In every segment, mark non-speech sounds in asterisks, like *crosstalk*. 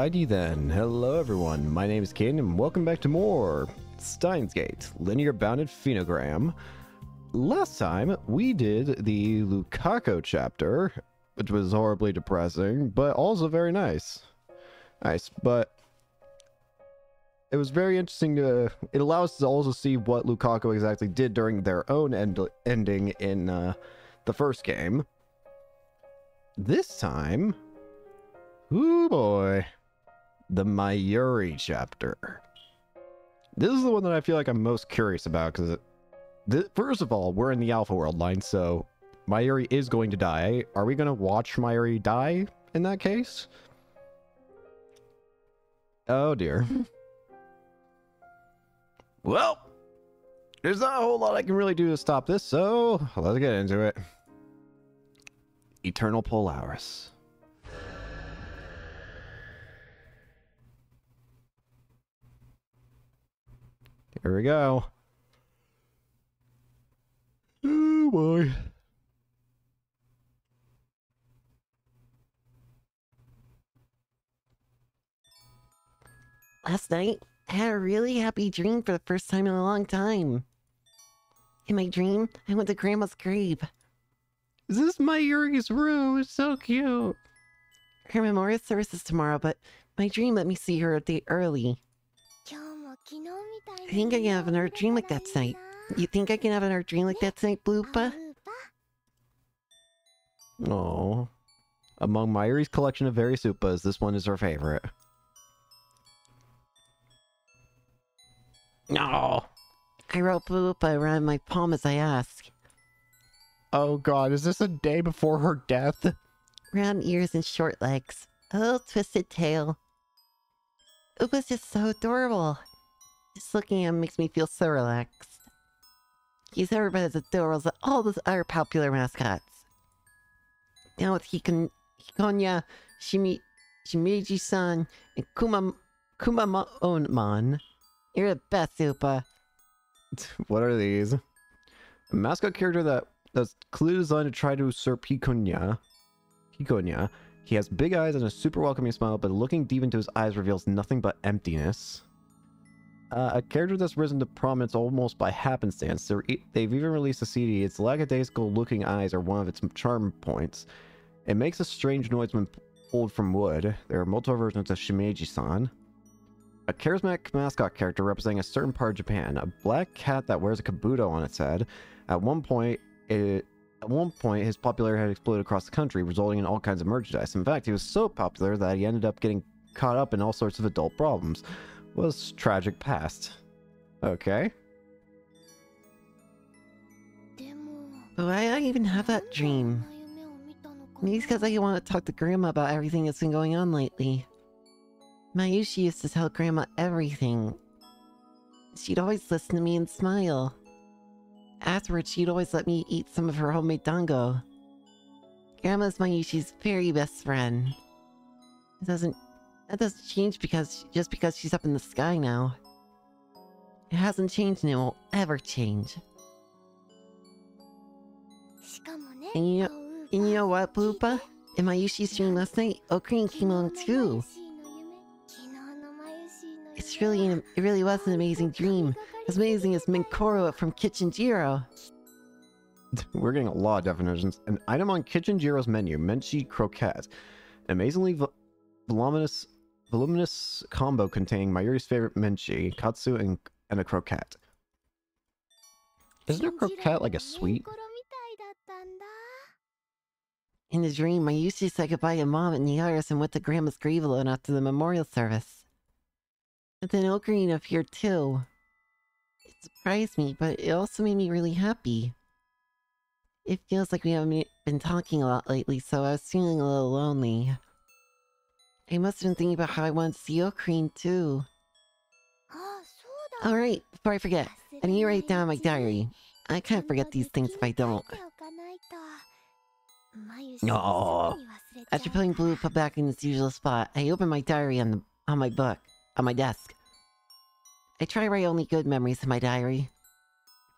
Alrighty then. Hello everyone. My name is Caden and welcome back to more Steins Gate Linear Bounded Phenogram. Last time we did the Lukako chapter, which was horribly depressing, but also very nice. Nice, but it was very interesting to it allows us to also see what Lukako exactly did during their own end, ending in uh, the first game. This time, Ooh boy. The Mayuri chapter. This is the one that I feel like I'm most curious about because, first of all, we're in the Alpha World line, so Mayuri is going to die. Are we going to watch Mayuri die in that case? Oh dear. *laughs* well, there's not a whole lot I can really do to stop this, so let's get into it. Eternal Polaris. Here we go. Oh boy. Last night, I had a really happy dream for the first time in a long time. In my dream, I went to Grandma's grave. Is this Mayuri's room? It's so cute. Her memorial service is tomorrow, but my dream let me see her a day early. I think I can have another dream like that tonight. You think I can have another dream like that tonight, Bloopa? Oh. Among Mayuri's collection of various Upas, this one is her favorite. No. I wrote Bloopa around my palm as I asked. Oh god, is this a day before her death? Round ears and short legs. A little twisted tail. It was just so adorable. Just looking at him makes me feel so relaxed. He's every as adorable as all those other popular mascots. Now with Hikon Hikonya, Shimi Shimeji-san, and Kuma Kumamon, you're the best, Upa. *laughs* what are these? A mascot character that that's clearly designed to try to usurp Hikonya. Hikonya. He has big eyes and a super welcoming smile, but looking deep into his eyes reveals nothing but emptiness. Uh, a character that's risen to prominence almost by happenstance. They're e they've even released a CD. Its lackadaisical looking eyes are one of its charm points. It makes a strange noise when pulled from wood. There are multiple versions of Shimeji-san. A charismatic mascot character representing a certain part of Japan. A black cat that wears a kabuto on its head. At one point, it, at one point, his popularity had exploded across the country, resulting in all kinds of merchandise. In fact, he was so popular that he ended up getting caught up in all sorts of adult problems was tragic past. Okay. But why did I even have that dream? Maybe it's because I want to talk to Grandma about everything that's been going on lately. Mayushi used to tell Grandma everything. She'd always listen to me and smile. Afterwards, she'd always let me eat some of her homemade dango. Grandma's Mayushi's very best friend. It doesn't that doesn't change because just because she's up in the sky now. It hasn't changed and it won't ever change. And you know, and you know what, Bloopa? In Mayushi stream last night, Okarin came along too. It's really an, it really was an amazing dream. As amazing as Minkoro from Kitchen Jiro. *laughs* We're getting a lot of definitions. An item on Kitchen Jiro's menu, Menchi Croquette. Amazingly voluminous voluminous combo containing Mayuri's favorite menchi, katsu, and, and a croquette. Isn't a croquette like a sweet? In the dream, Mayushi said goodbye to Mom and Niaris and went to Grandma's grave alone after the memorial service. But then Okarin appeared too. It surprised me, but it also made me really happy. It feels like we haven't been talking a lot lately, so I was feeling a little lonely. I must have been thinking about how I want see Okarin too. Ah, Alright, before I forget, I need to write down my diary. I can't forget these things if I don't. Oh. After putting Blue put back in its usual spot, I open my diary on the on my book, on my desk. I try to write only good memories in my diary.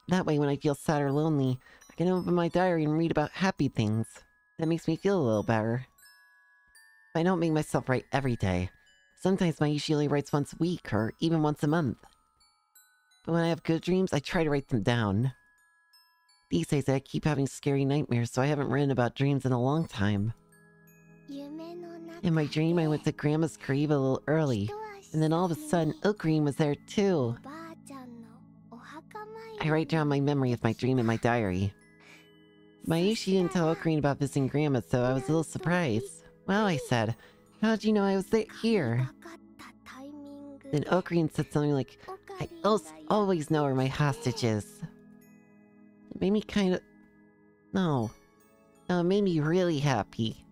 That way, when I feel sad or lonely, I can open my diary and read about happy things. That makes me feel a little better. I don't make myself write every day. Sometimes my only writes once a week, or even once a month. But when I have good dreams, I try to write them down. These days I keep having scary nightmares, so I haven't written about dreams in a long time. In my dream, I went to Grandma's grave a little early, and then all of a sudden, Okarin was there too. I write down my memory of my dream in my diary. Mayushi didn't tell Okarin about visiting Grandma, so I was a little surprised. Well, I said, how'd you know I was here? Then Okarin said something like, I always know where my hostage is. It made me kind of... No. No, it made me really happy.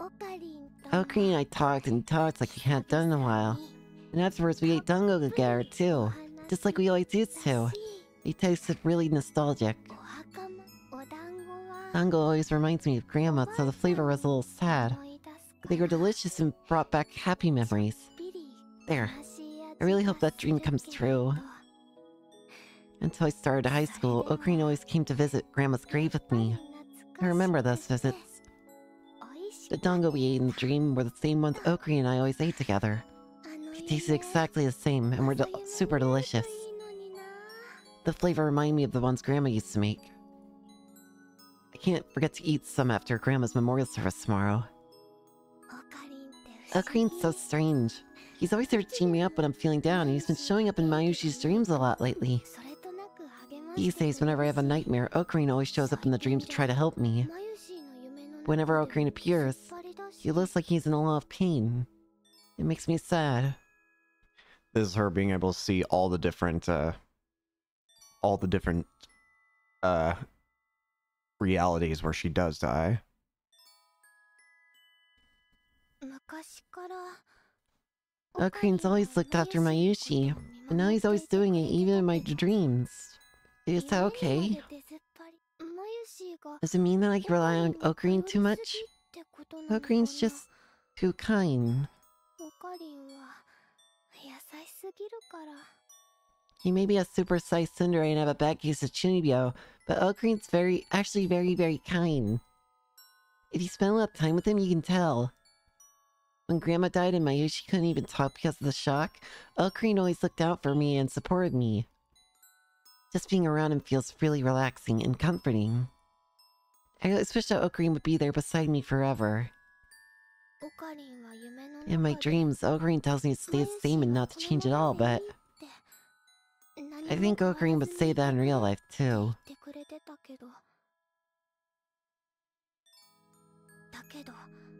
Okarin and I talked and talked like we hadn't done in a while. And afterwards we ate dango together too. Just like we always used to. It tasted really nostalgic. Dango always reminds me of Grandma, so the flavor was a little sad. They were delicious and brought back happy memories. There. I really hope that dream comes true. Until I started high school, Okarin always came to visit Grandma's grave with me. I remember those visits. The dango we ate in the dream were the same ones Okarin and I always ate together. They tasted exactly the same and were del super delicious. The flavor reminded me of the ones Grandma used to make. I can't forget to eat some after Grandma's memorial service tomorrow. Okarin's so strange. He's always there to cheer me up when I'm feeling down, and he's been showing up in Mayushi's dreams a lot lately. These days, whenever I have a nightmare, Okarin always shows up in the dream to try to help me. Whenever Okarin appears, he looks like he's in a lot of pain. It makes me sad. This is her being able to see all the different, uh, all the different, uh, realities where she does die. Okarin's always looked after Mayushi, but now he's always doing it even in my dreams. Is that okay? Does it mean that I rely on Okarin too much? Okarin's just too kind. He may be a super-sized Tsundere and have a bad case of Chunibyo, but Okarin's very, actually very, very kind. If you spend a lot of time with him, you can tell. When Grandma died and Mayushi couldn't even talk because of the shock, Okarin always looked out for me and supported me. Just being around him feels really relaxing and comforting. I always wish that Okarin would be there beside me forever. In my dreams, Ocarine tells me to stay the same and not to change at all, but... I think Okarin would say that in real life, too.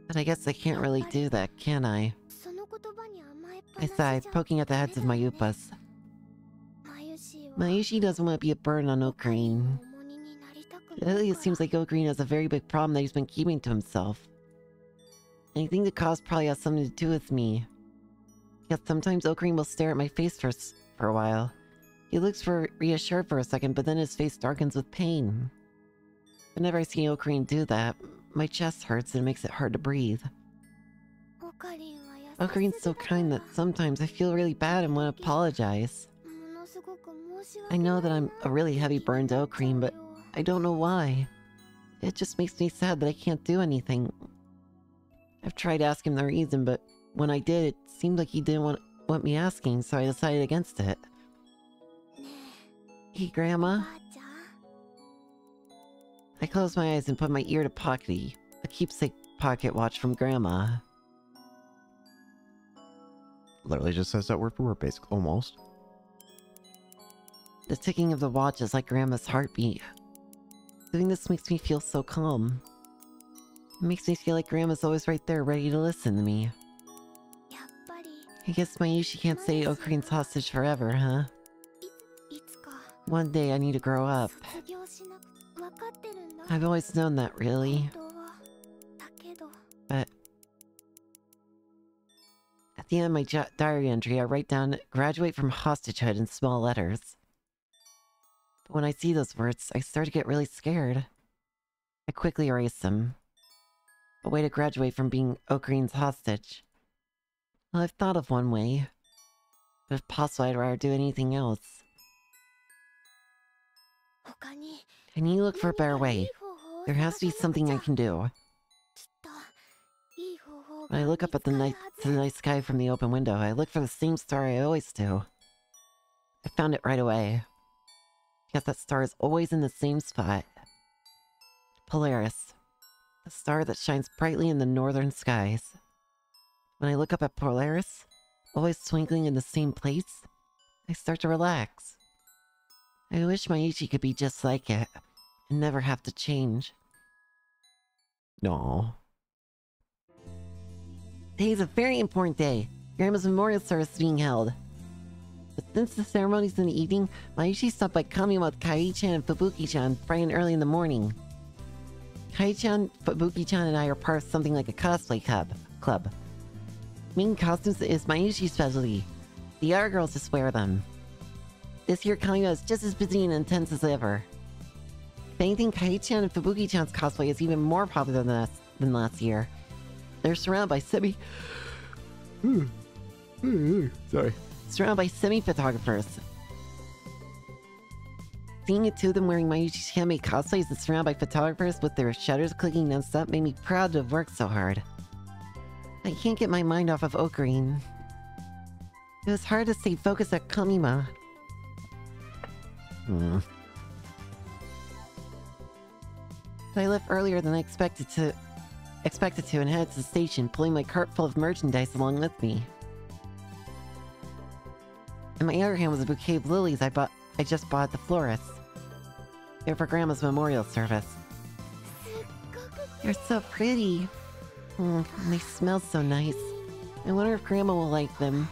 But I guess I can't really do that, can I? I sighed, poking at the heads of my Upas. Mayushi doesn't want to be a burden on Okarin. It seems like Okarin has a very big problem that he's been keeping to himself. And I think the cause probably has something to do with me. Yet sometimes Okarin will stare at my face for, for a while. He looks for reassured for a second, but then his face darkens with pain. Whenever I see Okarin do that, my chest hurts and it makes it hard to breathe. Okarin's so kind that sometimes I feel really bad and want to apologize. I know that I'm a really heavy burned to Okarin, but I don't know why. It just makes me sad that I can't do anything. I've tried asking the reason, but when I did, it seemed like he didn't want, want me asking, so I decided against it. Hey, Grandma. I close my eyes and put my ear to Pockety, a keepsake pocket watch from Grandma. Literally just says that word for word, basically, almost. The ticking of the watch is like Grandma's heartbeat. Doing this makes me feel so calm. It makes me feel like Grandma's always right there ready to listen to me. I guess Mayushi can't say Okarin's hostage forever, huh? One day I need to grow up. I've always known that, really. But... At the end of my diary entry, I write down, graduate from hostagehood in small letters. But when I see those words, I start to get really scared. I quickly erase them. A way to graduate from being Okarin's hostage. Well, I've thought of one way. But if possible, I'd rather do anything else. Need to look for a better way. There has to be something I can do. When I look up at the night the night sky from the open window, I look for the same star I always do. I found it right away. Because that star is always in the same spot. Polaris. A star that shines brightly in the northern skies. When I look up at Polaris, always twinkling in the same place, I start to relax. I wish Mayushi could be just like it, and never have to change. No. Today is a very important day. Grandma's memorial service is being held. But since the ceremony's in the evening, Mayushi stopped by Kamiyama with Kai-chan and Fubuki-chan bright and early in the morning. Kai-chan, Fubuki-chan, and I are part of something like a cosplay club. club. Making costumes is Mayushi's specialty. The other girls just wear them. This year, Kamiyama is just as busy and intense as ever. If anything, Kai-chan and Fubuki-chan's cosplay is even more popular than, us, than last year. They're surrounded by semi... Sorry. surrounded by semi-photographers. Seeing the two of them wearing Mayushi's handmade cosplays and surrounded by photographers with their shutters clicking non-stop made me proud to have worked so hard. I can't get my mind off of Okarin. It was hard to stay focused at Kamima. Hmm. I left earlier than I expected to expected to and headed to the station, pulling my cart full of merchandise along with me. In my other hand was a bouquet of lilies I bought I just bought at the florist. They're for Grandma's memorial service. They're so pretty. Mm, they smell so nice. I wonder if Grandma will like them.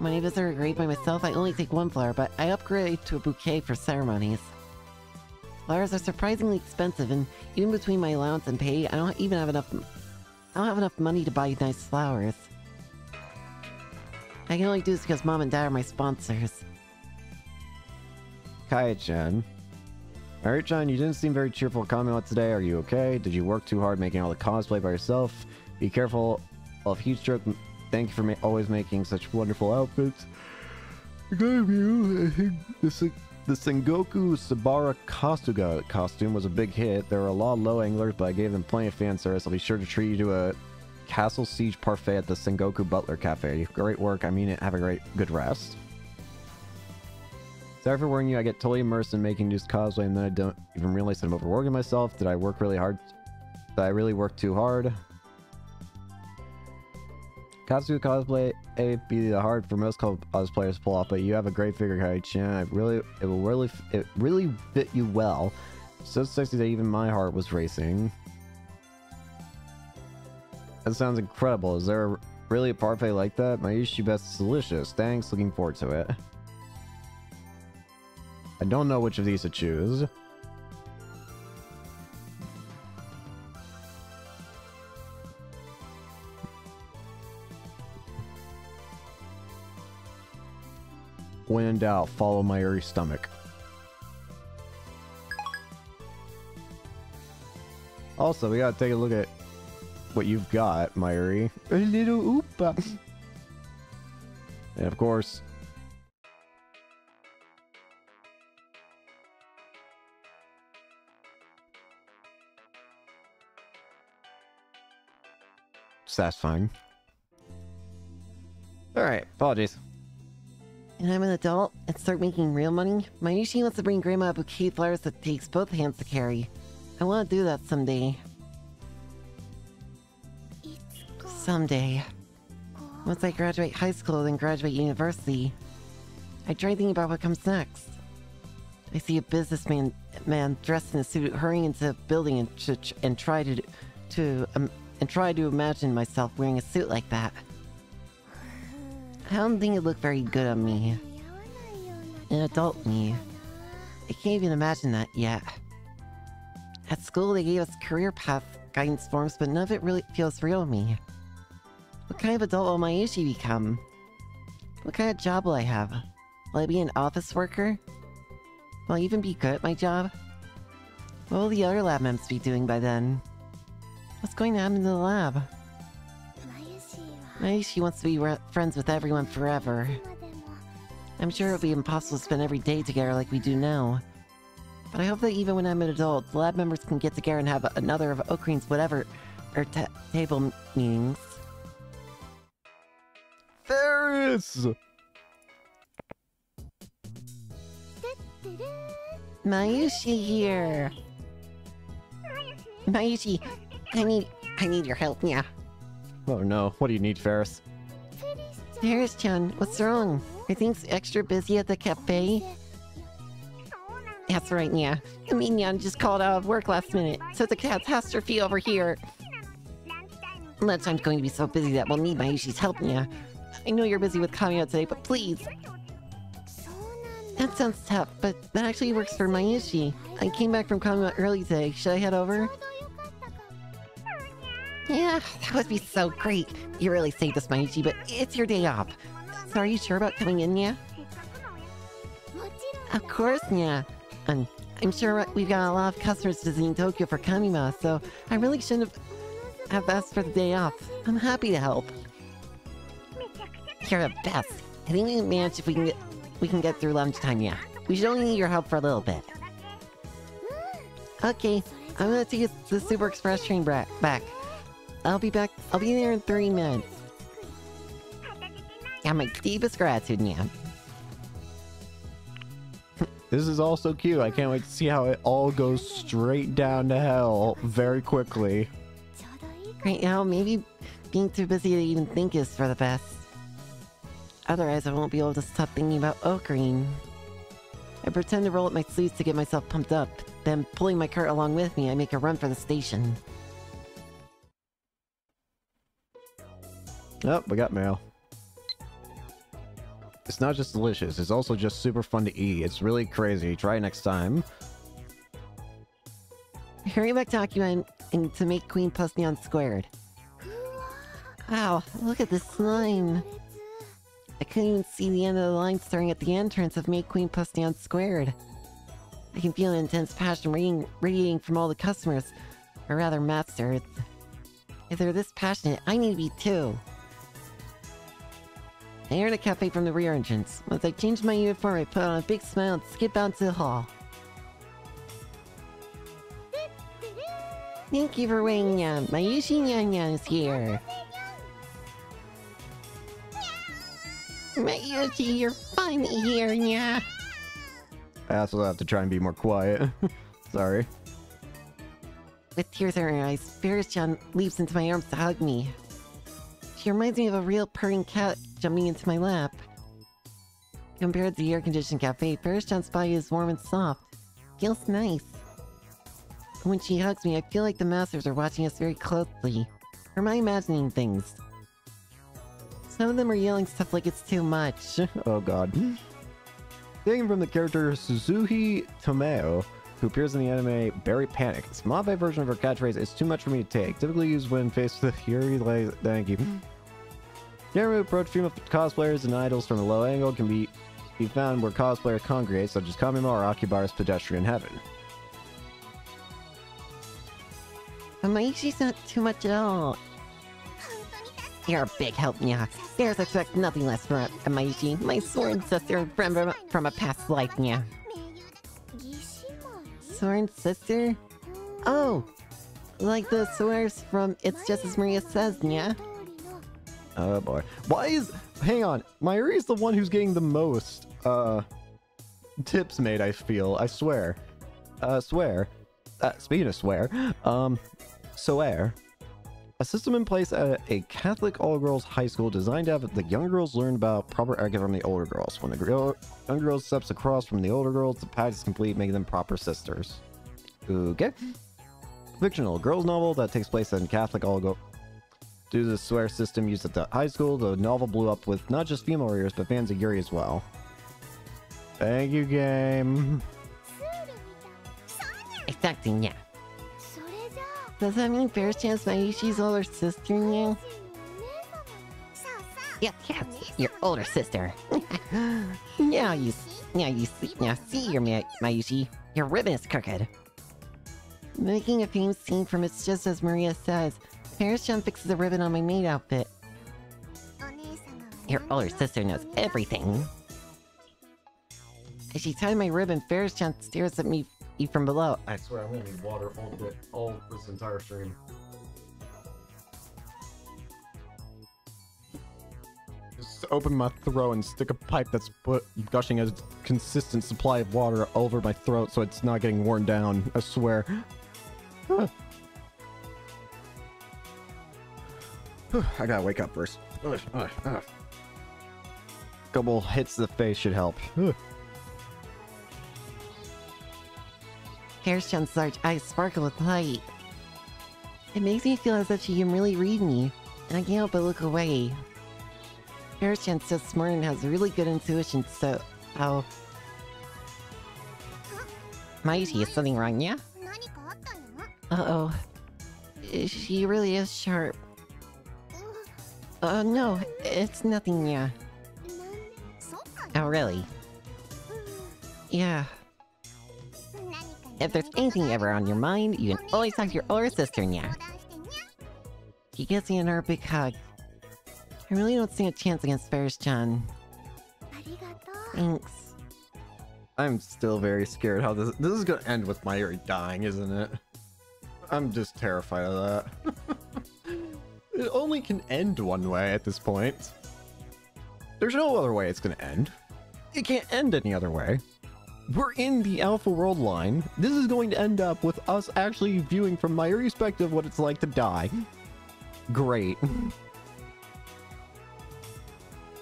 When I visit her grave by myself, I only take one flower, but I upgrade to a bouquet for ceremonies. Flowers are surprisingly expensive, and even between my allowance and pay, I don't even have enough. I don't have enough money to buy nice flowers. I can only do this because mom and dad are my sponsors. Kai-chan. Alright-chan, you didn't seem very cheerful coming out today. Are you okay? Did you work too hard making all the cosplay by yourself? Be careful of heat stroke. Thank you for ma always making such wonderful outfits. I think uh, the, Sen- the Sengoku Basara Kasuga costume was a big hit. There were a lot of low anglers, but I gave them plenty of fan service. I'll be sure to treat you to a Castle Siege parfait at the Sengoku Butler Cafe. Great work. I mean it. Have a great, good rest. Sorry for warning you, I get totally immersed in making this cosplay and then I don't even realize that I'm overworking myself. Did I work really hard? Did I really work too hard? Katsu cosplay may be hard for most cosplayers to pull off, but you have a great figure, Kai-chan. I really, it will really, it really fit you well. So sexy that even my heart was racing. That sounds incredible. Is there really a parfait like that? Mayushi best is delicious. Thanks, looking forward to it. I don't know which of these to choose. When in doubt, follow my airy stomach. Also, we gotta take a look at what you've got, Mayuri. A little oopa. and of course, that's fine. Alright, apologies. And I'm an adult and start making real money? My Mayushi wants to bring Grandma a bouquet of flowers that takes both hands to carry. I want to do that someday. Someday. Once I graduate high school and graduate university, I try thinking about what comes next. I see a businessman man dressed in a suit hurrying into a building and, and try to to um, and try to imagine myself wearing a suit like that. I don't think it looked very good on me. An adult me. I can't even imagine that yet. At school, they gave us career path guidance forms, but none of it really feels real to me. What kind of adult will Mayushi become? What kind of job will I have? Will I be an office worker? Will I even be good at my job? What will the other lab members be doing by then? What's going to happen to the lab? Mayushi wants to be friends with everyone forever. I'm sure it'll be impossible to spend every day together like we do now. But I hope that even when I'm an adult, the lab members can get together and have another of Okarin's whatever, er, or te- table meetings. Faris! Mayushi here. Mayushi, I need I need your help, yeah. Oh no, what do you need, Faris? Faris-chan, what's wrong? Are things extra busy at the cafe? That's right, yeah. Minyan just called out of work last minute, so the catastrophe over here. Lunchtime's going to be so busy that we'll need Mayushi's help, yeah. I know you're busy with Kamiya today, but please. That sounds tough, but that actually works for Mayushi. I came back from Kamiya early today. Should I head over? Yeah, that would be so great. You really saved us, Mayushi, but it's your day off. So are you sure about coming in, yeah? Of course, yeah. And I'm sure we've got a lot of customers visiting Tokyo for Kamima, so I really shouldn't have, have asked for the day off. I'm happy to help. You're the best. I think we can manage if we can get we can get through lunchtime, yeah. We should only need your help for a little bit. Okay, I'm gonna take the Super Express train back. I'll be back. I'll be there in three minutes. Yeah, my deepest gratitude, yeah. This is all so cute. I can't wait to see how it all goes straight down to hell very quickly. Right now, maybe being too busy to even think is for the best. Otherwise, I won't be able to stop thinking about Okarin. I pretend to roll up my sleeves to get myself pumped up, then pulling my cart along with me, I make a run for the station. Oh, we got mail. It's not just delicious, it's also just super fun to eat. It's really crazy. Try it next time. Hurry back to document and to May Queen Plus Nyan squared. Wow, look at this line. I couldn't even see the end of the line starting at the entrance of May Queen Plus Nyan squared. I can feel an intense passion radiating from all the customers, or rather masters. If they're this passionate, I need to be too. I entered a cafe from the rear entrance. Once I changed my uniform, I put on a big smile and skip out to the hall. Thank you for waiting, uh, my Mayushi Nyan Nyan is here. Mayushi, you're finally here, Nya. I also have to try and be more quiet. *laughs* Sorry. With tears in her eyes, Faris-chan leaps into my arms to hug me. She reminds me of a real purring cat jumping into my lap. Compared to the air-conditioned cafe, Faris-chan's body is warm and soft. Feels nice. When she hugs me, I feel like the masters are watching us very closely. Or am I imagining things? Some of them are yelling stuff like it's too much. *laughs* oh god. Taken from the character Suzuki Tomeo, who appears in the anime Berry Panic. This modified version of her catchphrase is too much for me to take, typically used when faced with *laughs* Yuri Lay. Thank you. Hmm. Camera approach female cosplayers and idols from a low angle can be, be found where cosplayers congregate, such as Kamima or Akiba's Pedestrian Heaven. Amaishi's not too much at all. You're a big help, Nya. There's expect nothing less from Amaishi, my sworn sister from, from a past life, Nya. Sworn sister? Oh! Like the swears from It's Just As Maria Says, yeah? Oh boy. Why is... Hang on. Mayuri is the one who's getting the most, uh... Tips made, I feel. I swear. Uh, swear. Uh, speaking of swear, um... Swear. A system in place at a Catholic all-girls high school designed to have the young girls learn about proper etiquette from the older girls. When the girl, young girls steps across from the older girls, the pact is complete, making them proper sisters. Okay. Fictional girls novel that takes place in Catholic all-girls Due to the swear system used at the high school, the novel blew up with not just female readers, but fans of Yuri as well. Thank you, game. Exactly, yeah. Does that mean Faris-chan's Mayushi's older sister now? Yep, yeah, your older sister. *laughs* now you, now you see, now see your May Mayushi. Your ribbon is crooked. Making a famous scene from It's Just As Maria Says, Faris-chan fixes the ribbon on my maid outfit. Your older sister knows everything. As she tied my ribbon, Faris-chan stares at me eat from below. I swear I'm gonna need water all all this entire stream. Just open my throat and stick a pipe that's put, gushing a consistent supply of water over my throat so it's not getting worn down. I swear. I gotta wake up first. Ugh. Couple hits the face should help. Faris-chan's large eyes sparkle with light. It makes me feel as if she can really read me, and I can't help but look away. Faris-chan's so smart and has really good intuition, so... Oh... Mayushi, is something wrong, yeah? Uh-oh. She really is sharp. Uh, no, it's nothing, yeah. Oh, really? Yeah. If there's anything ever on your mind, you can always talk to your older sister, yeah. She gives me another big hug. I really don't stand a chance against Faris-chan. Thanks. I'm still very scared how this this is gonna end with Mayuri dying, isn't it? I'm just terrified of that. *laughs* it only can end one way at this point. There's no other way it's gonna end. It can't end any other way. We're in the Alpha World line. This is going to end up with us actually viewing from my perspective what it's like to die. Great.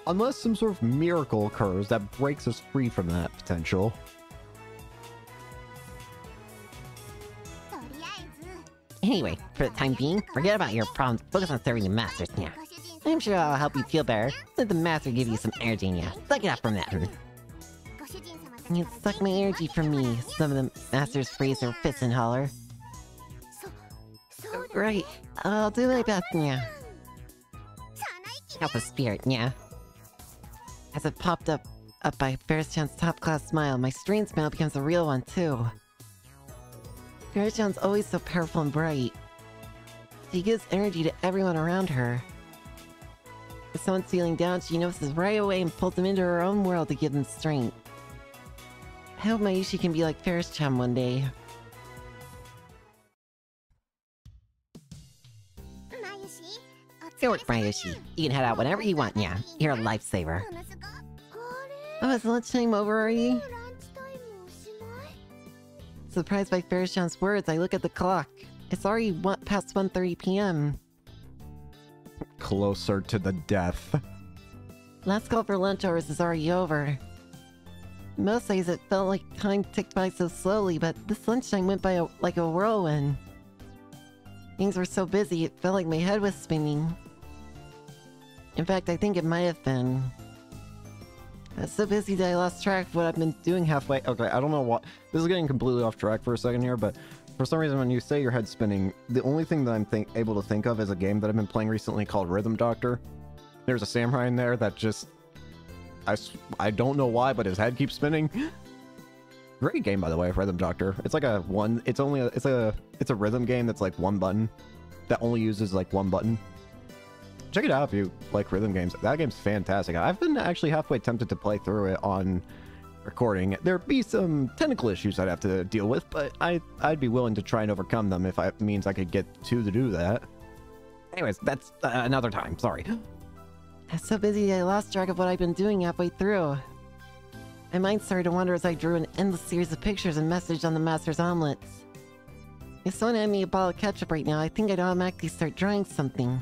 Unless some sort of miracle occurs that breaks us free from that potential. Anyway, for the time being, forget about your problems, focus on serving the masters, yeah. I'm sure I'll help you feel better. Let the master give you some energy, yeah. Suck it up from that. You suck my energy from me, some of the masters phrase their fists and holler. Right, I'll do my best, yeah. Help a spirit, yeah. As it popped up up by Faris-chan's top-class smile, my strange smile becomes a real one, too. Faris-chan's always so powerful and bright. She gives energy to everyone around her. If someone's feeling down, she notices right away and pulls them into her own world to give them strength. I hope Mayushi can be like Faris-chan one day. Good work, Mayushi. You can head out whenever you want, yeah. You're a lifesaver. Oh, it's lunchtime over already? Surprised by Faris-chan's words, I look at the clock. It's already one, past 1.30 p.m. Closer to the death. Last call for lunch hours is already over. Most days it felt like time ticked by so slowly, but this lunchtime went by a, like a whirlwind. Things were so busy, it felt like my head was spinning. In fact, I think it might have been. I was so busy that I lost track of what I've been doing halfway. Okay, I don't know what. This is getting completely off track for a second here, but for some reason, when you say your head spinning, the only thing that I'm think, able to think of is a game that I've been playing recently called Rhythm Doctor. There's a samurai in there that just. I, I don't know why, but his head keeps spinning. *gasps* Great game, by the way, Rhythm Doctor. It's like a one. It's only a. It's a. It's a rhythm game that's like one button, that only uses like one button check it out if you like rhythm games. That game's fantastic. I've been actually halfway tempted to play through it on recording. There'd be some technical issues I'd have to deal with, but I, I'd be willing to try and overcome them if it means I could get to to do that. Anyways, that's uh, another time. Sorry. So busy I lost track of what I've been doing halfway through. My mind started to wander as I drew an endless series of pictures and messaged on the Master's omelets. If someone had me a bottle of ketchup right now, I think I'd automatically start drawing something.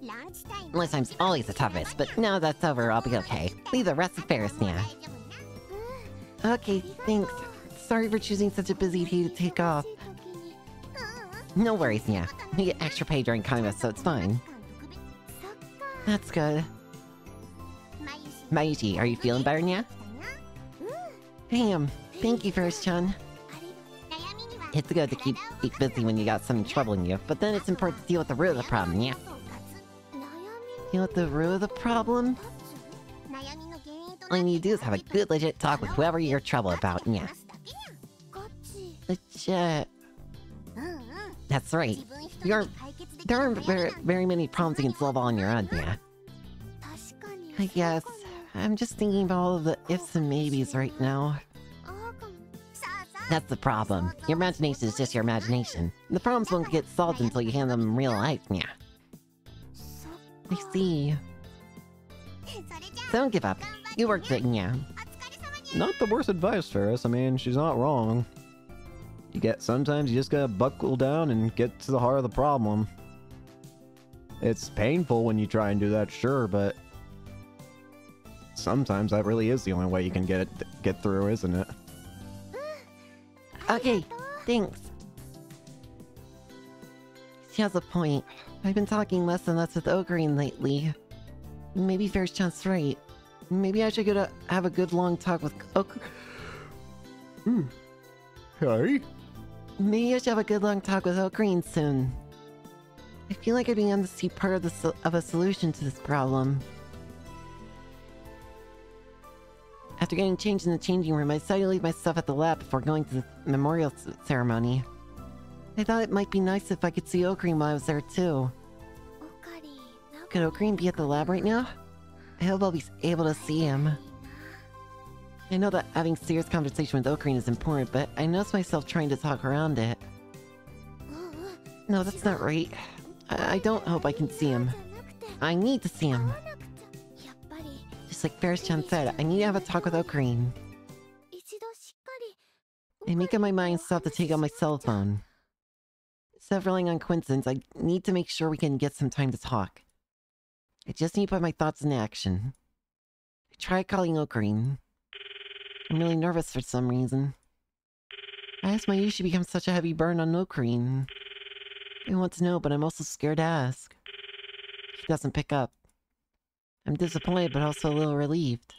Lunchtime. Lunchtime's always the toughest, but now that's over, I'll be okay. Leave the rest of Faris now. Okay, thanks. Sorry for choosing such a busy day to take off. No worries, Nya. We get extra pay during Kaimas, so it's fine. That's good. Mayushi, are you feeling better, Nya? Damn. Thank you, Faris-chan. It's good to keep, keep busy when you got something troubling you, but then it's important to deal with the root of the problem, yeah? Deal with the root of the problem? All you need to do is have a good legit talk with whoever you're trouble about, yeah. Legit. That's right. You're... There aren't very, very many problems you can solve all on your own, yeah. I guess. I'm just thinking about all of the ifs and maybes right now. That's the problem. Your imagination is just your imagination. The problems won't get solved until you handle them in real life, yeah. I see. Don't give up. You worked it, yeah. Not the worst advice, Faris. I mean, she's not wrong. You get sometimes you just gotta buckle down and get to the heart of the problem. It's painful when you try and do that, sure, but sometimes that really is the only way you can get it get through, isn't it? Okay, thanks. She has a point. I've been talking less and less with Okarin lately. Maybe Faris-chan's right. Maybe I should go to have a good long talk with Oak. Hmm. Hey. Maybe I should have a good long talk with Okarin soon. I feel like I began to see part of the of a solution to this problem. After getting changed in the changing room, I decided to leave my stuff at the lab before going to the memorial ceremony. I thought it might be nice if I could see Okarin while I was there too. Could Okarin be at the lab right now? I hope I'll be able to see him. I know that having serious conversation with Okarin is important, but I noticed myself trying to talk around it. No, that's not right. I, I don't hope I can see him. I need to see him. Just like Faris-chan said, I need to have a talk with Okarin. I make up my mind stop to take out my cell phone. Relying on coincidence, I need to make sure we can get some time to talk. I just need to put my thoughts in action. I tried calling Okarin. I'm really nervous for some reason. Why has Mayushi become such a heavy burn on Okarin? I want to know, but I'm also scared to ask. He doesn't pick up. I'm disappointed, but also a little relieved.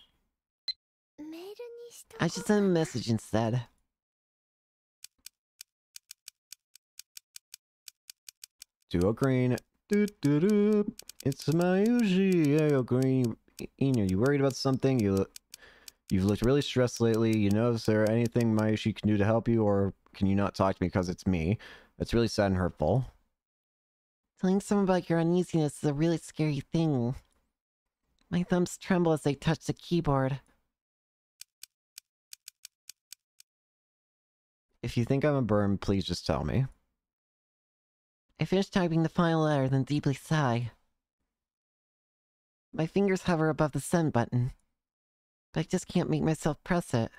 I should send him a message instead. To green. Do do do. It's Mayushi. Hey, Okarin. Ian, are you worried about something? You, you've looked really stressed lately. You know, is there anything Mayushi can do to help you, or can you not talk to me because it's me? That's really sad and hurtful. Telling someone about your uneasiness is a really scary thing. My thumbs tremble as they touch the keyboard. If you think I'm a burn, please just tell me. I finish typing the final letter, then deeply sigh. My fingers hover above the send button, but I just can't make myself press it.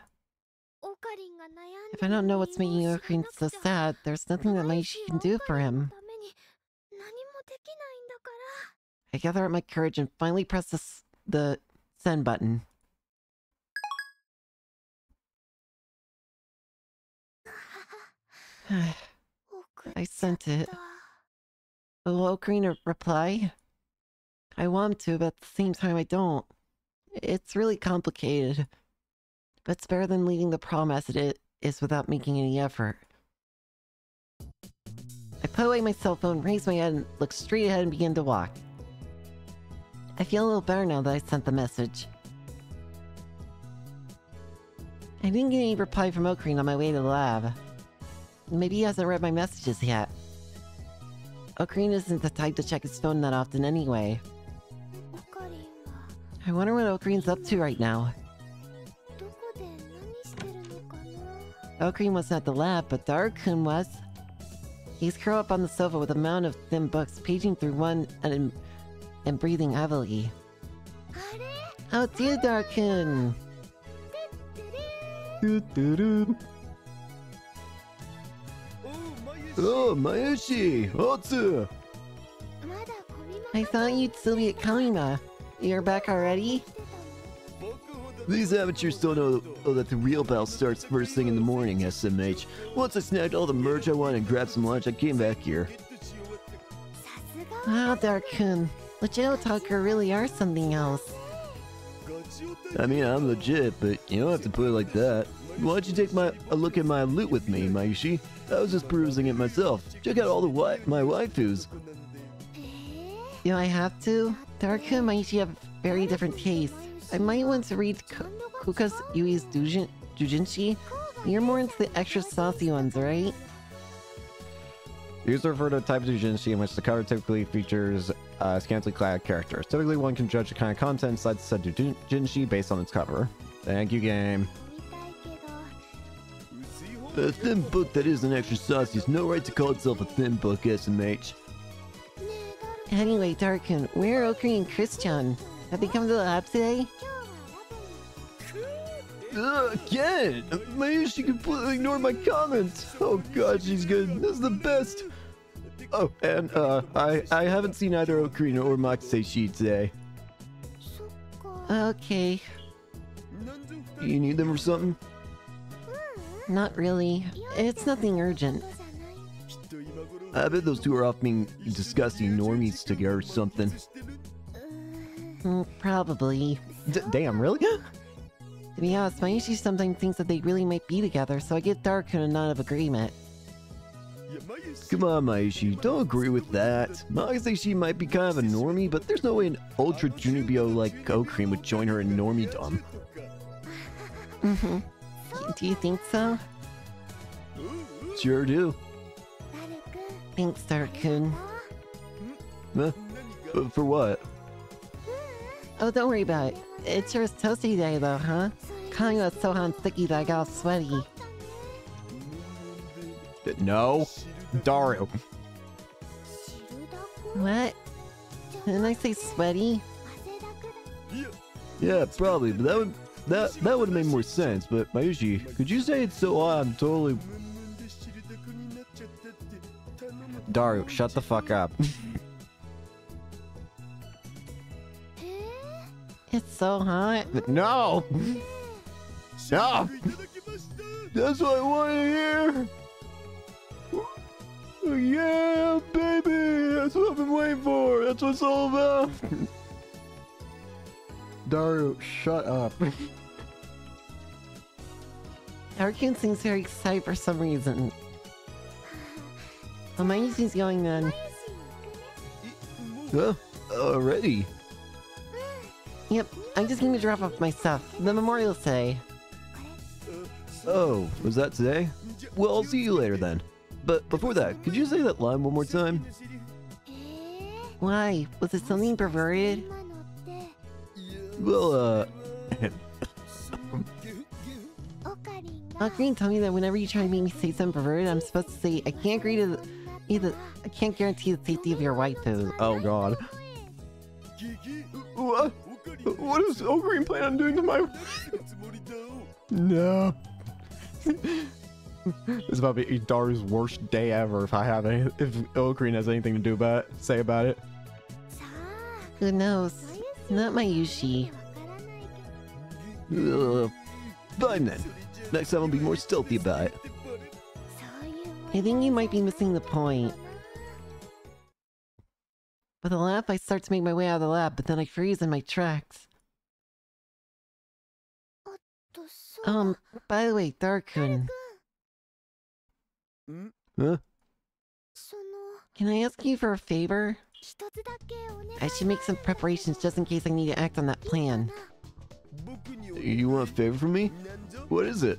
If I don't know what's making Okarin so sad, there's nothing that Mayushi can do for him. I gather up my courage and finally press the, the send button. *sighs* I sent it. Will Okarin reply? I want to, but at the same time I don't. It's really complicated. But it's better than leaving the problem as it is without making any effort. Put away my cell phone, raise my head, and look straight ahead and begin to walk. I feel a little better now that I sent the message. I didn't get any reply from Okarin on my way to the lab. Maybe he hasn't read my messages yet. Okarin isn't the type to check his phone that often anyway. I wonder what Okarin's up to right now. Okarin wasn't at the lab, but Daru-kun was. He's curled up on the sofa with a mound of thin books, paging through one and, and breathing heavily. Oh dear, Daru-kun! Oh, Mayushi! Otsu! I thought you'd still be at Kamima. You're back already? These amateurs don't know oh, that the real battle starts first thing in the morning, SMH. Once I snagged all the merch I wanted and grabbed some lunch, I came back here. Ah, wow, Daru-kun. Legit Otaku really are something else. I mean, I'm legit, but you don't have to put it like that. Why don't you take my a look at my loot with me, Mayushi? I was just perusing it myself. Check out all the wi my waifus. Do I have to? Daru-kun might have very different tastes. I might want to read K Kuka's Yui's Dujin doujinshi. You're more into the extra saucy ones, right? These refer to types of Jinshi in which the cover typically features uh, scantily clad characters. Typically, one can judge the kind of content inside said Jinshi based on its cover. Thank you, game. A thin book that isn't extra saucy has no right to call itself a thin book, SMH. Anyway, Darukun, where are Okarin and Christina? Have they come to the lab today? Ugh, again! she completely ignored my comments! Oh god, she's good. This is the best! Oh, and, uh, I, I haven't seen either Okarin or Makise-shi today. Okay, You need them for something? not really. It's nothing urgent. I bet those two are off being disgusting normies together or something. Mm, probably. D- damn, really? *gasps* To be honest, Mayushi sometimes thinks that they really might be together, so I give Daru-kun a nod of agreement. Come on, Mayushi, don't agree with that. Makise-shi might be kind of a normie, but there's no way an Ultra Junibyo like Okarin would join her in normiedom. Mm-hmm. Do you think so? Sure do. Thanks, Daru-kun. Huh? Uh, For what? Oh, don't worry about it. It sure is toasty day, though, huh? Calling out Sohan sticky that I got all sweaty. No. Dario. What? Didn't I say sweaty? Yeah, probably, but that would that that would have made more sense. But Mayushi, could you say it so I'm totally Dario, shut the fuck up. *laughs* It's so hot. no! No! That's what I want to hear. Yeah, baby, that's what I've been waiting for. That's what it's all about. Dario, shut up. Daru-kun seems very excited for some reason. Well, Mayushi's going then. Huh? Already? Yep, I'm just going to drop off my stuff. The Memorial Day. Oh, was that today? Well, I'll see you later then. But before that, could you say that line one more time? Why? Was it something perverted? Well, uh, *laughs* Green told me that whenever you try to make me say something perverted, I'm supposed to say, I can't agree to the, either, I can't guarantee the safety of your waifu. Oh god. what? *laughs* What does Okarin plan on doing to my? No. *laughs* this is about to be Dario's worst day ever if I have any if Okarin has anything to do about it, say about it. Who knows? Not Mayushi. Uh, fine then. Next time I'll be more stealthy about it. I think you might be missing the point. With a laugh, I start to make my way out of the lab, but then I freeze in my tracks. Um, by the way, Daru-kun, Huh? can I ask you for a favor? I should make some preparations just in case I need to act on that plan. You want a favor from me? What is it?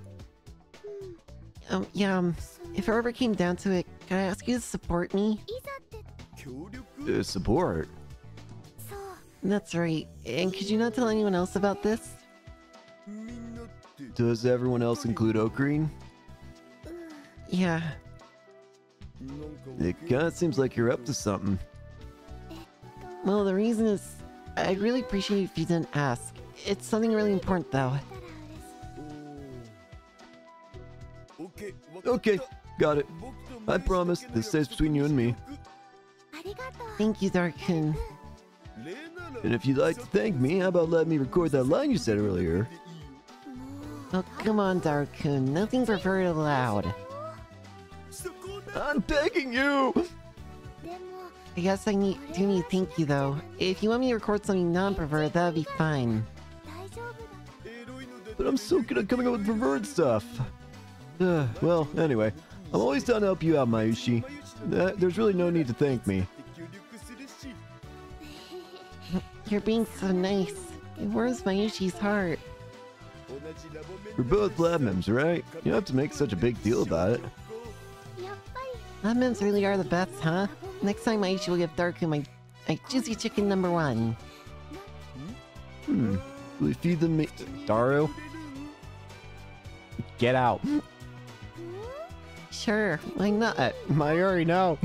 Um, yeah, um, if it ever came down to it, can I ask you to support me? Uh, support. That's right. And could you not tell anyone else about this? Does everyone else include Okarin? Yeah. It kinda seems like you're up to something. Well, the reason is, I'd really appreciate if you didn't ask. It's something really important, though. Okay, got it. I promise, this stays between you and me. Thank you, Daru-kun. And if you'd like to thank me, how about letting me record that line you said earlier? Oh, come on, Daru-kun. Nothing's referred allowed. I'm begging you! I guess I need do need to thank you, though. If you want me to record something non-pervert, that'd be fine. But I'm so good at coming up with perverted stuff. Uh, well, anyway, I'm always down to help you out, Mayushi. Uh, there's really no need to thank me. You're being so nice. It warms my Mayushi's heart. We're both lab members, right? You don't have to make such a big deal about it. Lemons really are the best, huh? Next time Mayushi will give Daru-kun my, my juicy chicken number one. Hmm. Will you feed them me? Dario? Get out. Sure, why not? *laughs* I already know.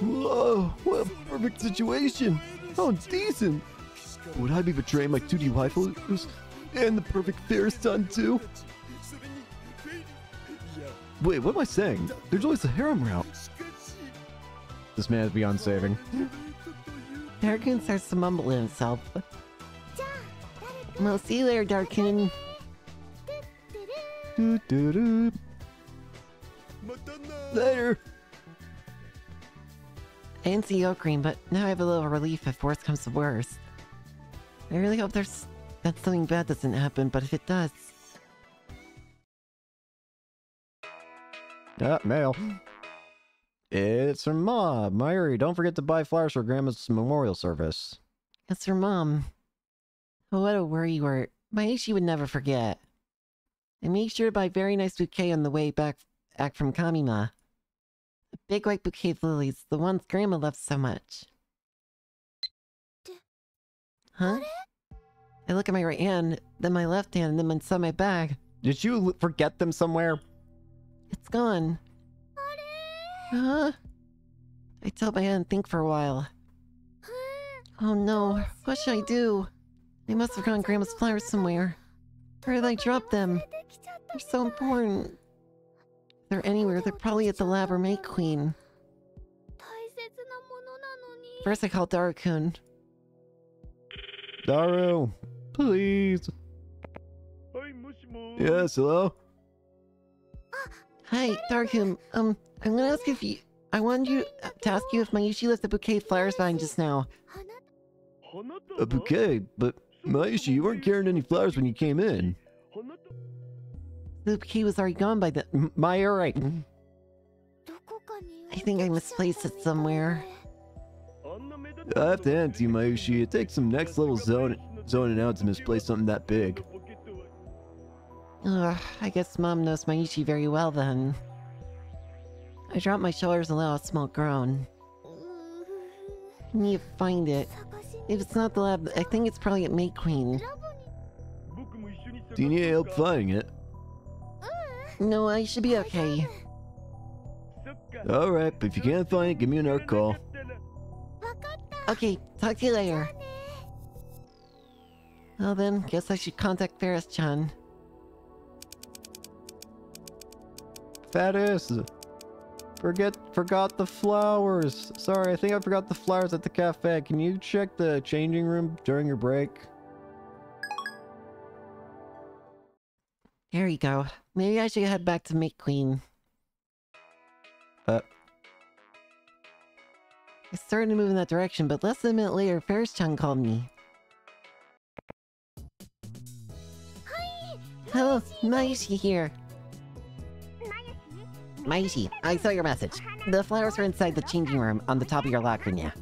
Whoa, what a perfect situation. How decent. Would I be betraying my 2D waifus? And the perfect fair son too? Wait, what am I saying? There's always a harem route. This man is beyond saving. Daru-kun starts to mumble to himself. Well, see you later, Daru-kun. Doo doo doo. Later. I didn't see Okarin, but now I have a little relief if worse comes to worse. I really hope there's that something bad doesn't happen, but if it does, Ah, mail. It's from Mom. Mayuri, don't forget to buy flowers for Grandma's memorial service. it's her mom. Oh, what a worry you were. Mayushi would never forget. And make sure to buy a very nice bouquet on the way back, back from Kamima. A big white bouquet of lilies, the ones Grandma loved so much. Huh? I look at my right hand, then my left hand, and then inside my bag. Did you forget them somewhere? It's gone. Huh? I tilt my head and think for a while. Oh no, what should I do? They must have gone Grandma's flowers somewhere. Where did I drop them? They're so important. They're anywhere, they're probably at the lab or May Queen. First I call Daru-kun. Daru, please. Yes, hello? Hi, Daru-kun. Um, I'm gonna ask if you... I wanted you to ask you if Mayushi left a bouquet of flowers behind just now. A bouquet, but Mayushi, you weren't carrying any flowers when you came in. The key was already gone by the... M- right? Mm-hmm. I think I misplaced it somewhere. I have to hand it to you, Mayushi. It takes some next level zone zoning out to misplace something that big. Ugh, I guess Mom knows Mayushi very well then. I drop my shoulders and let out a small groan. I need to find it. If it's not the lab, I think it's probably at May Queen. Do you need help finding it? No, I should be okay. Alright, but if you can't find it, give me another call. Okay, talk to you later. Well then, guess I should contact Faris-chan. Faris. Forget, forgot the flowers. Sorry, I think I forgot the flowers at the cafe. Can you check the changing room during your break? There you go. Maybe I should head back to May Queen. Uh, I started to move in that direction, but less than a minute later, Faris-chan called me. Hi! Hello, Mayushi here. Mayushi, I saw your message. The flowers are inside the changing room on the top of your locker now.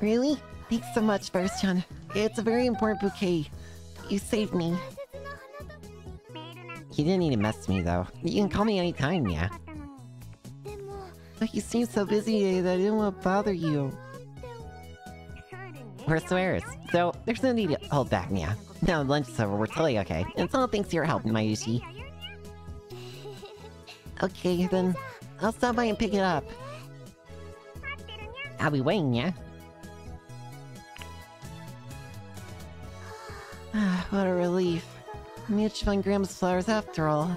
Really? Thanks so much, Faris-chan. It's a very important bouquet. You saved me. You didn't need to mess me, though. You can call me anytime, yeah. But you seem so busy today that I didn't want to bother you. We're swears, so there's no need to hold back, yeah. Now lunch is over, we're totally okay. And it's all thanks to your help, Mayushi. Okay, then I'll stop by and pick it up. I'll be waiting, yeah? Ah, *sighs* what a relief. Managed to find Grandma's flowers after all.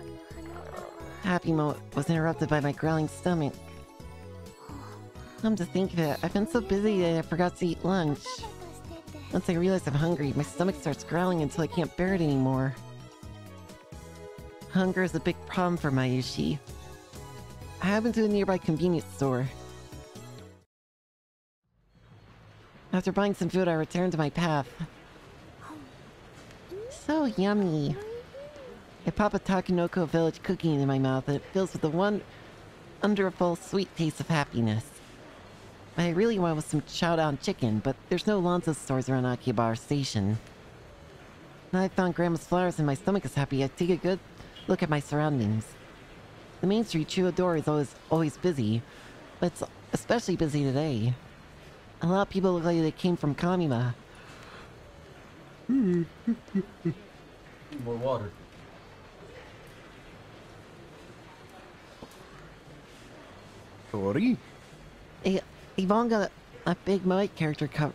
Happy moment was interrupted by my growling stomach. Come to think of it, I've been so busy that I forgot to eat lunch. Once I realize I'm hungry, my stomach starts growling until I can't bear it anymore. Hunger is a big problem for Mayushi. I happened to a nearby convenience store. After buying some food, I returned to my path. So yummy. I pop a Takanoko village cookie in my mouth and it fills with the one wonderful sweet taste of happiness. What I really want was some chow down chicken, but there's no Lonzo stores around Akihabara Station. Now I found Grandma's flowers and my stomach is happy, I take a good look at my surroundings. The main street Chuodori is always always busy, but it's especially busy today. A lot of people look like they came from Kamima. *laughs* More water. Tori? They, they've got a, a big Moai character co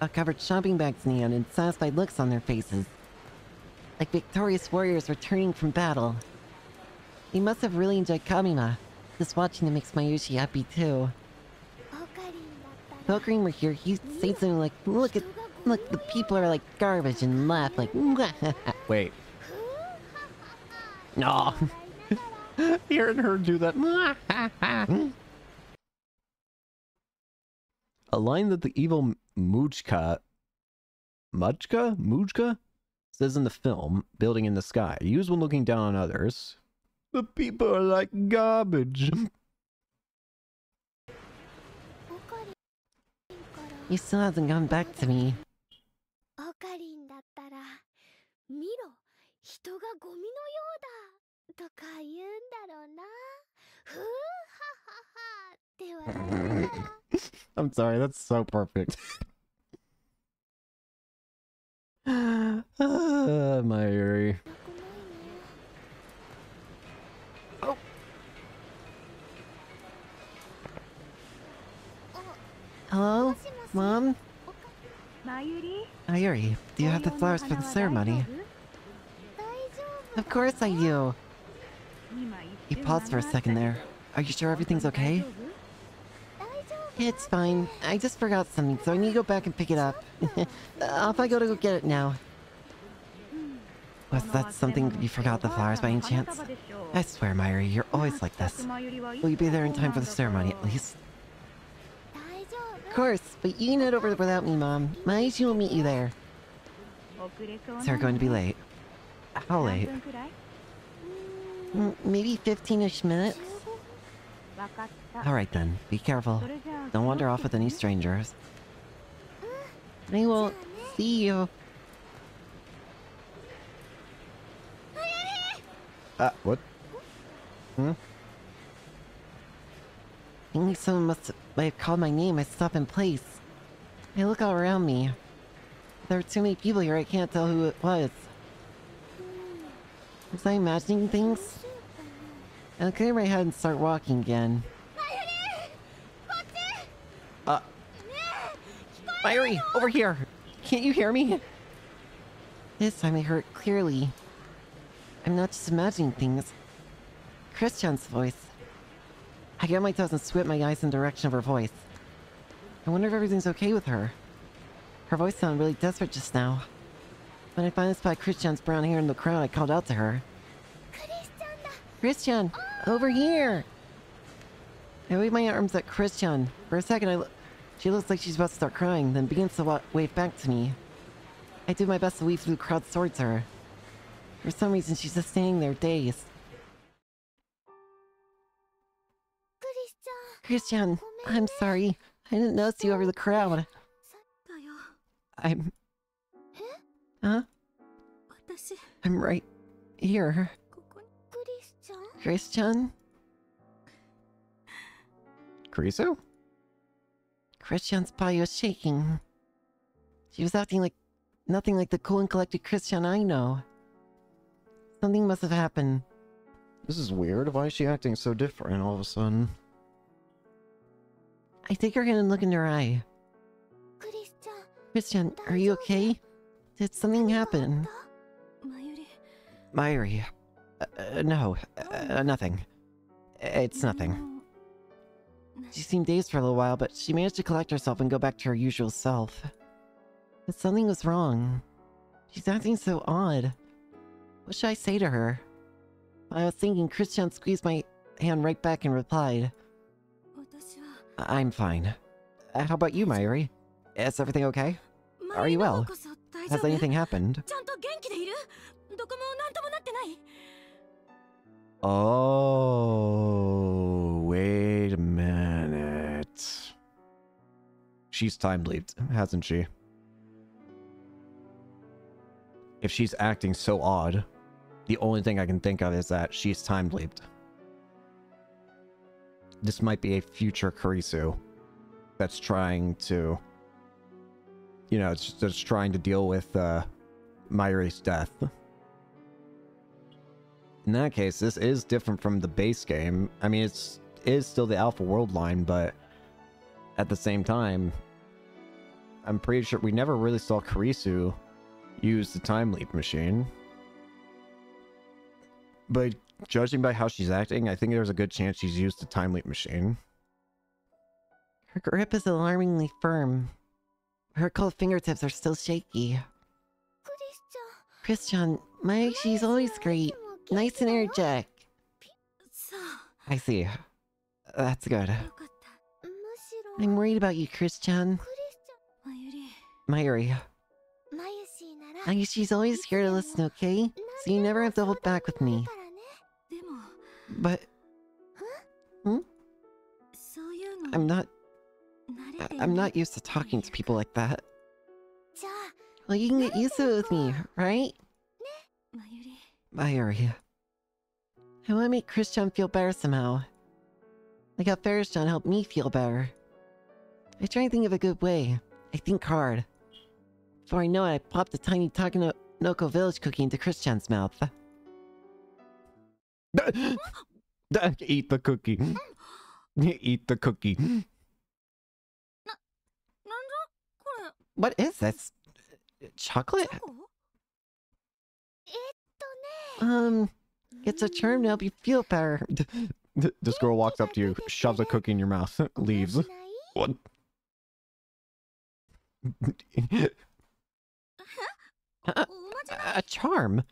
uh, covered shopping bags in hand and satisfied looks on their faces. Like victorious warriors returning from battle. They must have really enjoyed Kamima. Just watching them makes Mayushi happy too. If Pilgrim were here, he'd say something like, look at, look, the people are like garbage and laugh like, *laughs* Wait, no. *laughs* hearing her do that. *laughs* A line that the evil Muska, Muska, Muska, says in the film, "Building in the Sky," used when looking down on others. The people are like garbage. He still hasn't gone back to me. オカリンだったら「見ろ人がゴミのようだ」とか言うんだろうなふうはははって笑うから *laughs* I'm sorry, that's so perfect. ah, Mayuri. なくないね Hello? Mom? マユリ Oh, Ayuri, do you have the flowers for the ceremony? Of course I do. He paused for a second there. Are you sure everything's okay? It's fine. I just forgot something, so I need to go back and pick it up. *laughs* Off I go to go get it now. Was that something you forgot the flowers by any chance? I swear, Mayuri, you're always like this. Will you be there in time for the ceremony at least? 大丈 Of course, but you can head over without me, Mom. Mayushi will meet you there. We're going to be late. How late? Mm, Maybe 15-ish minutes? Alright then, be careful. Don't wander off with any strangers. I will see you. Ah, what? Hmm? I think someone must might have called my name. I stop in place. I look all around me. There are too many people here, I can't tell who it was. Was I imagining things? I'll clear my head and start walking again. Uh... Mayuri, over here! Can't you hear me? This time I heard clearly. I'm not just imagining things. Chris-chan's voice. I get my toes and sweep my eyes in the direction of her voice. I wonder if everything's okay with her. Her voice sounded really desperate just now. When I finally spotted Chris-chan's brown hair in the crowd, I called out to her. Chris-chan, oh. over here! I wave my arms at Chris-chan. For a second, I lo she looks like she's about to start crying, then begins to wa wave back to me. I do my best to weave through the crowd towards her. For some reason, she's just standing there, dazed. Chris-chan, I'm sorry. I didn't notice you over the crowd. I'm... Huh? I'm right here. Chris-chan? Kurisu? Chris-chan's body was shaking. She was acting like nothing like the cool and collected Chris-chan I know. Something must have happened. This is weird. Why is she acting so different all of a sudden? I think you're gonna look in her eye. Chris-chan, are you okay? Did something happen? Mayuri. Uh, uh, no, uh, nothing. It's nothing. She seemed dazed for a little while, but she managed to collect herself and go back to her usual self. But something was wrong. She's acting so odd. What should I say to her? I was thinking Chris-chan squeezed my hand right back and replied, I'm fine. Uh, how about you, Mayuri? Is everything okay? Are you well? Has anything happened? Oh, wait a minute. She's time leaped, hasn't she? If she's acting so odd, the only thing I can think of is that she's time leaped. This might be a future Kurisu that's trying to, you know, it's just trying to deal with uh, Myri's death. In that case, this is different from the base game. I mean, it's is still the Alpha World line, but at the same time, I'm pretty sure we never really saw Kurisu use the time leap machine. But judging by how she's acting, I think there's a good chance she's used the time leap machine. Her grip is alarmingly firm. Her cold fingertips are still shaky. Chris-chan, my she's always great. Nice and energetic. I see. That's good. I'm worried about you, Chris-chan. Mayuri. she's always here to listen, okay? So you never have to hold back with me. But... Hmm? I'm not... I'm not used to talking to people like that. Well, you can get used to it with me, right? Mayuri. I want to make Chris-chan feel better somehow. Like how Faris-chan helped me feel better. I try to think of a good way. I think hard. Before I know it, I popped a tiny Takanoko village cookie into Chris-chan's mouth. *gasps* Eat the cookie. *gasps* Eat the cookie. *gasps* What is this? Chocolate? Um, it's a charm to help you feel better. This girl walks up to you, shoves a cookie in your mouth, *laughs* leaves. What? *laughs* *laughs* a, a charm?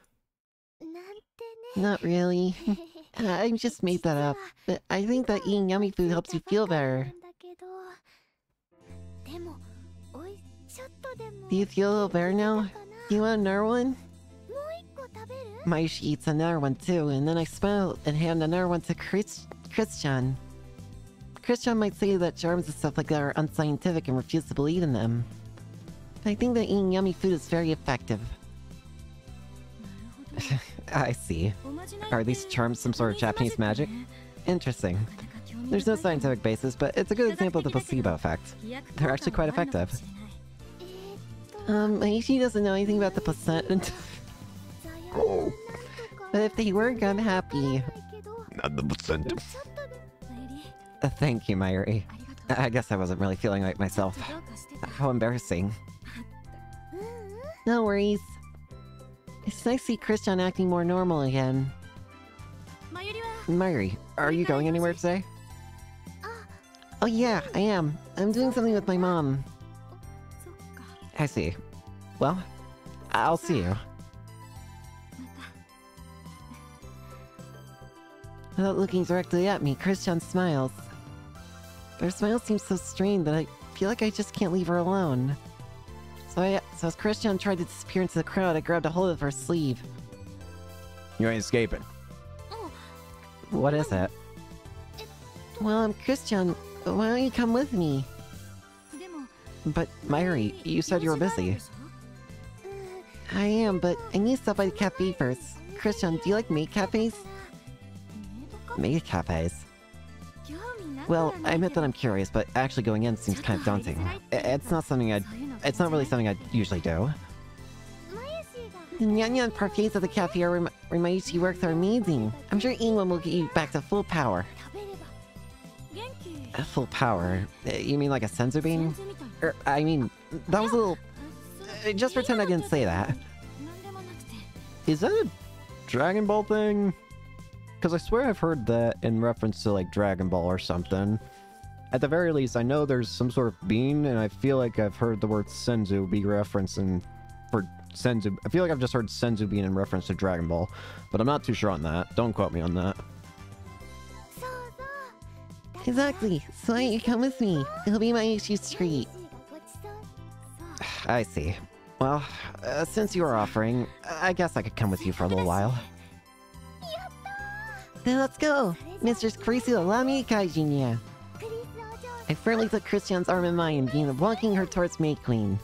Not really. *laughs* Uh, I just made that up. But I think that eating yummy food helps you feel better. Do you feel a little better now? Do you want another one? Maish eats another one too, and then I smile and hand another one to Chris Chris-chan. Chris-chan might say that germs and stuff like that are unscientific and refuse to believe in them. But I think that eating yummy food is very effective. *laughs* I see. Are these charms some sort of Japanese magic? Interesting. There's no scientific basis, but it's a good example of the placebo effect. They're actually quite effective. Um, Aishi doesn't know anything about the placenta. oh. *laughs* But if they weren't unhappy. Not the placenta. Uh, thank you, Mayuri. I guess I wasn't really feeling like myself. How embarrassing. *laughs* No worries. It's nice to see Chris-chan acting more normal again. Mayuri, are you going anywhere today? Oh yeah, I am. I'm doing something with my mom. I see. Well, I'll see you. Without looking directly at me, Chris-chan smiles. Her smile seems so strained that I feel like I just can't leave her alone. So, I, so as Chris-chan tried to disappear into the crowd, I grabbed a hold of her sleeve. You ain't escaping. Oh. What is it? Well, I'm Chris-chan. Why don't you come with me? But, Mayuri, you said you were busy. I am, but I need to stop by the cafe first. Chris-chan, do you like maid cafes? Maid cafes? Well, I admit that I'm curious, but actually going in seems kind of daunting. It's not something I... It's not really something I usually do. The Nyanyan parfaits at the cafe where my, my works are amazing. I'm sure England will get you back to full power. Uh, full power? Uh, you mean like a Senzu Bean? Er, I mean, that was a little... Uh, just pretend I didn't say that. Is that a Dragon Ball thing? Because I swear I've heard that in reference to like Dragon Ball or something. At the very least, I know there's some sort of bean, and I feel like I've heard the word Senzu be referenced in for Senzu. I feel like I've just heard Senzu being in reference to Dragon Ball, but I'm not too sure on that. Don't quote me on that. Exactly. So why don't you come with me? It'll be my issue's treat. *sighs* I see. Well, uh, since you are offering, I guess I could come with you for a little while. Then let's go! Mr. Krisu, allow me Kaijinya! I firmly took Chris-chan's arm in mine and began walking her towards May Queen.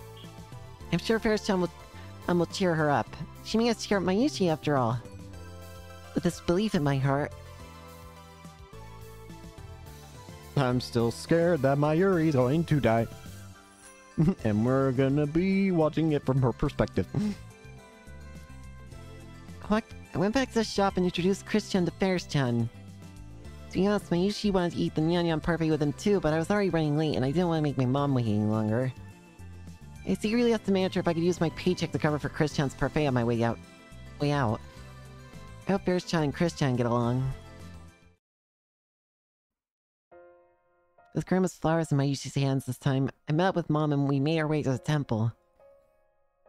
I'm sure Faris-chan will, um, will cheer her up. She may have to cheer up Mayushi after all. With this belief in my heart... I'm still scared that Mayuri's going to die. *laughs* and we're gonna be watching it from her perspective. what I went back to the shop and introduced Chris-chan to Faris-chan. To be honest, Mayushi wanted to eat the Nyan Nyan parfait with him too, but I was already running late and I didn't want to make my mom wait any longer. I secretly asked the manager if I could use my paycheck to cover for Chris-chan's parfait on my way out. Way out. I hope Faris-chan and Chris-chan get along. With Grandma's flowers in Mayushi's hands this time, I met up with Mom and we made our way to the temple.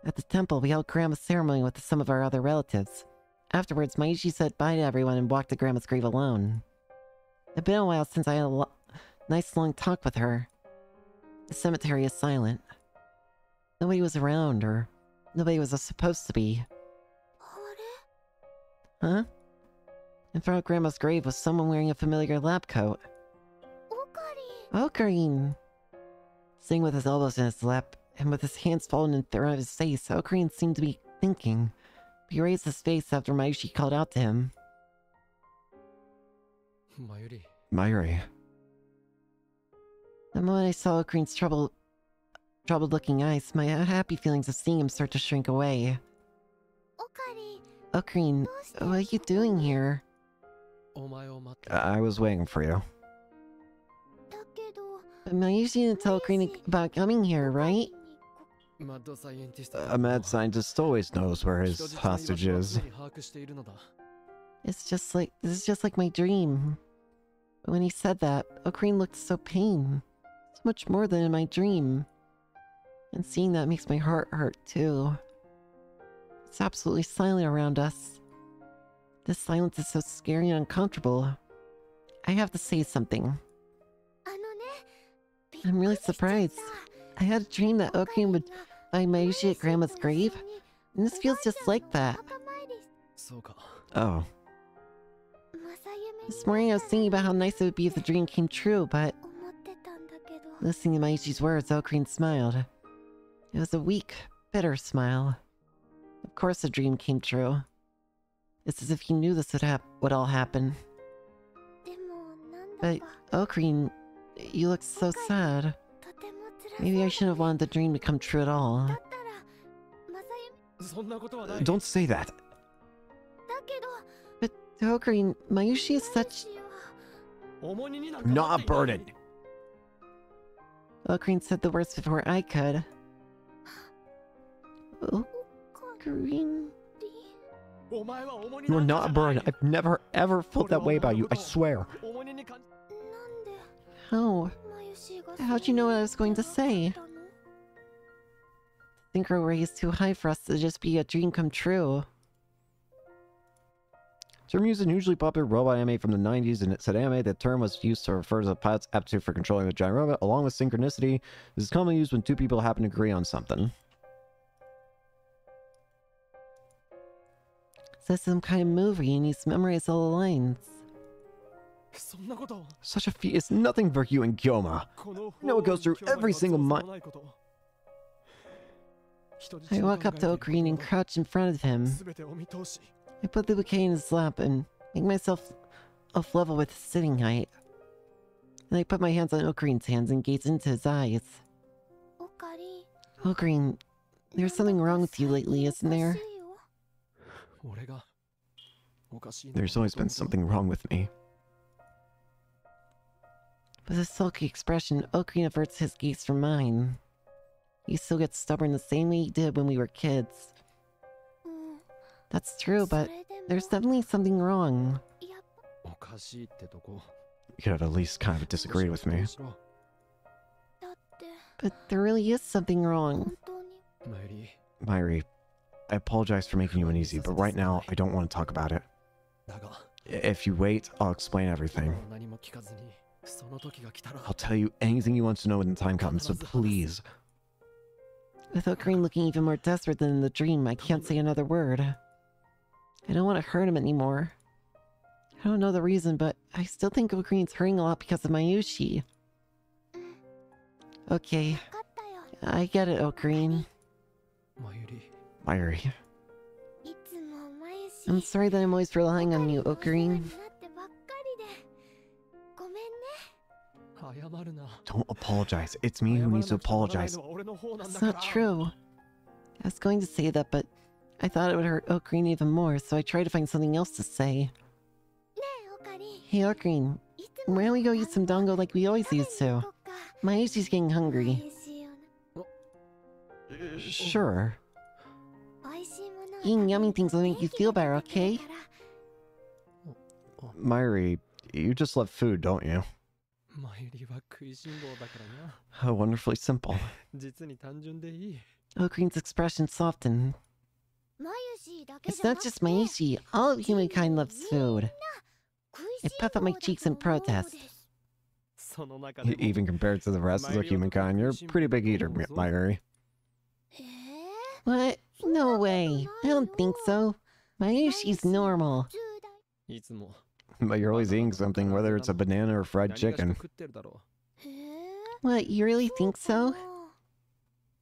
At the temple, we held Grandma's ceremony with some of our other relatives. Afterwards, Mayushi said bye to everyone and walked to Grandma's grave alone. It'd been a while since I had a lo nice long talk with her. The cemetery is silent. Nobody was around, or nobody was supposed to be. Huh? In front of Grandma's grave was someone wearing a familiar lab coat. Okarin! Okarin! Sitting with his elbows in his lap, and with his hands folded in front of his face, Okarin seemed to be thinking. He raised his face after Mayushi called out to him. Mayuri. Mayuri. The moment I saw Green's troubled, troubled-looking eyes, my unhappy feelings of seeing him start to shrink away. Okari. Oh, Okarin, what are you doing here? I was waiting for you. But Mayushi didn't tell Okarin about coming here, right? A mad scientist always knows where his hostage is. It's just like this is just like my dream. When he said that, Okarin looked so pained. So much more than in my dream. And seeing that makes my heart hurt too. It's absolutely silent around us. This silence is so scary and uncomfortable. I have to say something. I'm really surprised. I had a dream that Okarin would find Mayushi at Grandma's grave, and this feels just like that. Oh. This morning I was thinking about how nice it would be if the dream came true, but... Listening to Mayushi's words, Okarin smiled. It was a weak, bitter smile. Of course the dream came true. It's as if he knew this would, hap would all happen. But, Okarin, you look so sad. Maybe I shouldn't have wanted the dream to come true at all. Don't say that. But Tohokuri, Mayushi is such... Not a burden. Okarin said the words before I could. Okarin... You're not a burden. I've never ever felt that way about you, I swear. How? How'd you know what I was going to say? The think her rate is too high for us to just be a dream come true. Term used in hugely popular robot anime from the 90s, and it said anime, the term was used to refer to the pilot's aptitude for controlling the giant robot, along with synchronicity. This is commonly used when two people happen to agree on something. Is this some kind of movie and he's memorized all the lines? Such a feat is nothing for you and Gyoma. No, know it goes through every single mind. I walk up to Okarin and crouch in front of him. I put the bouquet in his lap and make myself off level with his sitting height. And I put my hands on Okarin's hands and gaze into his eyes. Okarin... There's something wrong with you lately, isn't there? There's always been something wrong with me. With a sulky expression, Oku averts his gaze from mine. He still gets stubborn the same way he did when we were kids. That's true, but there's definitely something wrong. You could at least kind of disagree with me. But there really is something wrong. Mayuri, I apologize for making you uneasy, but right now I don't want to talk about it. If you wait, I'll explain everything. I'll tell you anything you want to know when the time comes, so please. Without Green looking even more desperate than in the dream, I can't say another word. I don't want to hurt him anymore. I don't know the reason, but I still think Green's hurting a lot because of Mayushi. Okay. I get it, oh, Green. Mayuri. I'm sorry that I'm always relying on you, oh, Green. Don't apologize. It's me who needs to apologize. It's not true. I was going to say that, but I thought it would hurt Okarin even more, so I tried to find something else to say. Hey, Okarin. Why don't we go eat some dango like we always used to? My getting hungry. Sure. Eating yummy things will make you feel better, okay? Mayuri, you just love food, don't you? *laughs* How wonderfully simple. *laughs* queen's expression softened. It's not just Mayushi, all of humankind loves food. It puffs up my cheeks in protest. Even compared to the rest of the humankind, you're a pretty big eater, Mayuri. What? No way. I don't think so. Mayushi's normal. *laughs* *laughs* but you're always eating something, whether it's a banana or fried chicken. What, you really think so?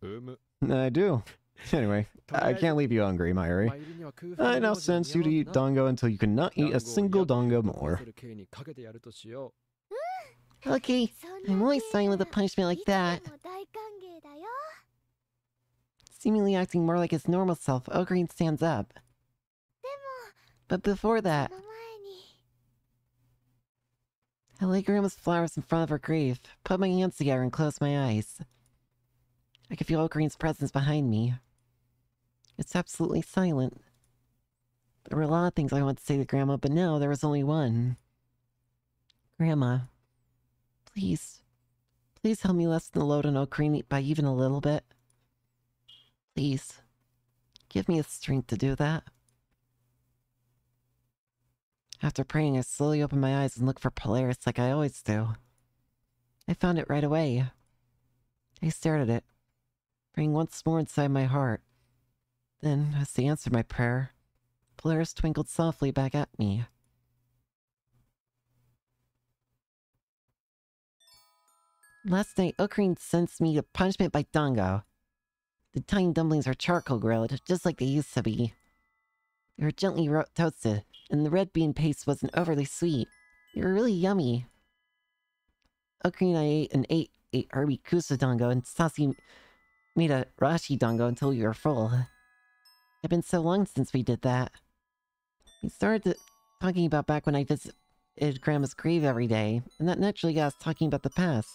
Um. I do. *laughs* Anyway, I can't leave you hungry, Mayuri. I now sense you to eat dongo until you cannot eat a single dongo more. Okay, I'm always signing with a punishment like that. Seemingly acting more like his normal self, oh, Okarin stands up. But before that, I lay grandma's flowers in front of her grave, put my hands together and close my eyes. I could feel Okarin's presence behind me. It's absolutely silent. There were a lot of things I wanted to say to Grandma, but now there was only one. Grandma, please, please help me lessen the load on Okarin by even a little bit. Please, give me the strength to do that. After praying, I slowly opened my eyes and looked for Polaris like I always do. I found it right away. I stared at it, praying once more inside my heart. Then, as he answered my prayer, Polaris twinkled softly back at me. Last night, Okarin sent me a punishment by Dango. The tiny dumplings are charcoal grilled, just like they used to be. They were gently toasted, and the red bean paste wasn't overly sweet. They were really yummy. Okarin and I ate and ate, ate Herbie Kusa dango, and Sasi made a Rashi dango until we were full. It's been so long since we did that. We started talking about back when I visited Grandma's grave every day, and that naturally got us talking about the past.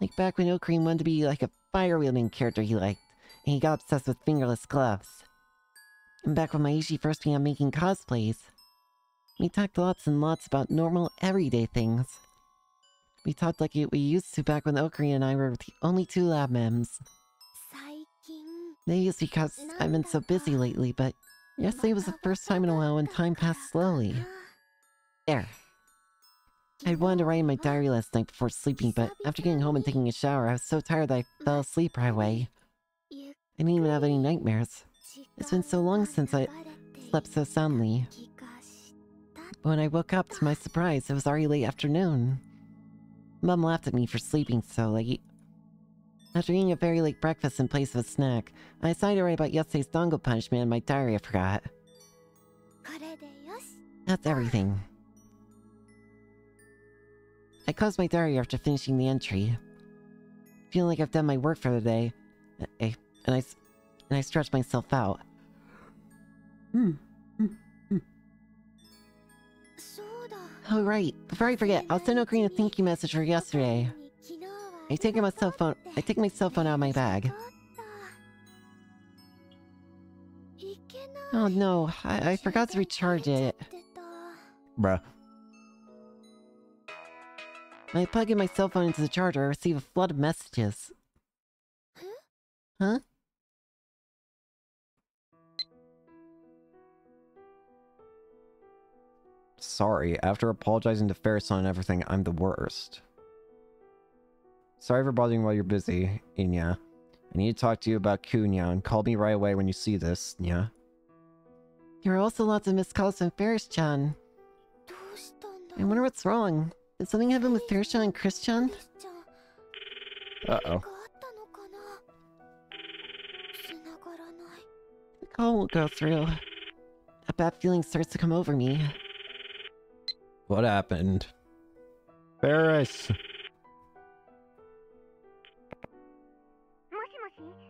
Like back when Okarin wanted to be like a fire-wielding character he liked, and he got obsessed with fingerless gloves. And back when Mayushi first began making cosplays. We talked lots and lots about normal, everyday things. We talked like we used to back when Okarin and I were the only two lab mems. Maybe it's because I've been so busy lately, but yesterday was the first time in a while when time passed slowly. There. I wanted to write in my diary last night before sleeping, but after getting home and taking a shower, I was so tired that I fell asleep right away. I didn't even have any nightmares. It's been so long since I slept so soundly. When I woke up, to my surprise, it was already late afternoon. Mum laughed at me for sleeping so late. After eating a very late breakfast in place of a snack, I decided to write about yesterday's dongo punishment in my diary I forgot. That's everything. I closed my diary after finishing the entry. Feeling like I've done my work for the day, I, and I, s- and I stretched myself out. Hmm. Oh right, before I forget, I'll send Okarin a thank you message for yesterday. I take my cell phone. I take my cell phone out of my bag. Oh no, I, I forgot to recharge it. Bruh. When I plug in my cell phone into the charger, I receive a flood of messages. Huh? Sorry, after apologizing to Faris-chan and everything, I'm the worst. Sorry for bothering while you're busy, Inya. I need to talk to you about Kunya and call me right away when you see this, Nya. There are also lots of missed calls from Faris-chan. I wonder what's wrong. Did something happen with Faris-chan and Chris-chan? Uh-oh. The call won't go through. A bad feeling starts to come over me. What happened? Faris.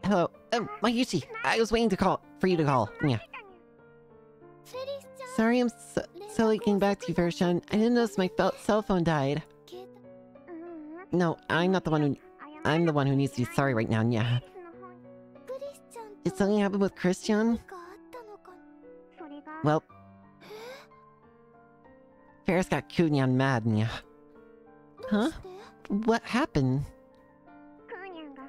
Hello, oh, um, Mayushi. I was waiting to call for you to call. Yeah. Sorry, I'm so, slowly getting back to you, Faris-chan. I didn't notice my cell phone died. No, I'm not the one who. I'm the one who needs to be sorry right now. Yeah. Did something happen with Chris-chan? Well, Faris got Kunyan mad, yeah. Huh? What happened?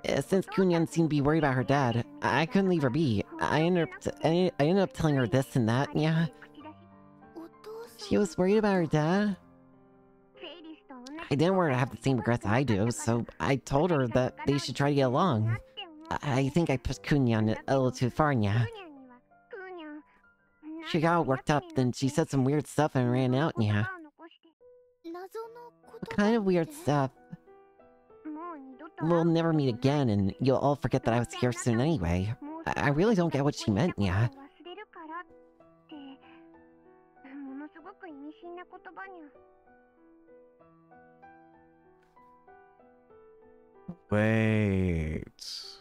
Since Kunyan seemed to be worried about her dad, I couldn't leave her be. I ended up, I ended up telling her this and that, yeah. She was worried about her dad? I didn't want her to have the same regrets I do, so I told her that they should try to get along. I, I think I pushed Kunyan a little too far, yeah. She got worked up, then she said some weird stuff and ran out, yeah. What kind of weird stuff? We'll never meet again, and you'll all forget that I was here soon anyway. I, I really don't get what she meant, yeah. Wait...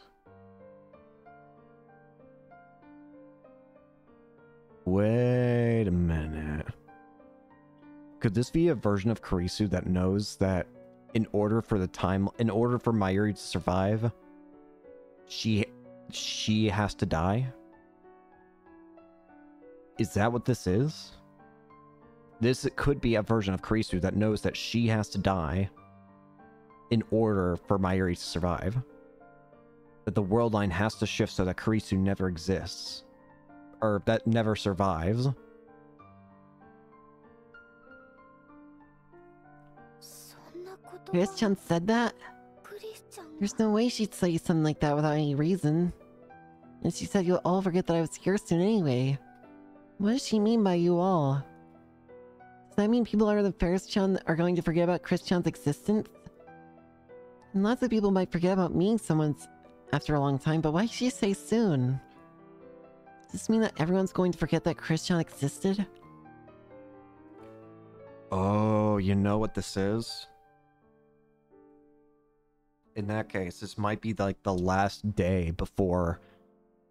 Wait a minute. Could this be a version of Kurisu that knows that in order for the time in order for Mayuri to survive, she she has to die? Is that what this is? This could be a version of Kurisu that knows that she has to die in order for Mayuri to survive. That the world line has to shift so that Kurisu never exists or that never survives. Chris-chan said that? There's no way she'd say something like that without any reason. And she said you'll all forget that I was here soon anyway. What does she mean by you all? Does that mean people are the first Chan are going to forget about Chris-chan's existence? And lots of people might forget about meeting someone after a long time, but why did she say soon? Does this mean that everyone's going to forget that Chris-chan existed? Oh, you know what this is? In that case, this might be like the last day before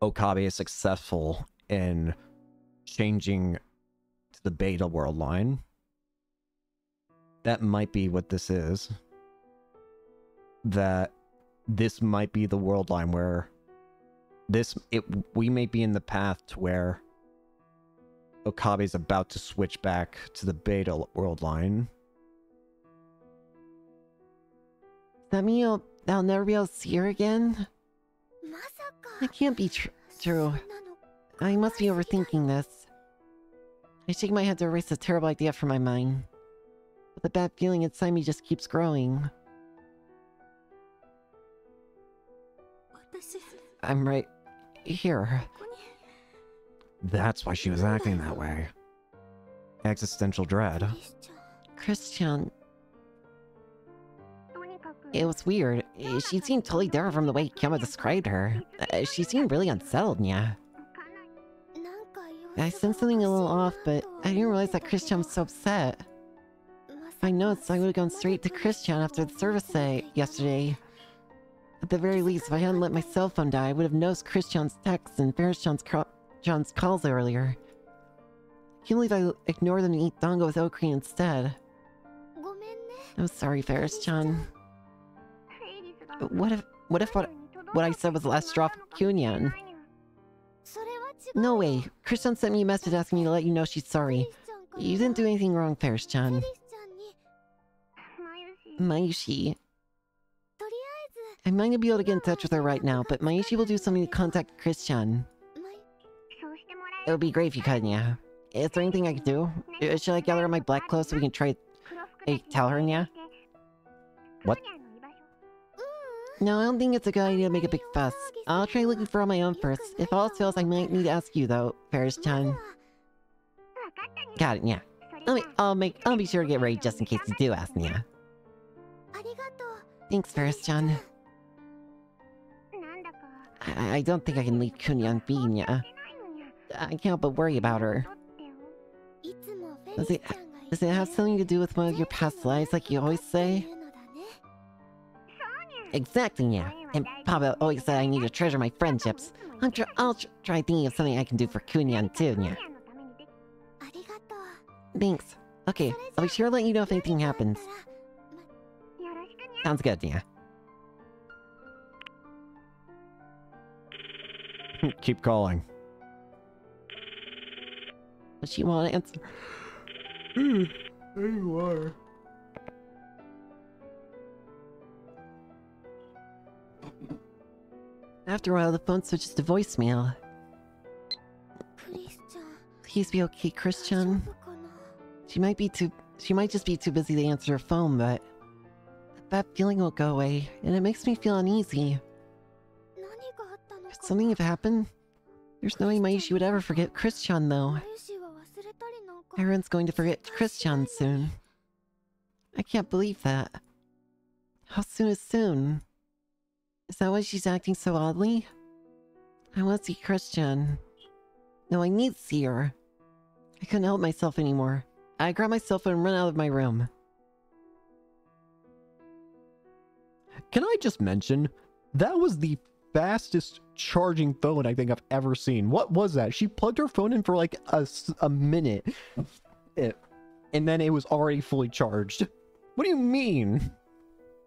Okabe is successful in changing to the beta world line. That might be what this is. That this might be the world line where this, it, we may be in the path to where Okabe's about to switch back to the beta world line. Does that mean I'll, they'll never be able to see her again? That can't be tr true. I must be overthinking this. I shake my head to erase the terrible idea from my mind. But the bad feeling inside me just keeps growing. I'm right here. That's why she was acting that way. Existential dread. Chris-chan... It was weird. She seemed totally different from the way Kima described her. Uh, she seemed really unsettled, yeah. I sensed something a little off, but I didn't realize that Chris-chan was so upset. I noticed I would have gone straight to Chris-chan after the service day yesterday. At the very least, if I hadn't let my cell phone die, I would have noticed Chris-chan's texts and Faris-chan's calls earlier. He can't believe I ignored them and eat Dango with Okarin instead. I'm sorry, Faris-chan. What if what if what, what I said was the last straw for Kunyan? No way. Chris-chan sent me a message asking me to let you know she's sorry. You didn't do anything wrong, Faris-chan. Mayushi, I might not be able to get in touch with her right now, but Mayushi will do something to contact Chris-chan. It would be great if you could, yeah. Is there anything I can do? Should I gather my black clothes so we can try... Hey, tell her, yeah? What? No, I don't think it's a good idea to make a big fuss. I'll try looking for on my own first. If all fails, I might need to ask you, though, Faris-chan. Got it, yeah. I'll make, I'll make, I'll be sure to get ready just in case you do ask, yeah. Thanks, Faris-chan. I, I don't think I can leave Kunyan be, I can't but worry about her. Does it, does it have something to do with one of your past lives, like you always say? Exactly, yeah. And Papa always said I need to treasure my friendships. I'm tr I'll tr try thinking of something I can do for Kunyan too, yeah. Thanks. Okay, I'll be sure to let you know if anything happens. Sounds good, yeah. *laughs* Keep calling. Does she want to answer? There you are. After a while, the phone switches to voicemail. Please be okay, Chris-chan. She might be too... She might just be too busy to answer her phone, but... That feeling will go away, and it makes me feel uneasy. Something have happened? There's no way Mayushi would ever forget Chris-chan, though. Everyone's going to forget Chris-chan soon. I can't believe that. How soon is soon? Is that why she's acting so oddly? I want to see Chris-chan. No, I need to see her. I couldn't help myself anymore. I grabbed my cell phone and ran out of my room. Can I just mention, that was the fastest charging phone I think I've ever seen. What was that? She plugged her phone in for like a, a minute, It- and then it was already fully charged. What do you mean?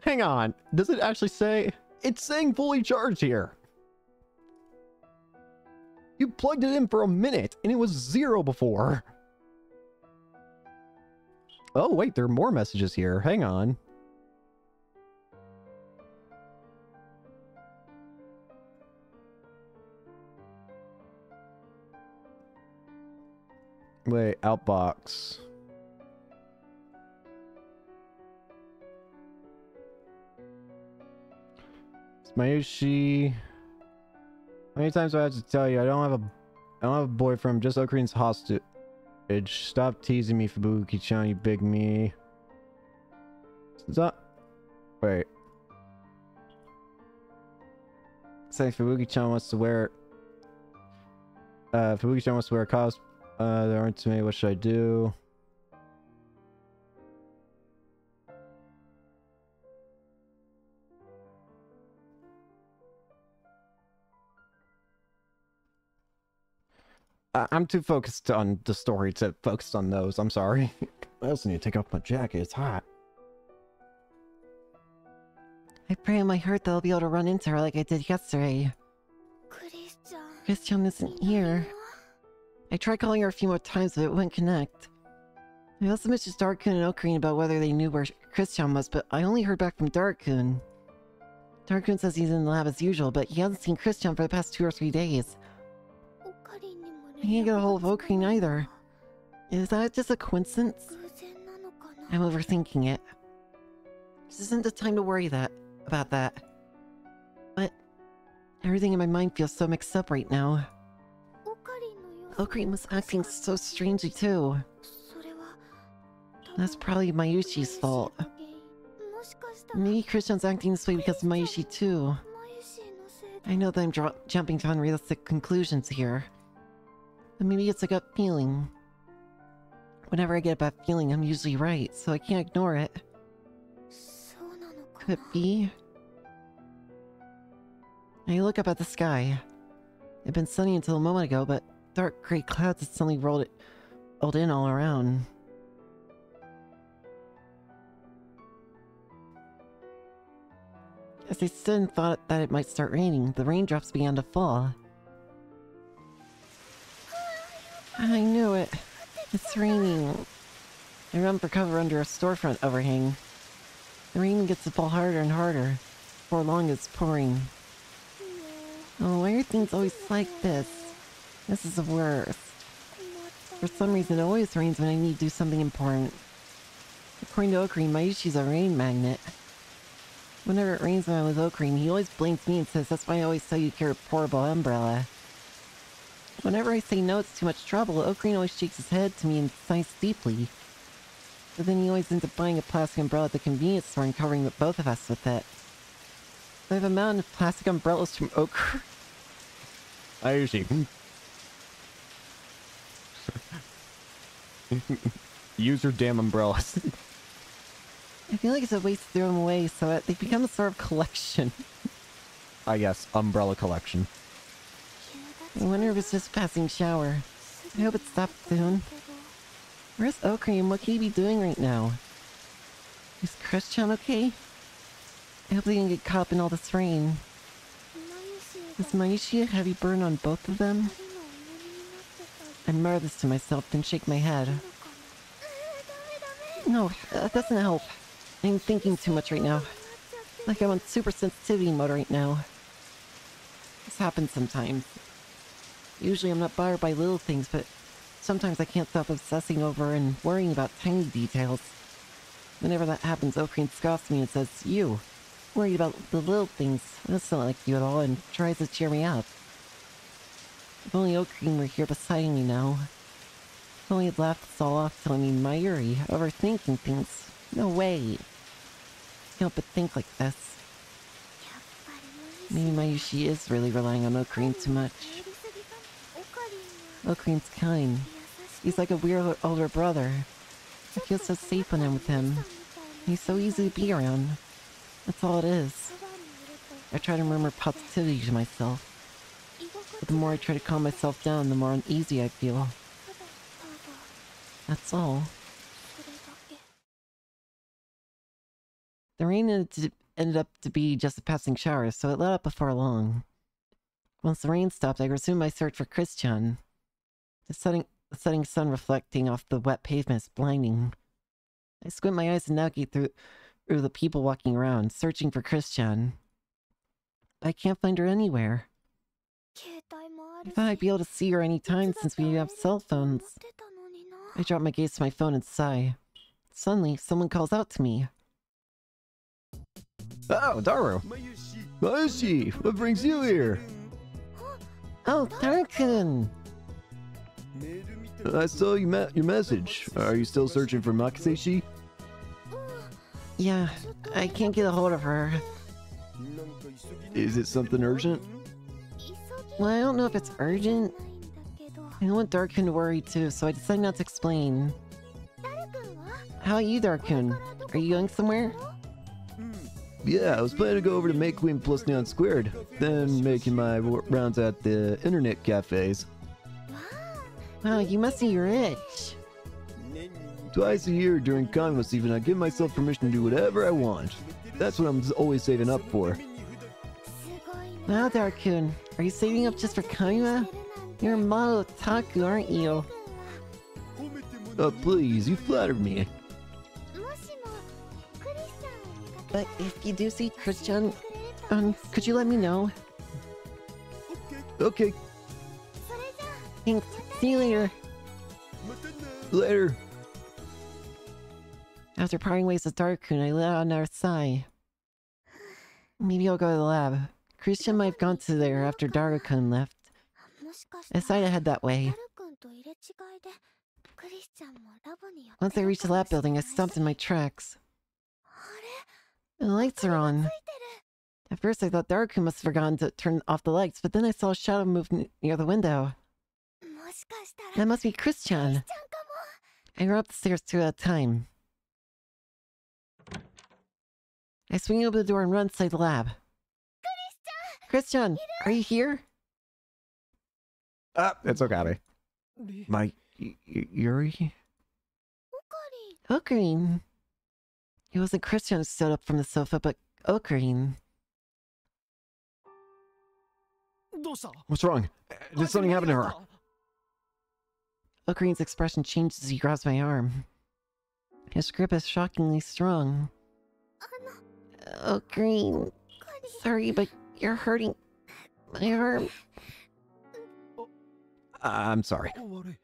Hang on. Does it actually say? It's saying fully charged here. You plugged it in for a minute, and it was zero before. Oh, wait, there are more messages here. Hang on. Wait, outbox. It's Mayushi. How many times do I have to tell you I don't have a I don't have a boyfriend, just Okarin's hostage. Stop teasing me, Fubuki-chan, you big me. Stop. Wait. Say Fubuki-chan wants to wear uh Fubuki-chan wants to wear a cos uh, there aren't too many. What should I do? I'm too focused on the story to focus on those. I'm sorry. *laughs* I also need to take off my jacket. It's hot. I pray in my heart that I'll be able to run into her like I did yesterday. Chris-chan isn't here. I tried calling her a few more times, but it wouldn't connect. I also messaged Daru-kun and Okarin about whether they knew where Chris-chan was, but I only heard back from Daru-kun. Daru-kun says he's in the lab as usual, but he hasn't seen Chris-chan for the past two or three days. I can't get a hold of Okarin either. Is that just a coincidence? I'm overthinking it. This isn't the time to worry that about that. But everything in my mind feels so mixed up right now. Okarin was acting so strangely too. That's probably Mayushi's fault. Maybe Chris-chan's acting this way because of Mayushi too. I know that I'm jumping to unrealistic conclusions here. But maybe it's a gut feeling. Whenever I get a bad feeling, I'm usually right, so I can't ignore it. Could be? I look up at the sky. It'd been sunny until a moment ago, but dark gray clouds had suddenly rolled it rolled in all around. As I stood and thought that it might start raining, the raindrops began to fall. I knew it. It's raining. I run for cover under a storefront overhang. The rain gets to fall harder and harder. Before long, it's pouring. Oh, why are things always like this? This is the worst. For some reason, it always rains when I need to do something important. According to Okarin, Mayushi's a rain magnet. Whenever it rains when I'm with Okarin, he always blames me and says that's why I always tell you to carry a portable umbrella. Whenever I say no, it's too much trouble, Okarin always shakes his head to me and sighs deeply. But then he always ends up buying a plastic umbrella at the convenience store and covering the both of us with it. I have a mountain of plastic umbrellas from Oak. I usually. Use your damn umbrellas. *laughs* I feel like it's a waste to throw them away, so that they become a sort of collection. I guess umbrella collection. I wonder if it's just a passing shower. I hope it stops soon. Where's Okarin? What can he be doing right now? Is Chris-chan okay? I hope they didn't get caught up in all this rain. Is Mayushi a heavy burn on both of them? I murmur this to myself, then shake my head. No, uh, that doesn't help. I'm thinking too much right now. Like I'm on super sensitivity mode right now. This happens sometimes. Usually I'm not bothered by little things, but sometimes I can't stop obsessing over and worrying about tiny details. Whenever that happens, Okarin scoffs me and says, You, worried about the little things. That's not like you at all, and tries to cheer me up. If only Okarin were here beside me now. If only he'd laughed us all off telling me Mayuri, overthinking things. No way. Can't but think like this. Maybe Mayushi is really relying on Okarin too much. Okarin's kind. He's like a weird older brother. I feel so safe when I'm with him. He's so easy to be around. That's all it is. I try to murmur positivity to myself. The more I try to calm myself down, the more uneasy I feel. That's all. The rain ended, ended up to be just a passing shower, so it let up before long. Once the rain stopped, I resumed my search for Chris-chan. The setting, the setting sun reflecting off the wet pavement is blinding. I squint my eyes and navigate through, through the people walking around, searching for Chris-chan. I can't find her anywhere. I thought I'd be able to see her any time since we have cell phones. I drop my gaze to my phone and sigh. Suddenly, someone calls out to me. Oh, Daru. Mayushi, what brings you here? Oh, Daru-kun! I saw you your message. Are you still searching for Makise-shi? Yeah, I can't get a hold of her. Is it something urgent? Well, I don't know if it's urgent. I don't want Daru-kun to worry too, so I decided not to explain. How are you, Daru-kun? Are you going somewhere? Hmm. Yeah, I was planning to go over to May Queen Plus Nyan Squared, then making my rounds at the internet cafes. Wow, you must be rich. Twice a year during Congo season, I give myself permission to do whatever I want. That's what I'm always saving up for. Wow, Daru-kun, are you saving up just for Kaima? You're a model otaku, aren't you? Oh, please, you flatter me. But if you do see Chris-chan, um, could you let me know? Okay, Thanks. See you later. later. After parting ways with Daru-kun, I let out another sigh. Maybe I'll go to the lab. Chris-chan might have gone to there after Daru-kun left. I decided to head that way. Once I reached the lab building, I stopped in my tracks. The lights are on. At first, I thought Darkun must have forgotten to turn off the lights, but then I saw a shadow move near the window. That must be Chris-chan. I run up the stairs two at a time. I swing open the door and run inside the lab. Chris-chan, are you here? Uh, it's Okarin. My Yuri? Okarin. It wasn't Chris-chan who stood up from the sofa, but Okarin. What's wrong? Did something happen to her? Okarin's expression changes as he grabs my arm. His grip is shockingly strong. Oh, Sorry, but you're hurting my arm. I'm sorry. 悪い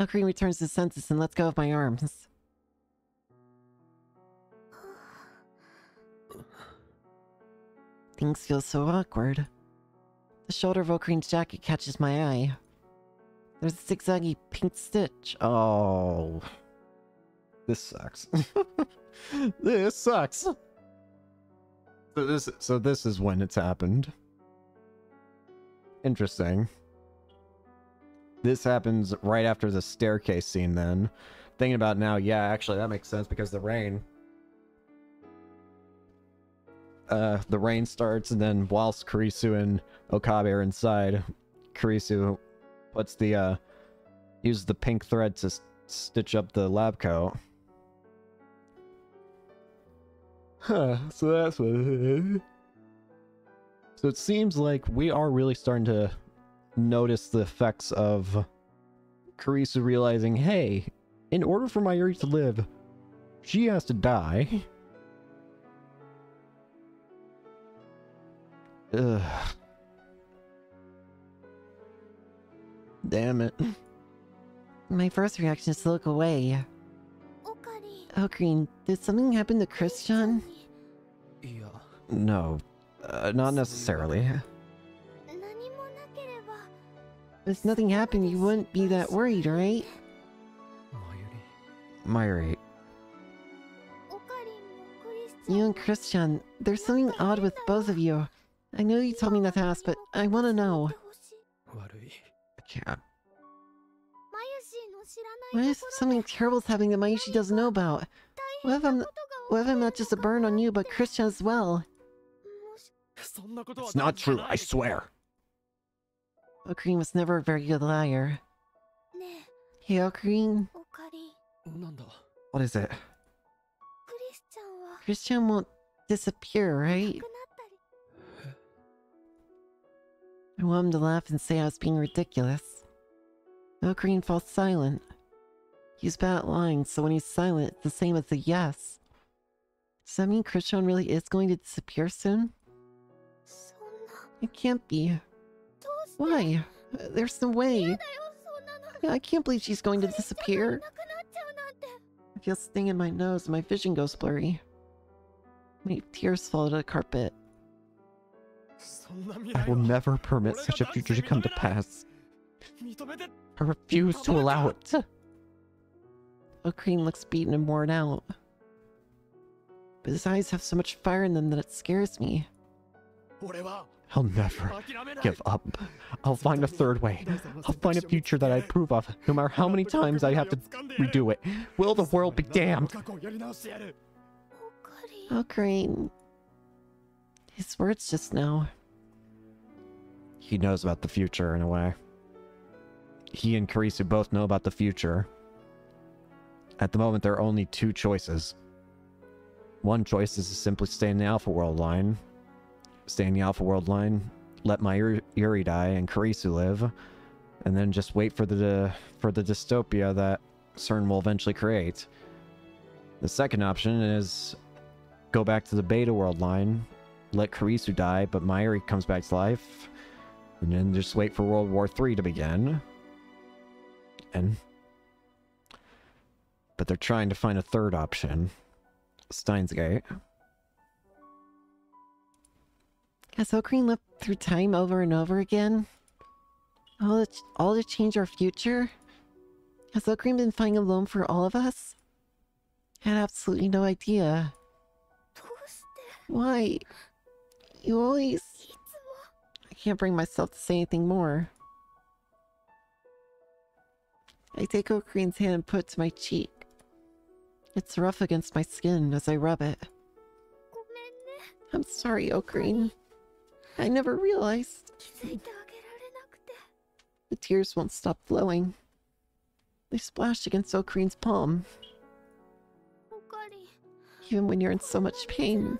Okarin oh, returns to senses and lets go of my arms. Things feel so awkward. The shoulder of Okarin's jacket catches my eye. There's a zigzaggy pink stitch. Oh. This sucks. *laughs* this sucks. So this so this is when it's happened. Interesting. This happens right after the staircase scene then. Thinking about now, yeah, actually that makes sense because the rain. Uh the rain starts and then whilst Kurisu and Okabe are inside, Kurisu puts the uh uses the pink thread to stitch up the lab coat. Huh, so that's what it. So it seems like we are really starting to notice the effects of Kurisu realizing, hey, in order for Mayuri to live, she has to die. Ugh. Damn it. My first reaction is to look away. Oh, Green, did something happen to Chris-chan? Yeah. No, uh, not necessarily. If nothing happened, you wouldn't be that worried, right? Mayuri. You and Chris-chan, there's something odd with both of you. I know you told me not to ask, but I want to know. I can't. What if something is happening that Mayushi doesn't know about? What if I'm, what if I'm not just a burn on you, but Chris-chan as well? It's not true, I swear. Okarin was never a very good liar. Hey, Okarin. What is it? Chris-chan won't disappear, right? I want him to laugh and say I was being ridiculous. Okarin falls silent. He's bad at lying, so when he's silent, it's the same as a yes. Does that mean Chris-chan really is going to disappear soon? It can't be. Why? There's no way. I can't believe she's going to disappear. I feel sting in my nose and my vision goes blurry. My tears fall to the carpet. I will never permit such a future to come to pass. I refuse to allow it. Okarin looks beaten and worn out. But his eyes have so much fire in them that it scares me. I'll never give up. I'll find a third way. I'll find a future that I approve of, no matter how many times I have to redo it. Will the world be damned? Oh. His words just now. He knows about the future in a way. He and Kurisu both know about the future. At the moment, there are only two choices. One choice is to simply stay in the Alpha World line. Stay in the Alpha World line, let my Yuri- die and Kurisu live, and then just wait for the for the dystopia that CERN will eventually create. The second option is go back to the Beta World line, let Kurisu die, but Mayuri comes back to life, and then just wait for World War III to begin. And. But they're trying to find a third option. Steins;Gate. Has Okarin lived through time over and over again? All to, all to change our future? Has Okarin been fighting alone for all of us? I had absolutely no idea. Why? You always... I can't bring myself to say anything more. I take Okarin's hand and put it to my cheek. It's rough against my skin as I rub it. I'm sorry, Okarin. I never realized. The tears won't stop flowing. They splash against Okarin's palm. Even when you're in so much pain,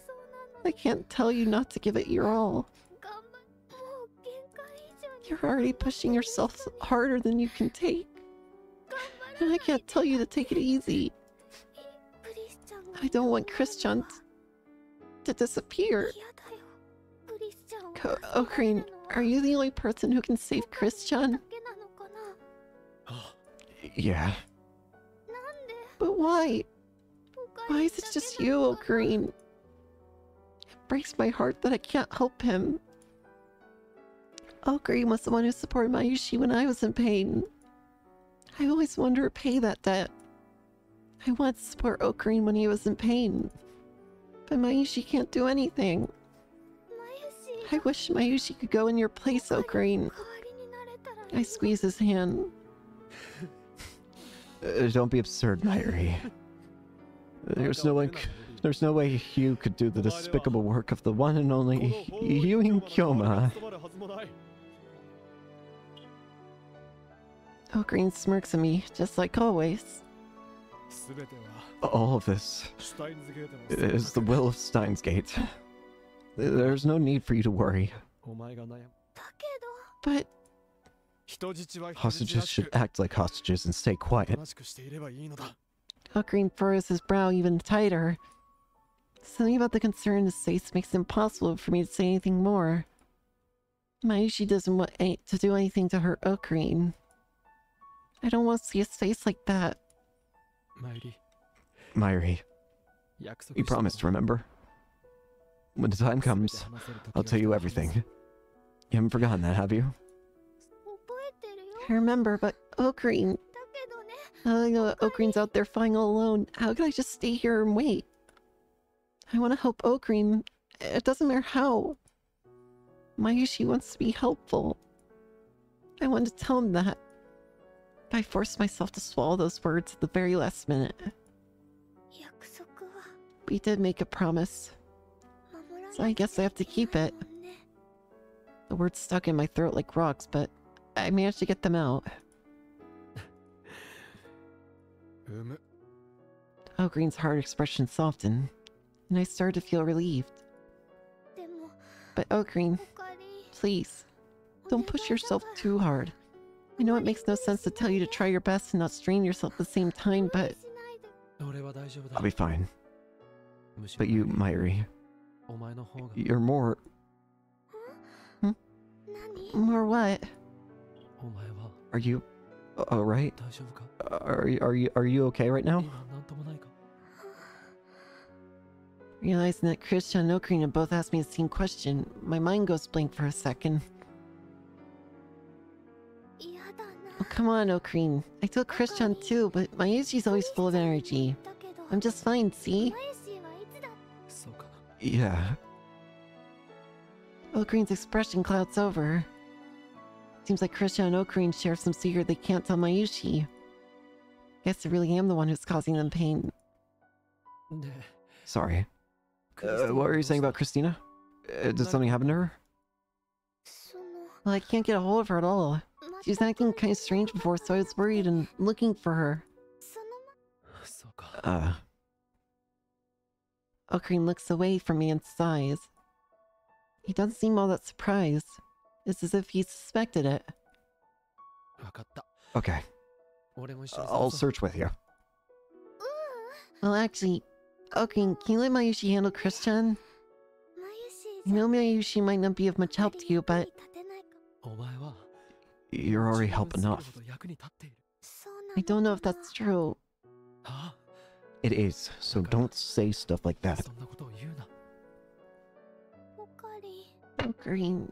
I can't tell you not to give it your all. You're already pushing yourself harder than you can take. And I can't tell you to take it easy. I don't want Chris-chan to disappear. Ko Okarin, oh, are you the only person who can save Chris-chan? *gasps* Yeah. But why? Why is it just you, oh, Okarin? It breaks my heart that I can't help him. Oh, Okarin was the one who supported Mayushi when I was in pain. I always wanted to repay that debt. I once support Okarin when he was in pain. But Mayushi can't do anything. I wish Mayushi could go in your place, Okarin. I squeeze his hand. Uh, don't be absurd, Mayuri. There's no way, there's no way you could do the despicable work of the one and only Hououin Kyouma. Okarin smirks at me, just like always. All of this is the will of Steins;Gate. There's no need for you to worry. But hostages should act like hostages and stay quiet. Okarin furrows his brow even tighter. Something about the concern his face makes it impossible for me to say anything more. Mayushi doesn't want to do anything to hurt Okarin. I don't want to see his face like that. Mayuri. you promised, remember? When the time comes, I'll tell you everything. You haven't forgotten that, have you? I remember, but Okarin... I know Okarin's out there flying all alone. How can I just stay here and wait? I want to help Okarin. It doesn't matter how. Mayushi wants to be helpful. I want to tell him that. I forced myself to swallow those words at the very last minute. We did make a promise. So I guess I have to keep it. The words stuck in my throat like rocks, but I managed to get them out. Um. Oh, Green's hard expression softened, and I started to feel relieved. But oh, Green, please, don't push yourself too hard. I know it makes no sense to tell you to try your best and not strain yourself at the same time, but... I'll be fine. But you, Mayuri... You're more... Hmm? More what? Are you... alright? Are, you, are, you, are you okay right now? Realizing that Chris-chan and Okarin both asked me the same question, my mind goes blank for a second. Oh, come on, Okarin. I told Chris-chan too, but Mayushi's always full of energy. I'm just fine, see? Yeah. Okarin's expression clouds over. Seems like Chris-chan and Okarin share some secret they can't tell Mayushi. Guess I really am the one who's causing them pain. Sorry. Uh, what were you saying about Christina? Uh, did something happen to her? Well, I can't get a hold of her at all. She was acting kind of strange before, so I was worried and looking for her. *sighs* Uh. Okarin looks away from me and sighs. He doesn't seem all that surprised. It's as if he suspected it. Okay. I'll search with you. Well, actually, Okarin, can you let Mayushi handle Chris-chan? You know Mayushi might not be of much help to you, but you're already helping enough. I don't know if that's true. It is, so don't say stuff like that. Oh, green.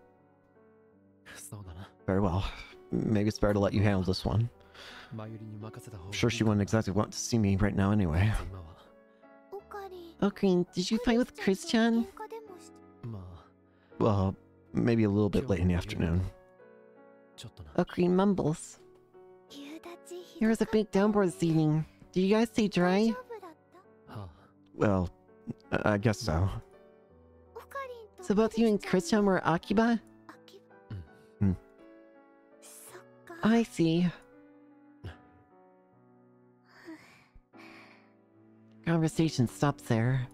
Very well. Maybe it's better to let you handle this one. I'm sure she wouldn't exactly want to see me right now anyway. Oh, Green, did you fight with Chris-chan? Well, maybe a little bit late in the afternoon. Okarin mumbles. There was a big downpour this evening. Did you guys stay dry? Well, I guess so. So both you and Chris-chan were Akiba? Hmm. I see. Conversation stops there.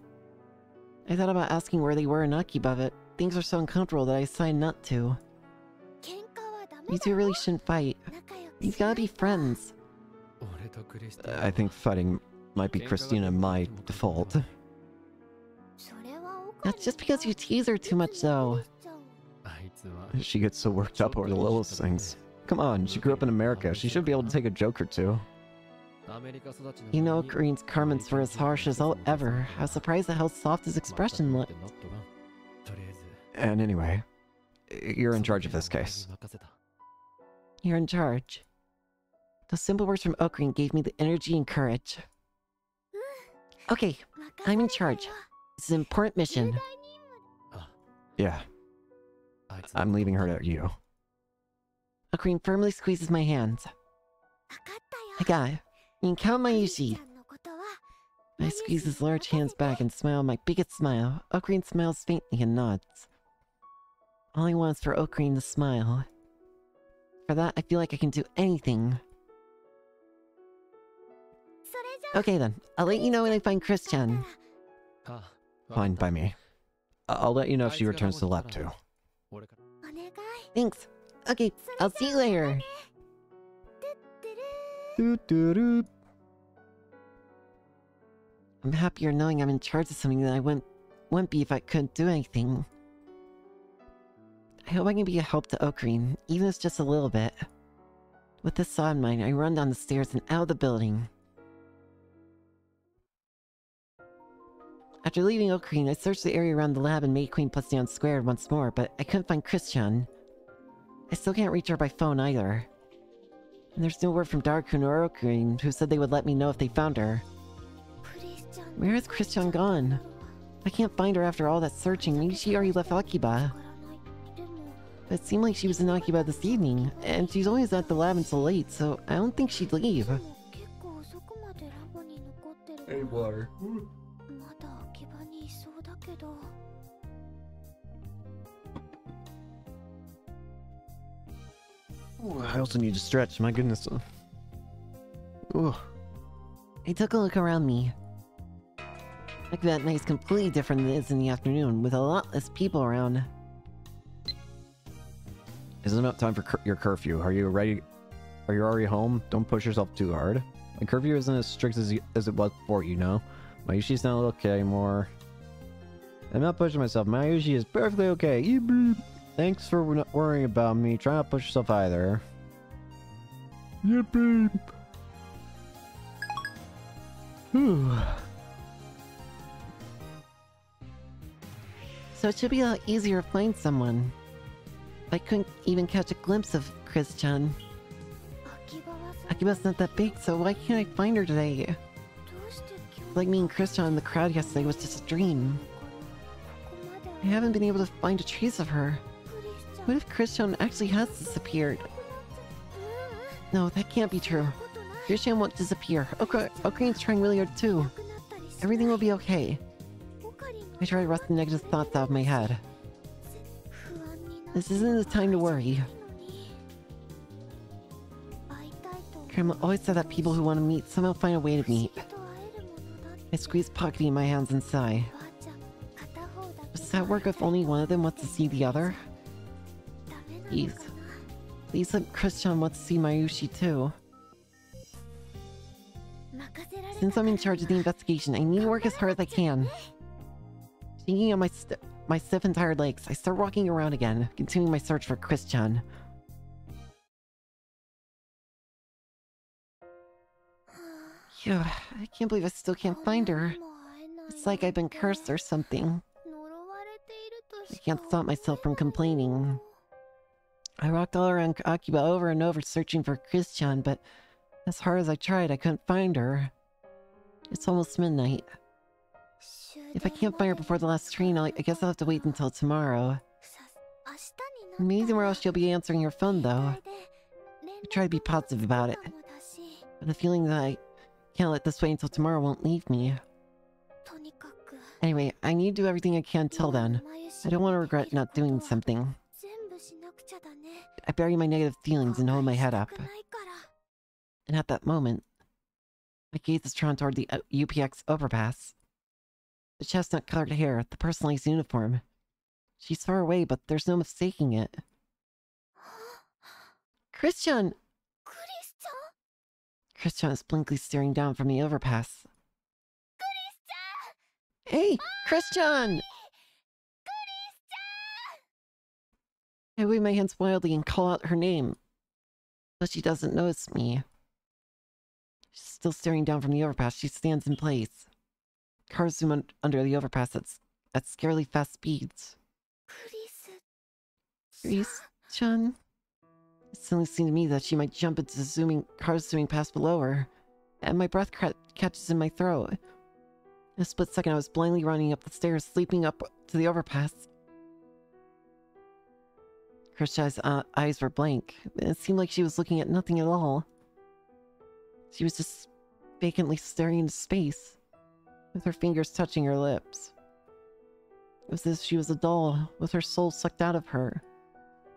I thought about asking where they were in Akiba, but things are so uncomfortable that I decided not to. You two really shouldn't fight. You've gotta be friends. I think fighting might be Christina my default. That's just because you tease her too much, though. She gets so worked up over the littlest things. Come on, she grew up in America. She should be able to take a joke or two. You know, Green's comments were as harsh as ever. I was surprised at how soft his expression looked. And anyway, you're in charge of this case. You're in charge. Those simple words from Okarin gave me the energy and courage. *gasps* Okay, I'm in charge. It's an important mission. Uh, yeah. I'm leaving her to you. Okarin firmly squeezes my hands. I got. You can count Mayushi. I squeeze his large hands back and smile my biggest smile. Okarin smiles faintly and nods. All he wants for Okarin to smile. For that, I feel like I can do anything. Okay then, I'll let you know when I find Chris-chan. Fine, by me. I'll let you know if she returns to lab too. Thanks. Okay, I'll see you later. I'm happier knowing I'm in charge of something that I wouldn't, wouldn't be if I couldn't do anything. I hope I can be a help to Okarin, even if it's just a little bit. With this saw in mind, I run down the stairs and out of the building. After leaving Okarin, I searched the area around the lab and May Queen Plus Nyan Squared once more, but I couldn't find Chris-chan. I still can't reach her by phone either. And there's no word from Daru-kun or Okarin, who said they would let me know if they found her. Where is Chris-chan gone? I can't find her after all that searching. Maybe she already left Akiba. It seemed like she was in Akiba this evening, and she's always at the lab until late, so I don't think she'd leave. Hey, water. Ooh, I also need to stretch, my goodness. Ooh. I took a look around me. Like that night's completely different than it is in the afternoon, with a lot less people around. It's about time for cur- your curfew. Are you ready? Are you already home? Don't push yourself too hard. My curfew isn't as strict as, as it was before, you know. Mayushi's not okay anymore. I'm not pushing myself. Mayushi is perfectly okay. Thanks for not worrying about me. Try not to push yourself either. Babe. Whew. So it should be a lot easier to find someone. I couldn't even catch a glimpse of Chris-chan. Akiba's not that big, so why can't I find her today? Like me and Chris-chan in the crowd yesterday was just a dream. I haven't been able to find a trace of her. What if Chris-chan actually has disappeared? No, that can't be true. Chris-chan won't disappear. Ok Okarin's trying really hard too. Everything will be okay. I try to rust the negative thoughts out of my head. This isn't the time to worry. Grandma always said that people who want to meet somehow find a way to meet. I squeeze pocketing in my hands and sigh. Does that work if only one of them wants to see the other? Please. Please let Chris-chan wants to see Mayushi too. Since I'm in charge of the investigation, I need to work as hard as I can. Thinking on my my stiff and tired legs, I start walking around again, continuing my search for Chris-chan. Phew, *sighs* I can't believe I still can't find her. It's like I've been cursed or something. I can't stop myself from complaining. I walked all around Akiba over and over searching for Chris-chan, but as hard as I tried, I couldn't find her. It's almost midnight. If I can't find her before the last train, I'll, I guess I'll have to wait until tomorrow. Maybe tomorrow she'll be answering her phone, though. I try to be positive about it, but the feeling that I can't let this wait until tomorrow won't leave me. Anyway, I need to do everything I can till then. I don't want to regret not doing something. I bury my negative feelings and hold my head up. And at that moment, my gaze is drawn toward the uh, UDX overpass. The chestnut colored hair, the personalized uniform. She's far away, but there's no mistaking it. Chris-chan! Chris-chan Chris-chan is blankly staring down from the overpass. Hey, Chris-chan! Chris-chan! I wave my hands wildly and call out her name. But she doesn't notice me. She's still staring down from the overpass. She stands in place. Cars zoom un- under the overpass at, at scarily fast speeds. Chris-chan? It suddenly seemed to me that she might jump into the zooming cars zooming past below her, and my breath cra- catches in my throat. In a split second, I was blindly running up the stairs, leaping up to the overpass. Chris-chan's uh, eyes were blank. It seemed like she was looking at nothing at all. She was just vacantly staring into space, with her fingers touching her lips. It was as if she was a doll, with her soul sucked out of her.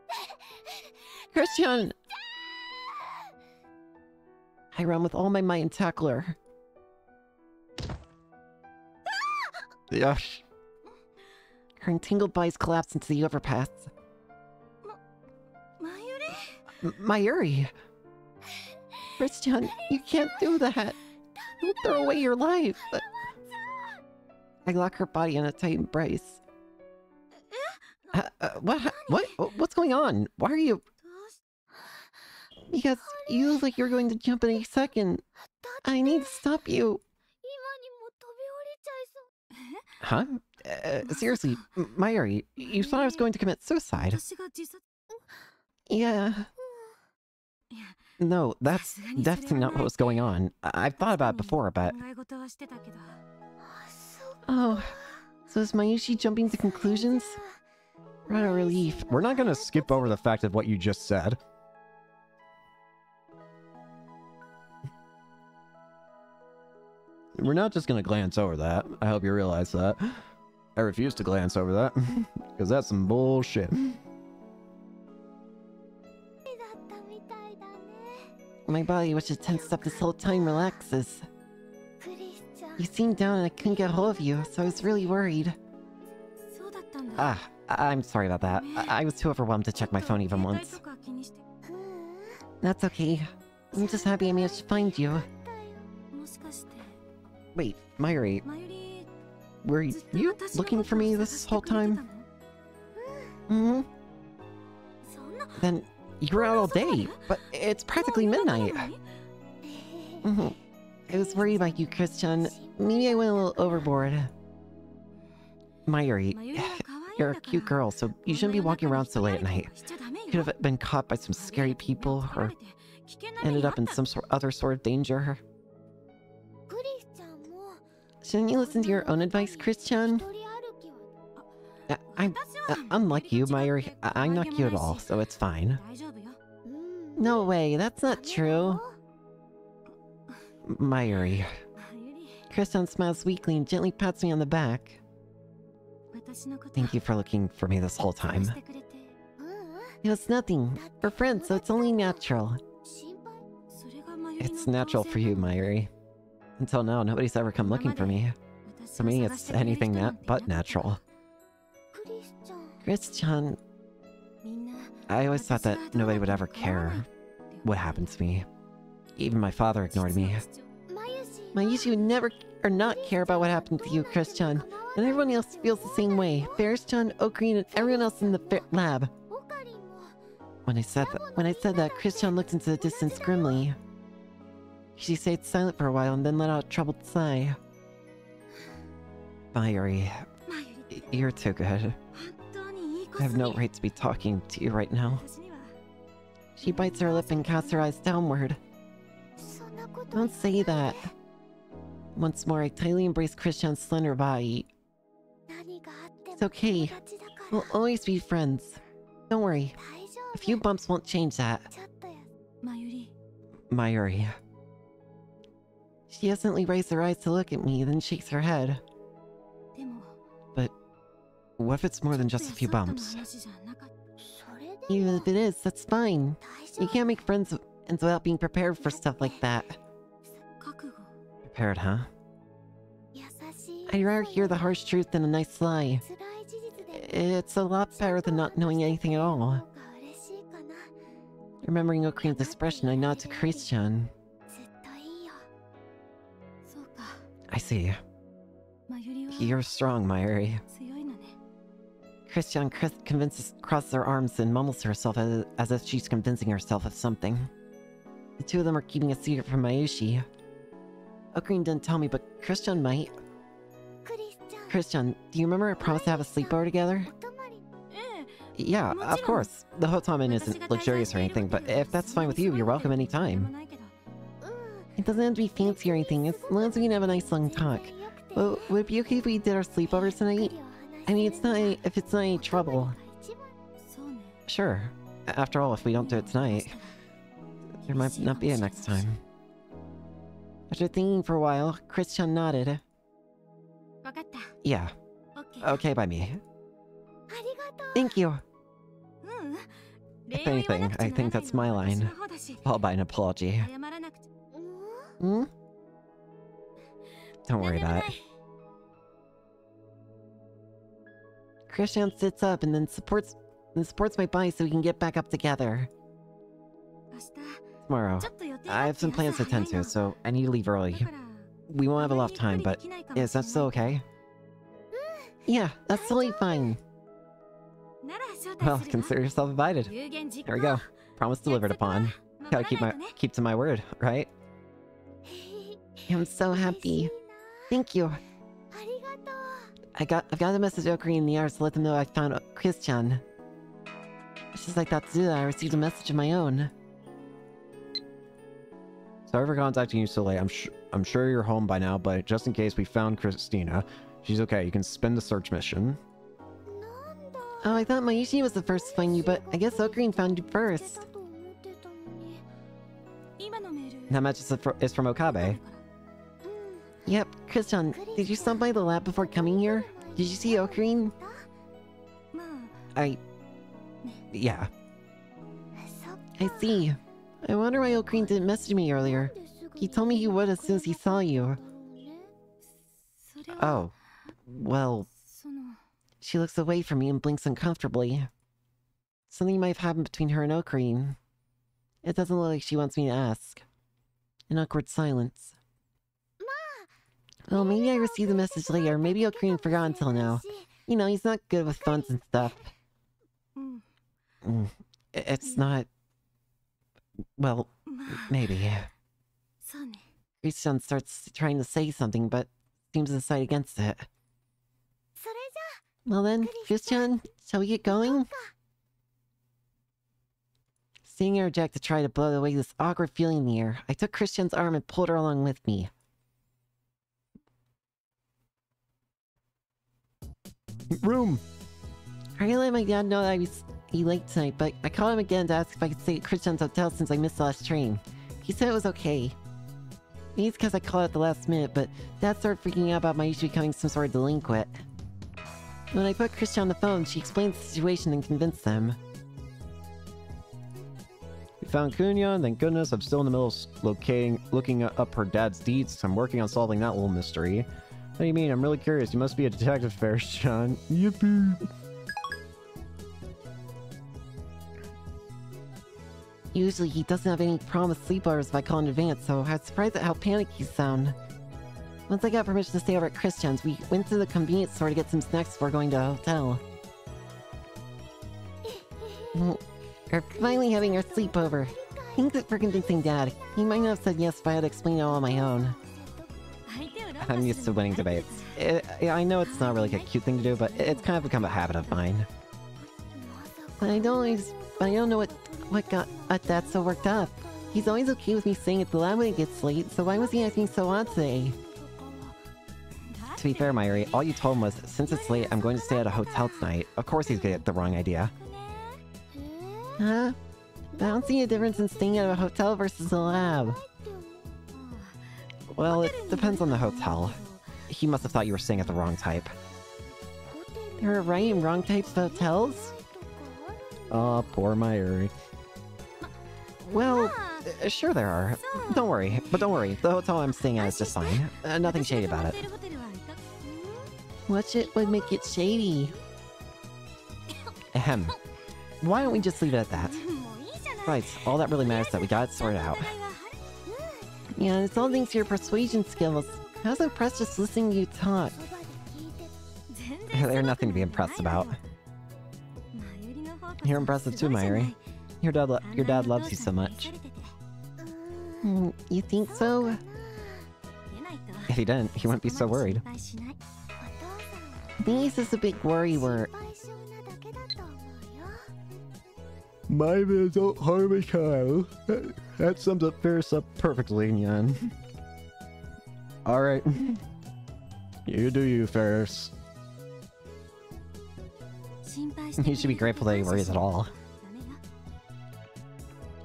*laughs* Chris-chan! I run with all my might and tackle *gasps* her. Yush. Her entangled bodies collapse into the overpass. Ma Mayuri? Mayuri! *sighs* Chris-chan, you can't do that! Don't throw away your life! I lock her body in a tight embrace. Uh, uh, what? What? What's going on? Why are you? Because you look like you're going to jump any second. I need to stop you. *laughs* Huh? Uh, seriously, Mayuri, you thought I was going to commit suicide. Yeah. No, that's definitely not what was going on. I've thought about it before, but... Oh, so is Mayushi jumping to conclusions? What a relief. We're not going to skip over the fact of what you just said. We're not just going to glance over that. I hope you realize that. I refuse to glance over that, *laughs* because that's some bullshit. My body, which is tensed up this whole time, relaxes. You seemed down and I couldn't get hold of you, so I was really worried. Ah, I'm sorry about that. I, I was too overwhelmed to check my phone even once. That's okay. I'm just happy I managed to find you. Wait, Mayuri... Were you looking for me this whole time? Mm hmm Then you were out all day, but it's practically midnight. Mm -hmm. I was worried about you, Christian. Maybe I went a little overboard. Mayuri, *sighs* you're a cute girl, so you shouldn't be walking around so late at night. You could have been caught by some scary people or ended up in some sort other sort of danger. Shouldn't you listen to your own advice, Christian? I'm I'm you, Mayuri. I'm not cute at all, so it's fine. No way, that's not true. Mayuri. Kristen smiles weakly and gently pats me on the back. Thank you for looking for me this whole time. It was nothing. We're friends, so it's only natural. It's natural for you, Mayuri. Until now, nobody's ever come looking for me. To me, it's anything but natural. Chris-chan... I always thought that nobody would ever care what happened to me. Even my father ignored me. Mayusu never or not care about what happened to you, Chris-chan. And everyone else feels the same way. Faris-chan, Okarin, and everyone else in the lab. When I said that, when I said that, Chris-chan looked into the distance grimly. She stayed silent for a while and then let out a troubled sigh. Mayuri, you're too good. I have no right to be talking to you right now. She bites her lip and casts her eyes downward. Don't say that. Once more, I tightly embrace Christian's slender body. It's okay. We'll always be friends. Don't worry. A few bumps won't change that. Mayuri. She hesitantly raises her eyes to look at me, then shakes her head. But what if it's more than just a few bumps? Even if it is, that's fine. You can't make friends without being prepared for stuff like that prepared, huh? I'd rather hear the harsh truth than a nice lie. It's a lot better than not knowing anything at all. Remembering Okarin's expression, I nod to Christian. I see. You're strong, Mayuri. Christian Chris convinces, crosses her arms and mumbles to herself as, as if she's convincing herself of something. The two of them are keeping a secret from Mayushi. Okarin didn't tell me, but Christian might. Christian, do you remember I promised to have a sleepover together? Yeah, of course. The Hotamen isn't luxurious or anything, but if that's fine with you, you're welcome anytime. It doesn't have to be fancy or anything, as long as we can have a nice long talk. Well, would it be okay if we did our sleepover tonight? I mean, it's not any, if it's not any trouble. Sure. After all, if we don't do it tonight, there might not be a next time. After thinking for a while, Christian nodded. Yeah. Okay by me. Thank you. If anything, I think that's my line. All by an apology. Hmm? Don't worry about it. Christian sits up and then supports and supports my body so we can get back up together tomorrow. I have some plans to attend to, so I need to leave early. We won't have a lot of time, but is that still okay? Yeah, that's totally fine. Well, consider yourself invited. There we go. Promise delivered upon. Gotta keep my keep to my word, right? I'm so happy. Thank you. I got I've got a message to Okuri in the air to let them know I found Christian. Just like that Zula I received a message of my own. Sorry for contacting you so late. I'm, I'm sure you're home by now, but just in case, we found Christina. She's okay. You can spend the search mission. Oh, I thought Mayushi was the first to find you, but I guess Okarin found you first. That match is, is from Okabe. Yep, Christian, did you stop by the lab before coming here? Did you see Okarin? I... Yeah. I see. I wonder why Okarin didn't message me earlier. He told me he would as soon as he saw you. Oh. Well... She looks away from me and blinks uncomfortably. Something might have happened between her and Okarin. It doesn't look like she wants me to ask. An awkward silence. Well, maybe I received the message later. Maybe Okarin forgot until now. You know, he's not good with phones and stuff. Mm, it's not well, *sighs* maybe. Yeah. Christian starts trying to say something, but seems to side against it. Well then, Christian, shall we get going? Seeing her Jack to try to blow away this awkward feeling in the air, I took Christian's arm and pulled her along with me. Room! Are you letting my dad know that I was be late tonight, but I called him again to ask if I could stay at Christian's hotel since I missed the last train. He said it was okay. Maybe it's because I called at the last minute, but Dad started freaking out about my issue becoming some sort of delinquent. When I put Christian on the phone, she explained the situation and convinced them. We found Kunyan, thank goodness. I'm still in the middle of locating, looking up her dad's deeds. I'm working on solving that little mystery. What do you mean? I'm really curious. You must be a detective, Faris *laughs* John. Yippee. Usually he doesn't have any promised sleepovers by call in advance, so I was surprised at how panicky he sounded. Once I got permission to stay over at Christian's, we went to the convenience store to get some snacks before going to a hotel. We're finally having our sleepover. Thanks for convincing Dad. He might not have said yes if I had explained it all on my own. I'm used to winning debates. Eh, it, I know it's not really a cute thing to do, but it's kind of become a habit of mine. But I don't, I don't know what what got that so worked up. He's always okay with me staying at the lab when it gets late, so why was he acting so odd today? To be fair, Mayuri, all you told him was, since it's late, I'm going to stay at a hotel tonight. Of course he's get the wrong idea. Huh? I don't see a difference in staying at a hotel versus a lab. Well, it depends on the hotel. He must have thought you were staying at the wrong type. There are right and wrong types of hotels? Oh, poor Mayuri. Well, uh, sure there are. Don't worry. But don't worry. The hotel I'm staying at is just fine. Uh, nothing shady about it. What's it would make it shady? Ahem. Why don't we just leave it at that? Right, all that really matters is that we got it sorted out. Yeah, it's all thanks to your persuasion skills. I was impressed just listening to you talk. They're nothing to be impressed about. You're impressive too, Mayuri. Your dad, lo your dad loves you so much. Mm, you think so? If he didn't, he wouldn't be so worried. This is a big worry word. My result Harvey Kyle. That, that sums up Faris up perfectly, Nyan. *laughs* Alright. You do you, Faris. *laughs* You should be grateful that he worries at all.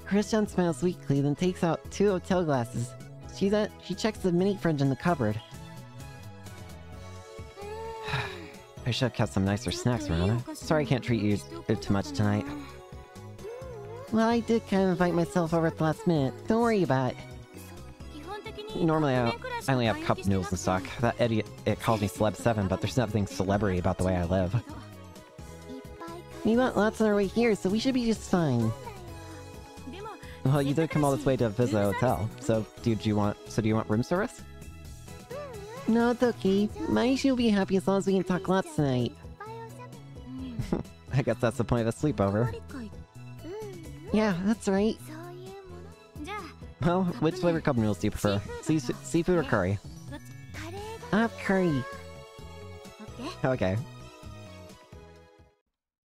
Christian smiles weakly, then takes out two hotel glasses. She then she checks the mini fridge in the cupboard. *sighs* I should have kept some nicer snacks around. Sorry I can't treat you too much tonight. Well, I did kind of invite myself over at the last minute. Don't worry about it. Normally, I, I only have cup noodles and stock. That idiot it calls me Celeb7, but there's nothing celebrity about the way I live. We got lots on our way here, so we should be just fine. Well, you did come all this way to visit a hotel, so do you want so do you want room service? No, it's okay. Mayushi will be happy as long as we can talk lots tonight. *laughs* I guess that's the point of a sleepover. Yeah, that's right. Well, which flavor cup noodles do you prefer? Sea seafood or curry? I have curry. Okay.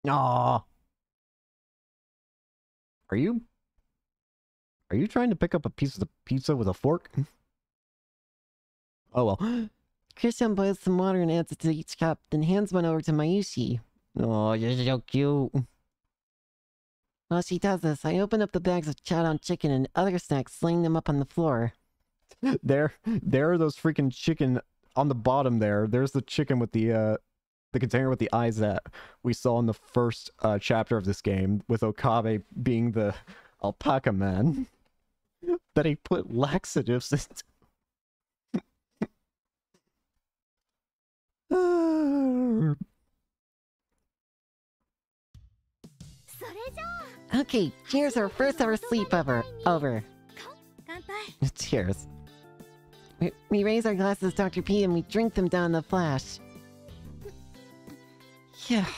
Aww. Are you... Are you trying to pick up a piece of the pizza with a fork? Oh well. *gasps* Christian boils some water and adds it to each cup, then hands one over to Mayushi. Oh, you're so cute. While she does this, I open up the bags of chowdown chicken and other snacks, laying them up on the floor. *laughs* There, there are those freaking chicken on the bottom there. There's the chicken with the, uh, the container with the eyes that we saw in the first uh, chapter of this game, with Okabe being the alpaca man *laughs* that he put laxatives into. *sighs* Okay, cheers our first ever sleepover. Over. Cheers. We, we raise our glasses, Dr. P, and we drink them down the flash. Yeah. *sighs*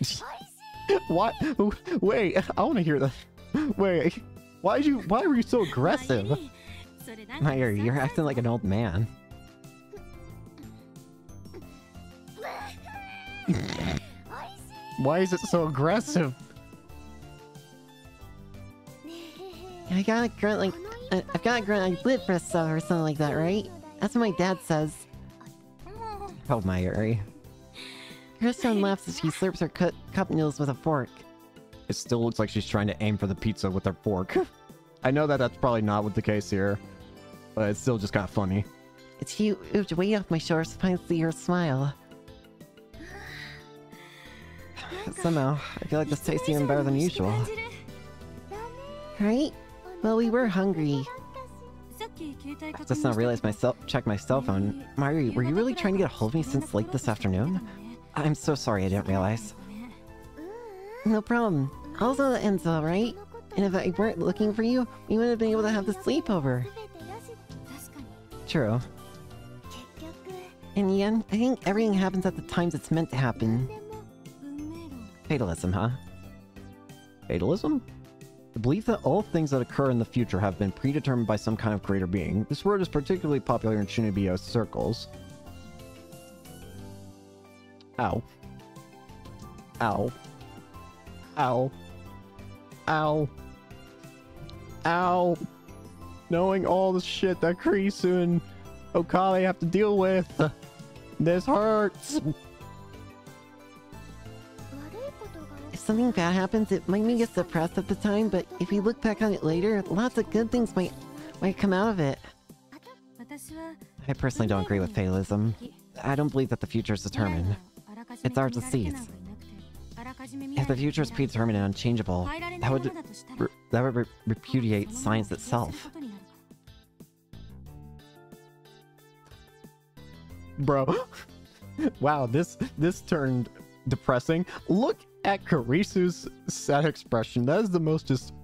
*laughs* What? Wait, I want to hear that. *laughs* Wait, why did you? Why were you so aggressive? Meyer, you're acting like an old man. Why is it so aggressive? I got a grunt like uh, I've got a grunt like lit for a or something like that, right? That's what my dad says. Oh my Yuri. Kirsten laughs as she slurps her cu cup noodles with a fork. It still looks like she's trying to aim for the pizza with her fork. *laughs* I know that that's probably not what the case here, but it's still just kind of funny. It's huge way off my shoulders to finally see her smile. *sighs* Somehow, I feel like this tastes even better than usual. Right? Well, we were hungry. I just now realized myself check my cell phone. Mari, were you really trying to get a hold of me since late this afternoon? I'm so sorry I didn't realize. No problem. Also, that ends alright. And if I weren't looking for you, we wouldn't have been able to have the sleepover. True. In the end, I think everything happens at the times it's meant to happen. Fatalism, huh? Fatalism? The belief that all things that occur in the future have been predetermined by some kind of greater being. This word is particularly popular in chuunibyou circles. Ow. Ow. Ow. Ow. Ow. Knowing all the shit that Kurisu and Okabe have to deal with. This hurts. If something bad happens, it might make us depressed at the time, but if we look back on it later, lots of good things might might come out of it. I personally don't agree with fatalism. I don't believe that the future is determined. It's ours to seize. If the future is predetermined and unchangeable, that would re that would re repudiate science itself. Bro. *laughs* wow, this this turned depressing. Look at Kurisu's sad expression. That is the most just.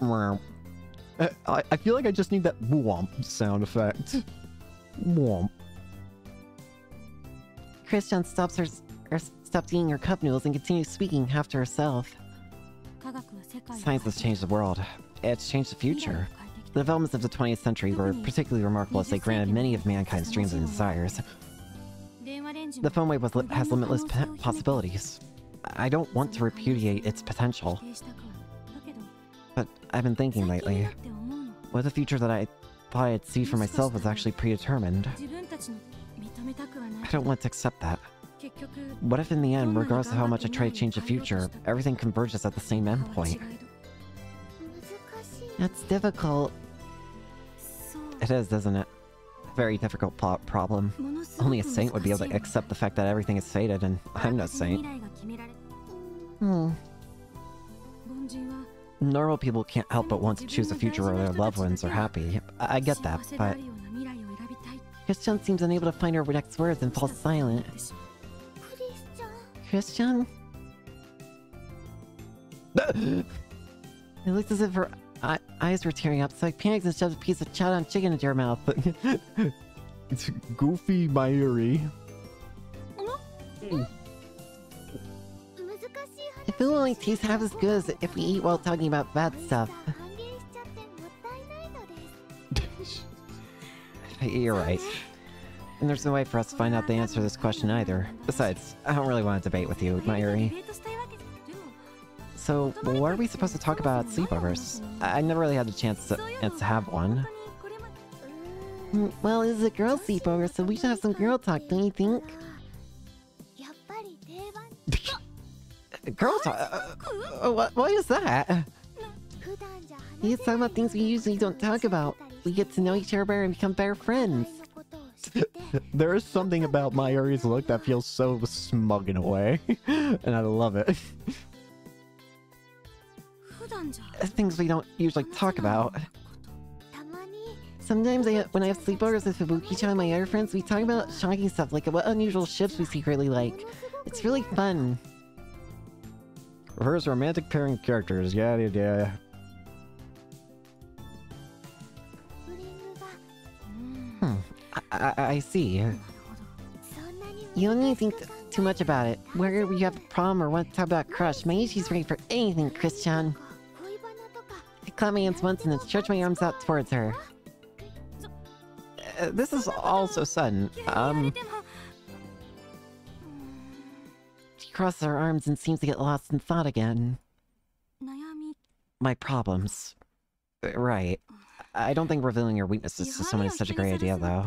I, I feel like I just need that womp sound effect. *laughs* Womp. Christian stops her, stops eating her cup noodles and continues speaking half to herself. Science has changed the world. It's changed the future. The developments of the 20th century were particularly remarkable as they granted many of mankind's dreams and desires. The phone wave li has limitless possibilities. I don't want to repudiate its potential. But I've been thinking lately, what the future that I thought I'd see for myself was actually predetermined? I don't want to accept that. What if in the end, regardless of how much I try to change the future, everything converges at the same endpoint? That's difficult. It is, isn't it? Very difficult problem. Only a saint would be able to accept the fact that everything is fated, and I'm no saint. Hmm. Normal people can't help but want to choose a future where their loved ones are happy. I, I get that, but... Christian seems unable to find her next words and falls silent. Christian? *gasps* it looks as if her eyes were tearing up, so I panicked and shoved a piece of chowdown chicken into her mouth. *laughs* it's Goofy Mayuri. Mm. If it only tastes half as good as if we eat while talking about bad stuff. *laughs* *laughs* You're right. And there's no way for us to find out the answer to this question either. Besides, I don't really want to debate with you, Mayuri. So, what are we supposed to talk about at sleepovers? I, never really had the chance to, to have one. Mm, well, it's a girl sleepover, so we should have some girl talk, don't you think? *laughs* girl talk? Uh, uh, what, what is that? It's talking about things we usually don't talk about. We get to know each other better and become better friends. *laughs* there is something about Mayuri's look that feels so smug in a way, *laughs* and I love it. Things we don't usually talk about. Sometimes I, when I have sleepovers with Fubuki-chan and my other friends, we talk about shocking stuff, like what unusual ships we secretly like. It's really fun. Reverse romantic pairing characters, yada yada. Hmm, I, I, see. You don't need to think too much about it. Whether you have a problem or want to talk about crush, Mayushi's ready for anything, Christian. I clap my hands once and then stretch my arms out towards her. Uh, this is all so sudden. Um... She crosses her arms and seems to get lost in thought again. My problems. Uh, right. I don't think revealing your weaknesses to someone is such a great idea, though.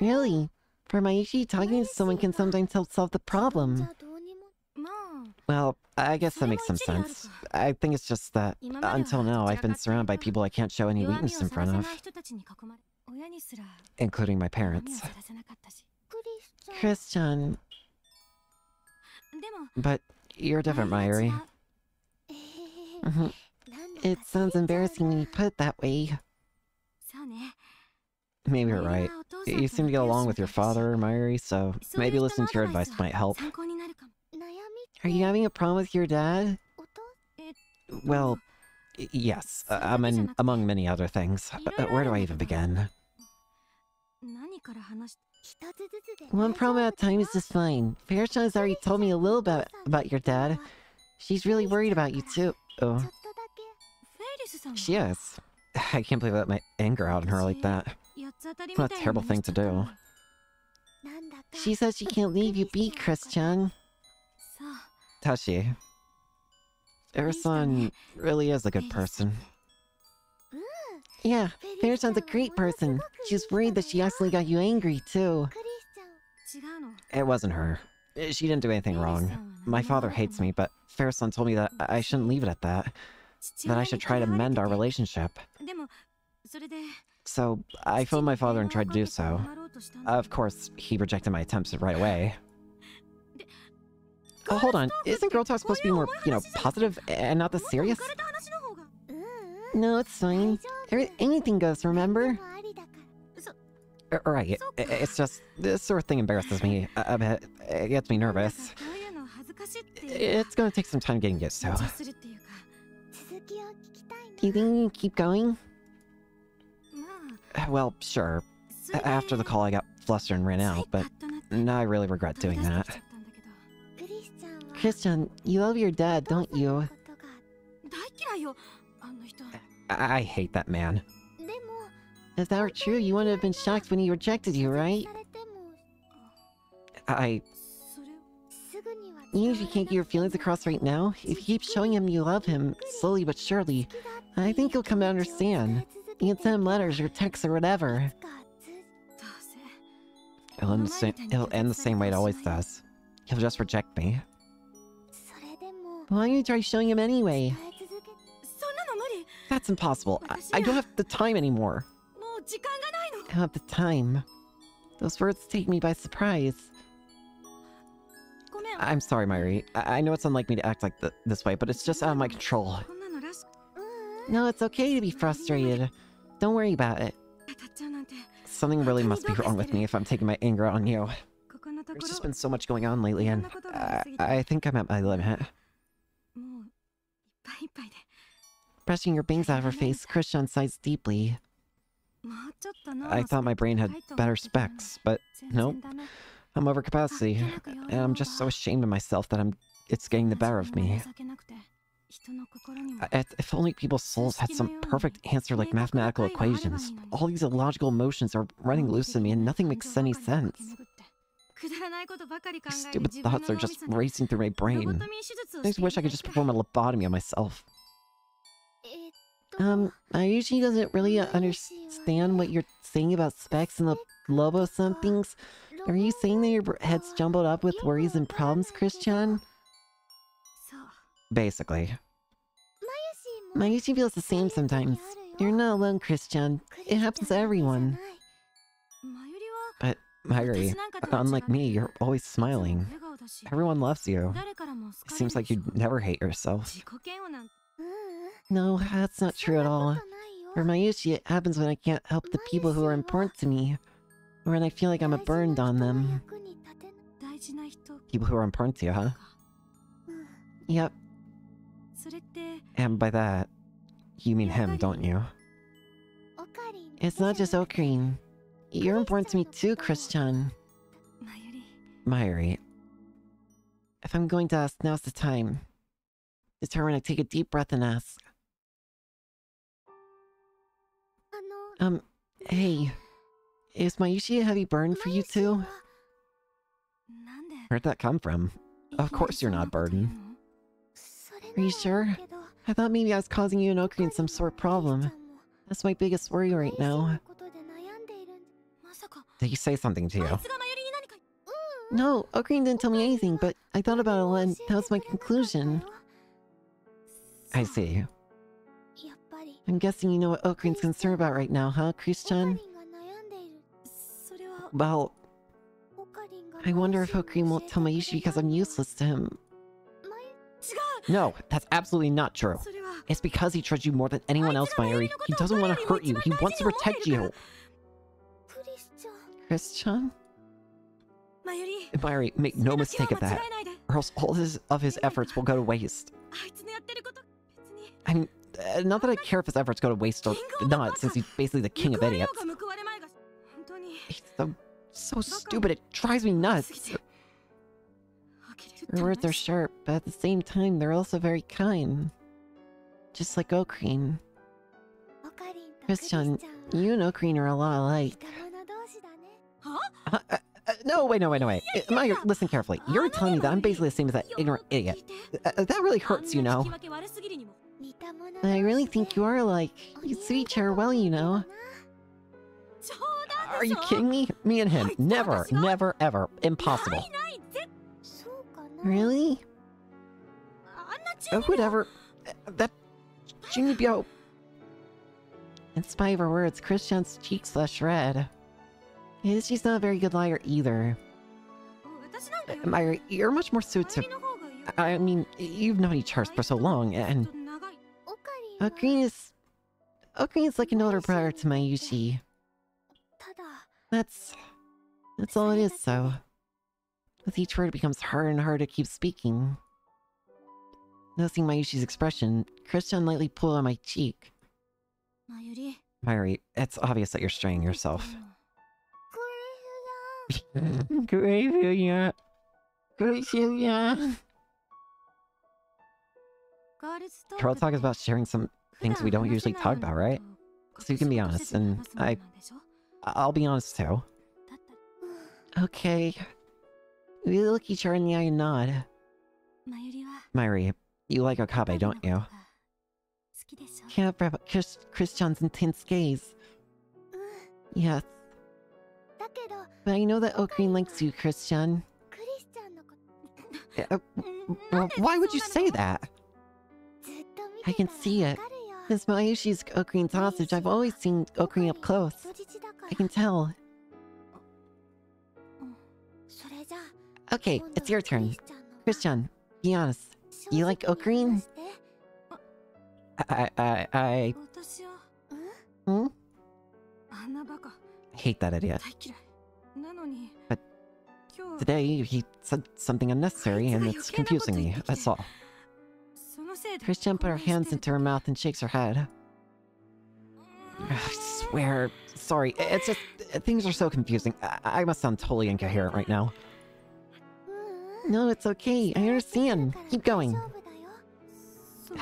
Really? For Mayushi, talking to someone can sometimes help solve the problem. Well, I guess that makes some sense. I think it's just that, until now, I've been surrounded by people I can't show any weakness in front of. Including my parents. Christian... But you're different, Mayuri. Mm -hmm. It sounds embarrassing when you put it that way. Maybe you're right. You seem to get along with your father, Mayuri, so maybe listening to your advice might help. Are you having a problem with your dad? Well, yes, uh, I mean, among many other things. Uh, uh, where do I even begin? One problem at a time is just fine. Fairchild has already told me a little bit about your dad. She's really worried about you too. Oh. She is. *laughs* I can't believe I let my anger out on her like that. What a terrible thing to do. She says she can't leave you be, Christian. Tashi. Erison really is a good person. Yeah, Farison's a great person. She's worried that she actually got you angry, too. It wasn't her. She didn't do anything wrong. My father hates me, but Farison told me that I shouldn't leave it at that that I should try to mend our relationship. So, I phoned my father and tried to do so. Of course, he rejected my attempts right away. Oh, hold on. Isn't Girl Talk supposed to be more, you know, positive and not the serious? No, it's fine. Anything goes, remember? Right. It's just, this sort of thing embarrasses me a bit. It gets me nervous. It's gonna take some time getting used to. Do you think you can keep going? Uh, well, sure. After the call, I got flustered and ran out, but now I really regret doing that. Christian, you love your dad, don't you? I, I hate that man. If that were true, you wouldn't have been shocked when he rejected you, right? I even if you can't get your feelings across right now, if you keep showing him you love him, slowly but surely, I think he'll come to understand. You can send him letters or texts or whatever. It'll end, it'll end the same way it always does. He'll just reject me. Why don't you try showing him anyway? That's impossible. I, I don't have the time anymore. I don't have the time. Those words take me by surprise. I'm sorry, Mayuri. I, I know it's unlike me to act like th this way, but it's just out of my control. No, it's okay to be frustrated. Don't worry about it. Something really must be wrong with me if I'm taking my anger on you. There's just been so much going on lately, and I, I think I'm at my limit. Brushing your bangs out of her face, Christian sighs deeply. I thought my brain had better specs, but nope. I'm over capacity, and I'm just so ashamed of myself that I'm it's getting the better of me. If only people's souls had some perfect answer like mathematical equations. All these illogical emotions are running loose in me and nothing makes any sense. Stupid thoughts are just racing through my brain. I just wish I could just perform a lobotomy on myself. Um, Ayushi doesn't really understand what you're saying about specs and the lobo somethings. things. Are you saying that your head's jumbled up with worries and problems, Christian? Basically. Mayushi feels the same sometimes. You're not alone, Christian. It happens to everyone. But, Mayuri, unlike me, you're always smiling. Everyone loves you. It seems like you never hate yourself. No, that's not true at all. For Mayushi, it happens when I can't help the people who are important to me. Or and I feel like I'm a burned on them. People who are important to you, huh? Yep. And by that, you mean him, don't you? It's not just Okarin. You're important to me too, Christian. Mayuri. If I'm going to ask, now's the time. Determined, I take a deep breath and ask. Um, hey. Is Mayushi a heavy burn for you too? Where'd that come from? Of course you're not burden. Are you sure? I thought maybe I was causing you and Okarin some sort of problem. That's my biggest worry right now. Did he say something to you? No, Okarin didn't tell me anything, but I thought about it and that was my conclusion. I see. I'm guessing you know what Okarin's concerned about right now, huh, Chris-chan? Well, I wonder if Okarin won't tell Mayushi because I'm useless to him. No, that's absolutely not true. It's because he trusts you more than anyone else, Mayuri. He doesn't want to hurt you. He wants to protect you. Christian? Mayuri, make no mistake of that, or else all his, of his efforts will go to waste. I mean, uh, not that I care if his efforts go to waste or not, since he's basically the king of idiots. It's so, so stupid. It drives me nuts. Your words are sharp, but at the same time, they're also very kind. Just like Okarin. Christian, you and Okarin are a lot alike. Uh, uh, no, wait, no, wait, no, wait. Maya, listen carefully. You're telling me that I'm basically the same as that ignorant idiot. that really hurts, you know. I really think you are like. You see each other well, you know. Are you kidding me? Me and him. Never, never, ever. Impossible. Really? Oh, whatever. Uh, that... Junibyo... In spite of her words, Christian's cheeks flushed red. Yeah, she's not a very good liar either. Oh, uh, Myra, you're much more suited to... I mean, you've known each other for so long, and... Okarin is... Okarin is like an older brother to Mayushi. That's... That's all it is, so... With each word, it becomes harder and harder to keep speaking. Noticing Mayushi's expression, Christian lightly pulled on my cheek. Mayuri? It's obvious that you're straying yourself. Gravelia! Gravelia! Carl talk is about sharing some things we don't usually talk about, right? So you can be honest, and I I'll be honest too. Okay. We look each other in the eye and nod. Mayuri, you like Okabe, don't you? Can't wrap up Chris Christian's intense gaze. Yes. But I know that Okarin likes you, Christian. Uh, well, why would you say that? I can see it. This Mayushi's Okarin's hostage. I've always seen Okarin up close. I can tell. Okay, it's your turn. Christian, be honest. You like Okarin? I, I, I... Hmm? I hate that idiot. But today he said something unnecessary and it's confusing me, that's all. Christian put her hands into her mouth and shakes her head. *sighs* I swear, sorry, it's just, uh, things are so confusing. I, I must sound totally incoherent right now. No, it's okay, I understand. Keep going.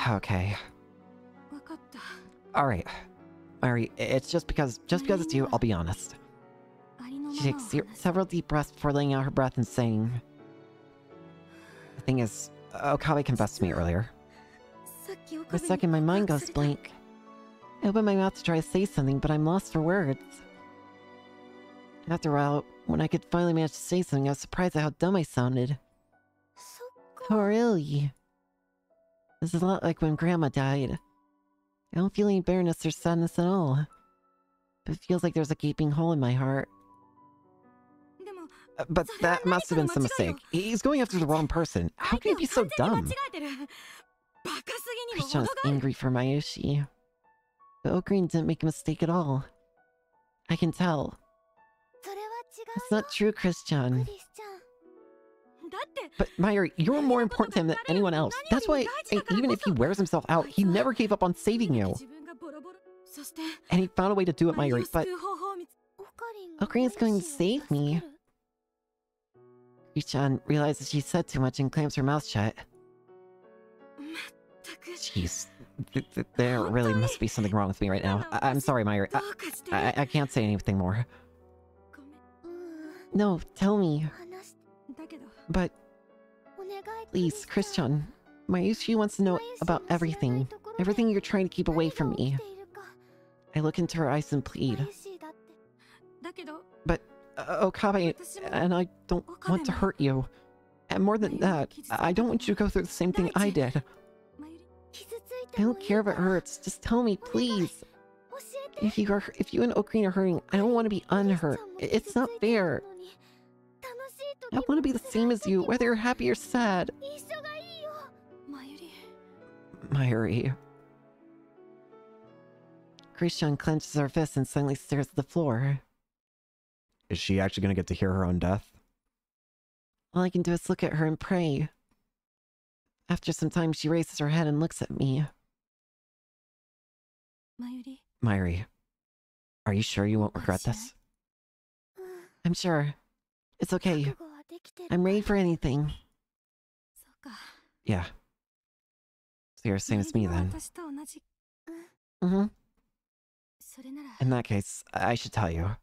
Okay. Alright. Mary, it's just because, just because it's you, I'll be honest. She takes se several deep breaths before laying out her breath and saying... The thing is, Okabe confessed to me earlier. A second, my mind goes blank. I open my mouth to try to say something, but I'm lost for words. After a while, when I could finally manage to say something, I was surprised at how dumb I sounded. Oh, really? This is a lot like when Grandma died. I don't feel any bitterness or sadness at all. But it feels like there's a gaping hole in my heart. Uh, But that must have been some mistake. He's going after the wrong person. How can he be so dumb? *laughs* Christian is angry for Mayushi. But Okarin didn't make a mistake at all. I can tell. It's not true, Christian. But Meyer, you're more important to him than anyone else. That's why, even if he wears himself out, he never gave up on saving you. And he found a way to do it, Meyer, but Okarin's going to save me. Christian realizes she said too much and clams her mouth shut. Jeez. Th- th- there really must be something wrong with me right now. I- I'm sorry, Meyer. I-, I-, I can't say anything more. No, tell me. But please, Christian, Mayushi wants to know about everything. Everything you're trying to keep away from me. I look into her eyes and plead. But, uh, Okabe, and I don't want to hurt you. And more than that, I don't want you to go through the same thing I did. I don't care if it hurts. Just tell me, please. If you are, if you and Okarin are hurting, I don't want to be unhurt. It's not fair. I want to be the same as you, whether you're happy or sad. Mayuri. Christian clenches her fist and suddenly stares at the floor. Is she actually going to get to hear her own death? All I can do is look at her and pray. After some time, she raises her head and looks at me. Mayuri, are you sure you won't regret this? I'm sure. It's okay. I'm ready for anything. Yeah. So you're the same as me then. Mm-hmm. In that case, I should tell you.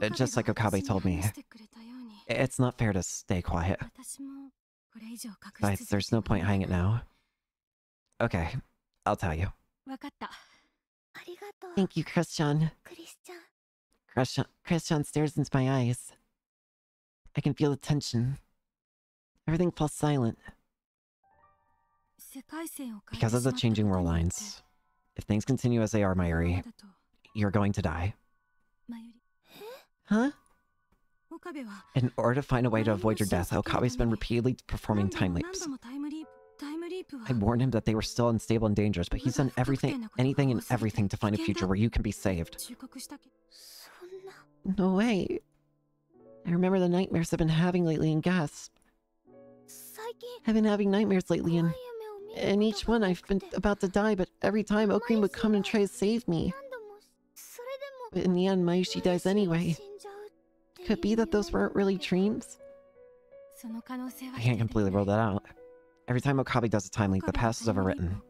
uh, just like Okabe told me. It's not fair to stay quiet. Besides, there's no point hiding it now. Okay, I'll tell you. Thank you, Christian. Christian, Christian stares into my eyes. I can feel the tension. Everything falls silent. Because of the changing world lines, if things continue as they are, Mayuri, you're going to die. Huh? In order to find a way to avoid your death, Okabe's been repeatedly performing time leaps. I warned him that they were still unstable and dangerous, but he's done everything, anything and everything to find a future where you can be saved. No way. I remember the nightmares I've been having lately and gasp. I've been having nightmares lately and in each one I've been about to die, but every time Okarin would come and try to save me. But in the end, Mayushi dies anyway. Could be that those weren't really dreams? I can't completely rule that out. Every time Okabe does a time leap, the past is overwritten.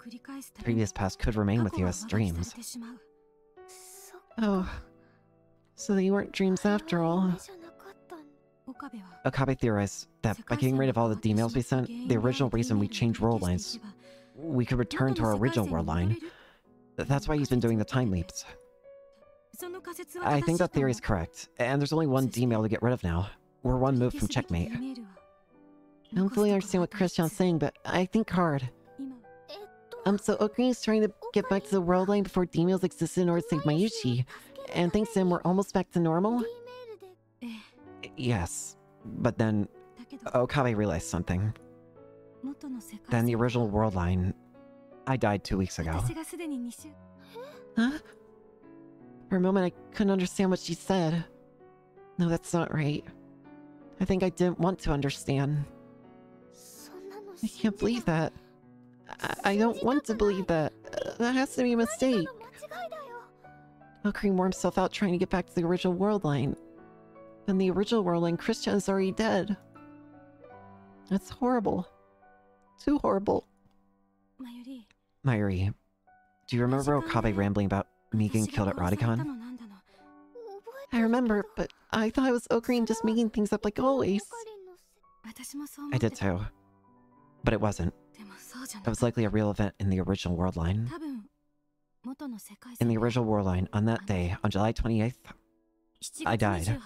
The previous past could remain with you as dreams. Oh. So they weren't dreams after all. Okabe theorized that by getting rid of all the emails we sent, the original reason we changed world lines, we could return to our original world line. That's why he's been doing the time leaps. I think that theory is correct, and there's only one D-mail to get rid of now. We're one move from checkmate. I don't fully understand what Christian's saying, but I think hard. Um, so Okarin's trying to get back to the world line before D-mails existed in order to save Mayushi. And thanks to him, we're almost back to normal? Yes. But then, Okabe realized something. Then the original world line... I died two weeks ago. Huh? For a moment, I couldn't understand what she said. No, that's not right. I think I didn't want to understand. I can't believe that. I, I don't want to believe that. Uh, that has to be a mistake. Valkyrie wore himself out trying to get back to the original world line. In the original world line, Christian is already dead. That's horrible. Too horrible. Mayuri. Do you remember Okabe rambling about me getting killed at Rodican? I remember, but I thought it was Okarin just making things up like always. I did too. But it wasn't. That was likely a real event in the original world line. In the original world line, on that day, on July 28th, I died.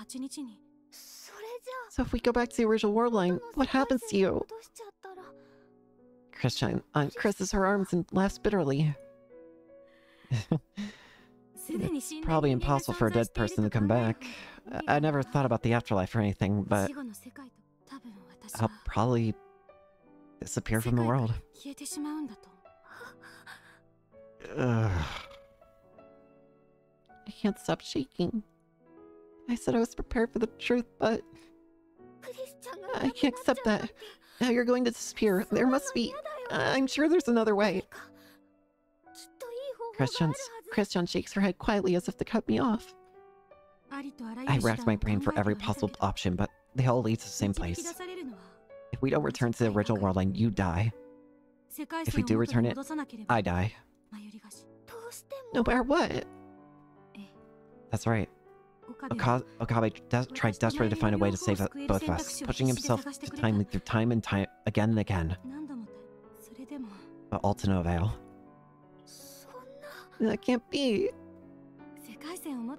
So if we go back to the original world line, what happens to you? Christian, um, uh, her arms and laughs bitterly. it's *laughs* probably impossible for a dead person to come back. I, I never thought about the afterlife or anything, but I'll probably disappear from the world. I can't stop shaking. I said I was prepared for the truth, but... I can't accept that. Now you're going to disappear. There must be... I'm sure there's another way. Christian's, Christian shakes her head quietly as if to cut me off. I racked my brain for every possible option, but they all lead to the same place. If we don't return to the original worldline, you die. If we do return it, I die. No matter what. That's right. Eh. Okabe des tried desperately to find a way to save both of us, pushing himself to timely through time and time again and again. But all to no avail. That can't be.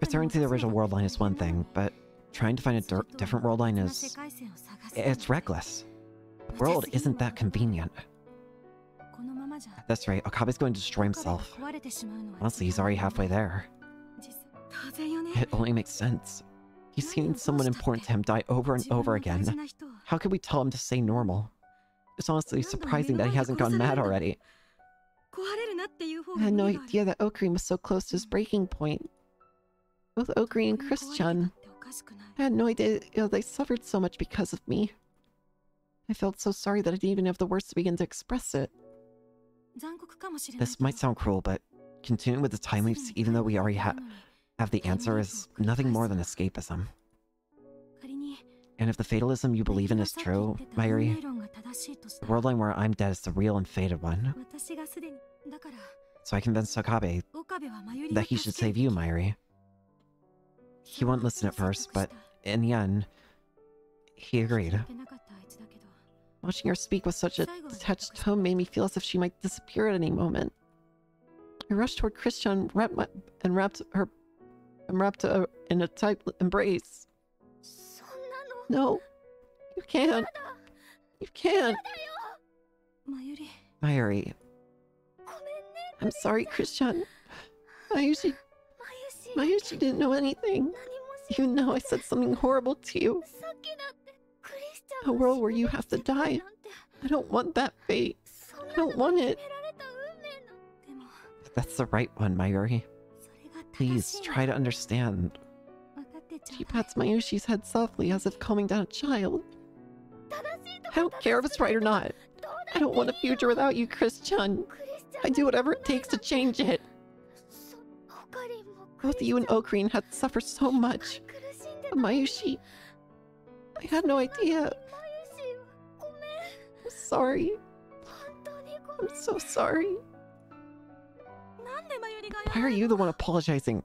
Returning to the original world line is one thing, but trying to find a different world line is... It's reckless world isn't that convenient. At this rate, Okabe's going to destroy himself. Honestly, he's already halfway there. It only makes sense. He's seen someone important to him die over and over again. How can we tell him to stay normal? It's honestly surprising that he hasn't gone mad already. I had no idea that Okarin was so close to his breaking point. Both Okarin and Christian. I had no idea they suffered so much because of me. I felt so sorry that I didn't even have the words to begin to express it. This might sound cruel, but continuing with the time leaps, even though we already ha have the answer, is nothing more than escapism. And if the fatalism you believe in is true, Mayuri, the worldline where I'm dead is the real and fated one. So I convinced Okabe that he should save you, Mayuri. He won't listen at first, but in the end, he agreed. Watching her speak with such a detached tone made me feel as if she might disappear at any moment. I rushed toward Christian wrapped my, and wrapped her and wrapped her in a tight embrace. No, you can't. You can't. Mayuri. I'm sorry, Christian. Mayushi... Mayushi didn't know anything. Even know, I said something horrible to you. A world where you have to die. I don't want that fate. I don't want it. But that's the right one, Mayuri. Please, try to understand. She pats Mayushi's head softly as if calming down a child. I don't care if it's right or not. I don't want a future without you, Chris-chan. I do whatever it takes to change it. Both you and Okarin had to suffer so much. But Mayushi, I had no idea. I'm sorry. I'm so sorry. Why are you the one apologizing?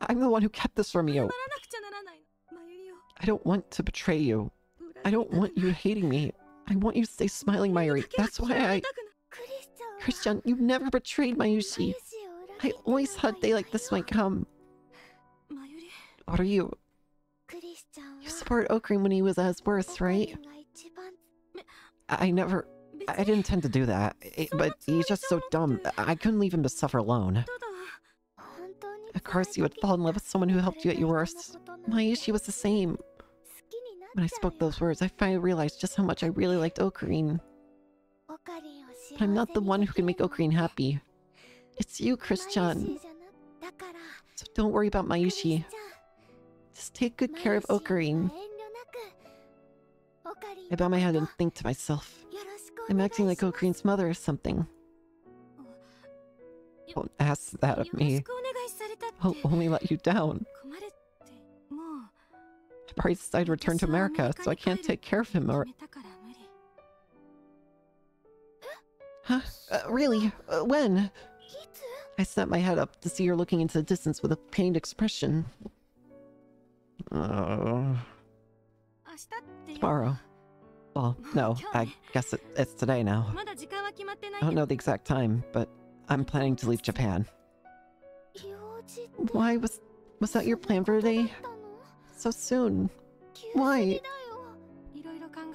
I'm the one who kept this from you. I don't want to betray you. I don't want you hating me. I want you to stay smiling, Mayuri. That's why I... Christian, you've never betrayed Mayushi. I always thought a day like this might come. What are you? support Okarin when he was at his worst, right? I never... I didn't intend to do that, it, but he's just so dumb. I couldn't leave him to suffer alone. Of course, you would fall in love with someone who helped you at your worst. My issue was the same. When I spoke those words, I finally realized just how much I really liked Okarin. But I'm not the one who can make Okarin happy. It's you, Christian. So don't worry about Mayushi. Just take good care of Okarin. I bow my head and think to myself. I'm acting like Okarin's mother or something. Don't ask that of me. I'll only let you down. i decided to return to America, so I can't take care of him or... *gasps* Huh? Uh, really? Uh, when? I snapped my head up to see her looking into the distance with a pained expression. Uh, tomorrow. Well, *laughs* no, I guess it, it's today now. I don't know the exact time, but I'm planning to leave Japan. Why was was that your plan for today? So soon. Why?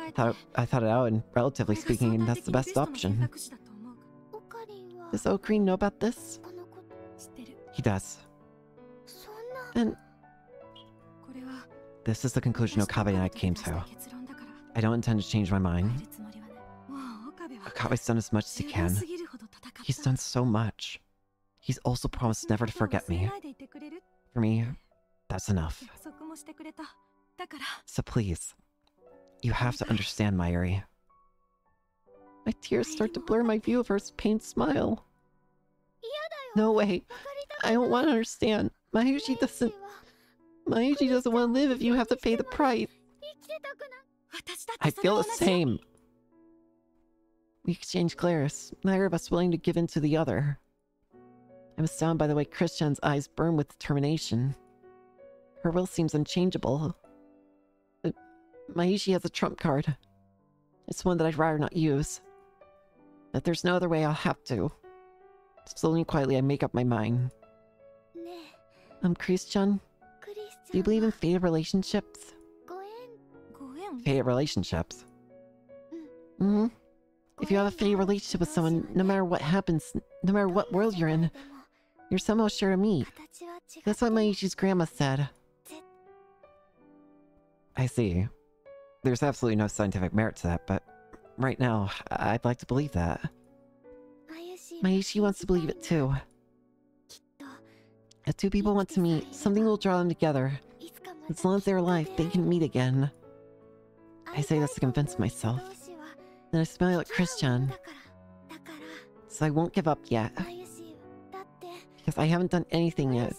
I thought, I thought it out, and relatively speaking, that's the best option. Does Okarin know about this? He does. And this is the conclusion Okabe and I came to. I don't intend to change my mind. Okabe's done as much as he can. He's done so much. He's also promised never to forget me. For me, that's enough. So please, you have to understand, Mayuri. My tears start to blur my view of her pained smile. No way. I don't want to understand. Mayushi doesn't... Mayushi doesn't want to live if you have to pay the price. I feel the same. We exchange glares, neither of us willing to give in to the other. I'm astounded by the way Christian's eyes burn with determination. Her will seems unchangeable. But Mayushi has a trump card. It's one that I'd rather not use. But there's no other way, I'll have to. Slowly and quietly, I make up my mind. Um, Christian, do you believe in fated relationships? Fated relationships? Mm-hmm. If you have a fated relationship with someone, no matter what happens, no matter what world you're in, you're somehow sure to meet. That's what Mayushi's grandma said. I see. There's absolutely no scientific merit to that, but right now, I'd like to believe that. Mayushi wants to believe it too. If two people want to meet, something will draw them together. As long as they're alive, they can meet again. I say this to convince myself. Then I smile at Christian. So I won't give up yet. Because I haven't done anything yet.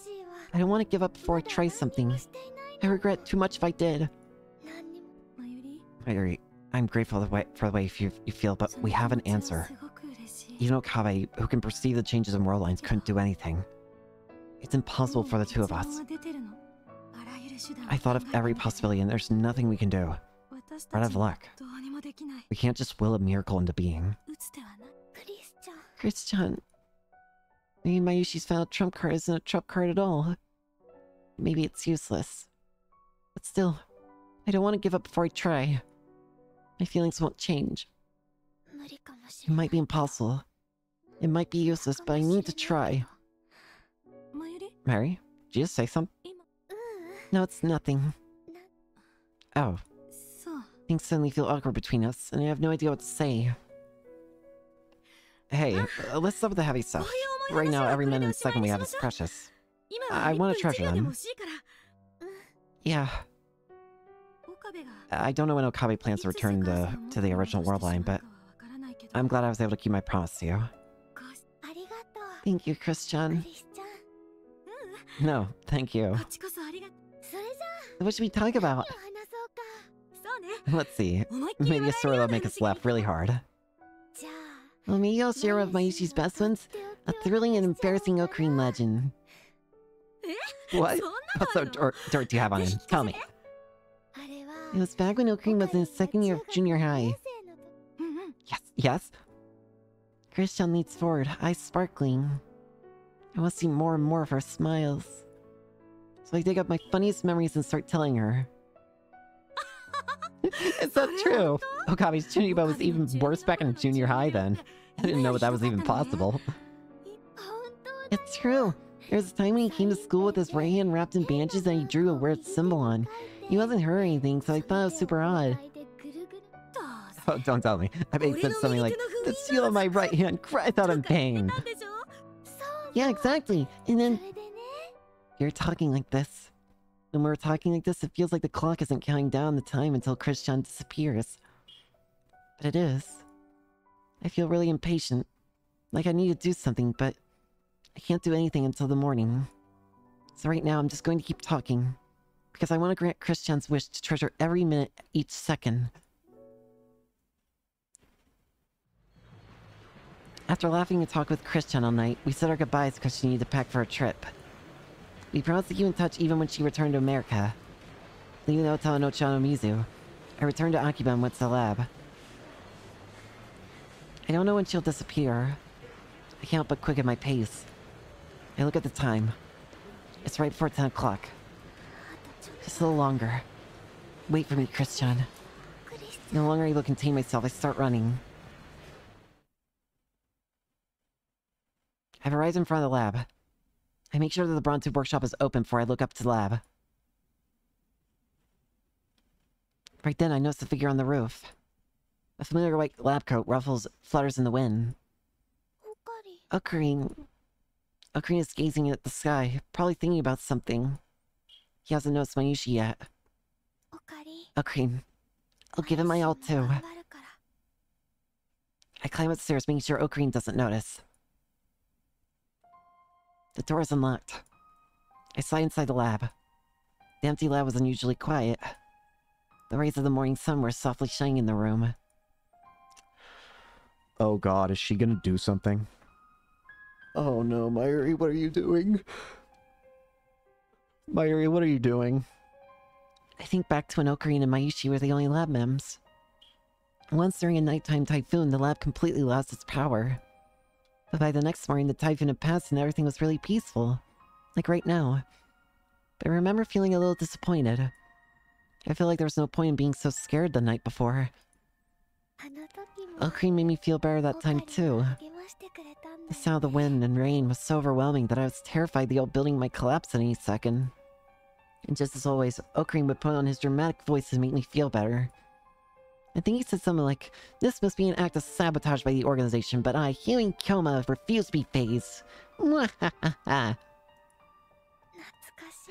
I don't want to give up before I try something. I regret too much if I did. Mayuri, I'm grateful for the way you, feel, but we have an answer. Even Okabe, who can perceive the changes in world lines, couldn't do anything. It's impossible for the two of us. I thought of every possibility and there's nothing we can do. Out of luck. We can't just will a miracle into being. Chris-chan... Me Mayushi's found a trump card isn't a trump card at all. Maybe it's useless. But still, I don't want to give up before I try. My feelings won't change. It might be impossible. It might be useless, but I need to try. Mary, did you say something? No, it's nothing. Oh. Things suddenly feel awkward between us, and I have no idea what to say. Hey, uh, let's stop with the heavy stuff. Right now, every minute and second we have is precious. I, I want to treasure them. Yeah. I don't know when Okabe plans to return to, to the original world line, but I'm glad I was able to keep my promise to you. Thank you, Christian. *laughs* No, thank you. What should we talk about? Let's see. Maybe Asura will make us laugh really hard. Well, maybe you'll share one of Mayushi's best ones? A thrilling and embarrassing Okarin legend. What? What sort of dirt do you have on him? Tell me. It was back when Okarin was in his second year of junior high. Yes, yes? Christian leads forward, eyes sparkling. I want to see more and more of her smiles. So I dig up my funniest memories and start telling her. *laughs* it's not true. Okami's oh chuunibyou was even worse back in junior high then. I didn't know that was even possible. it's true. There was a time when he came to school with his right hand wrapped in bandages and he drew a weird symbol on. He wasn't hurt or anything, so I thought it was super odd. Oh, don't tell me. *laughs* I made something like, the seal on my right hand cried out in pain. Yeah, exactly. And then... You're talking like this. When we're talking like this, it feels like the clock isn't counting down the time until Christian disappears. But it is. I feel really impatient. Like I need to do something, but I can't do anything until the morning. So right now, I'm just going to keep talking. Because I want to grant Christian's wish to treasure every minute each second. After laughing and talking with Christian all night, we said our goodbyes because she needed to pack for a trip. We promised to keep in touch even when she returned to America. Leaving the hotel in Ochanomizu, I returned to Akiba and went to the lab. I don't know when she'll disappear. I can't but quicken my pace. I look at the time. It's right before 10 o'clock. Just a little longer. Wait for me, Christian. No longer able to contain myself, I start running. I've arrived in front of the lab. I make sure that the Braun Tube workshop is open before I look up to the lab. Right then, I notice the figure on the roof. A familiar white lab coat ruffles, flutters in the wind. Okarin. Okarin is gazing at the sky, probably thinking about something. He hasn't noticed Mayushi yet. Okarin. I'll give him my all too. I climb upstairs, making sure Okarin doesn't notice. The door is unlocked. I slide inside the lab. The empty lab was unusually quiet. The rays of the morning sun were softly shining in the room. Oh god, is she gonna do something? Oh no, Mayuri, what are you doing? Mayuri, what are you doing? I think back to when Okarin and Mayushi were the only lab mems. Once during a nighttime typhoon, the lab completely lost its power. But by the next morning, the typhoon had passed and everything was really peaceful. Like right now. But I remember feeling a little disappointed. I feel like there was no point in being so scared the night before. Okarin made me feel better that time too. The sound of the wind and rain was so overwhelming that I was terrified the old building might collapse at any second. And just as always, Okarin would put on his dramatic voice to make me feel better. I think he said something like, This must be an act of sabotage by the organization, but I, Hououin Kyouma, refuse to be phased. *laughs*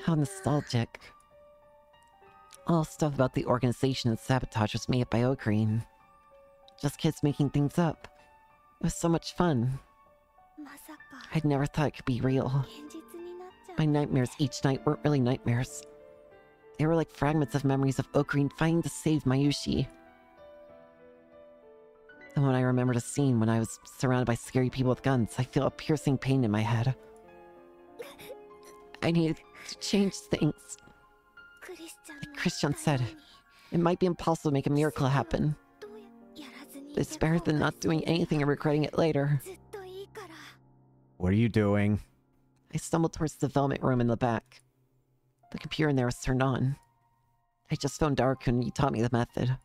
How nostalgic. All stuff about the organization and sabotage was made up by Okarin. Just kids making things up. It was so much fun. I'd never thought it could be real. My nightmares each night weren't really nightmares. They were like fragments of memories of Okarin fighting to save Mayushi. And when I remembered a scene when I was surrounded by scary people with guns. I feel a piercing pain in my head. I need to change things. Like Christian said, it might be impossible to make a miracle happen. It's better than not doing anything and regretting it later. What are you doing? I stumbled towards the development room in the back. The computer in there was turned on. I just phoned dark and he taught me the method.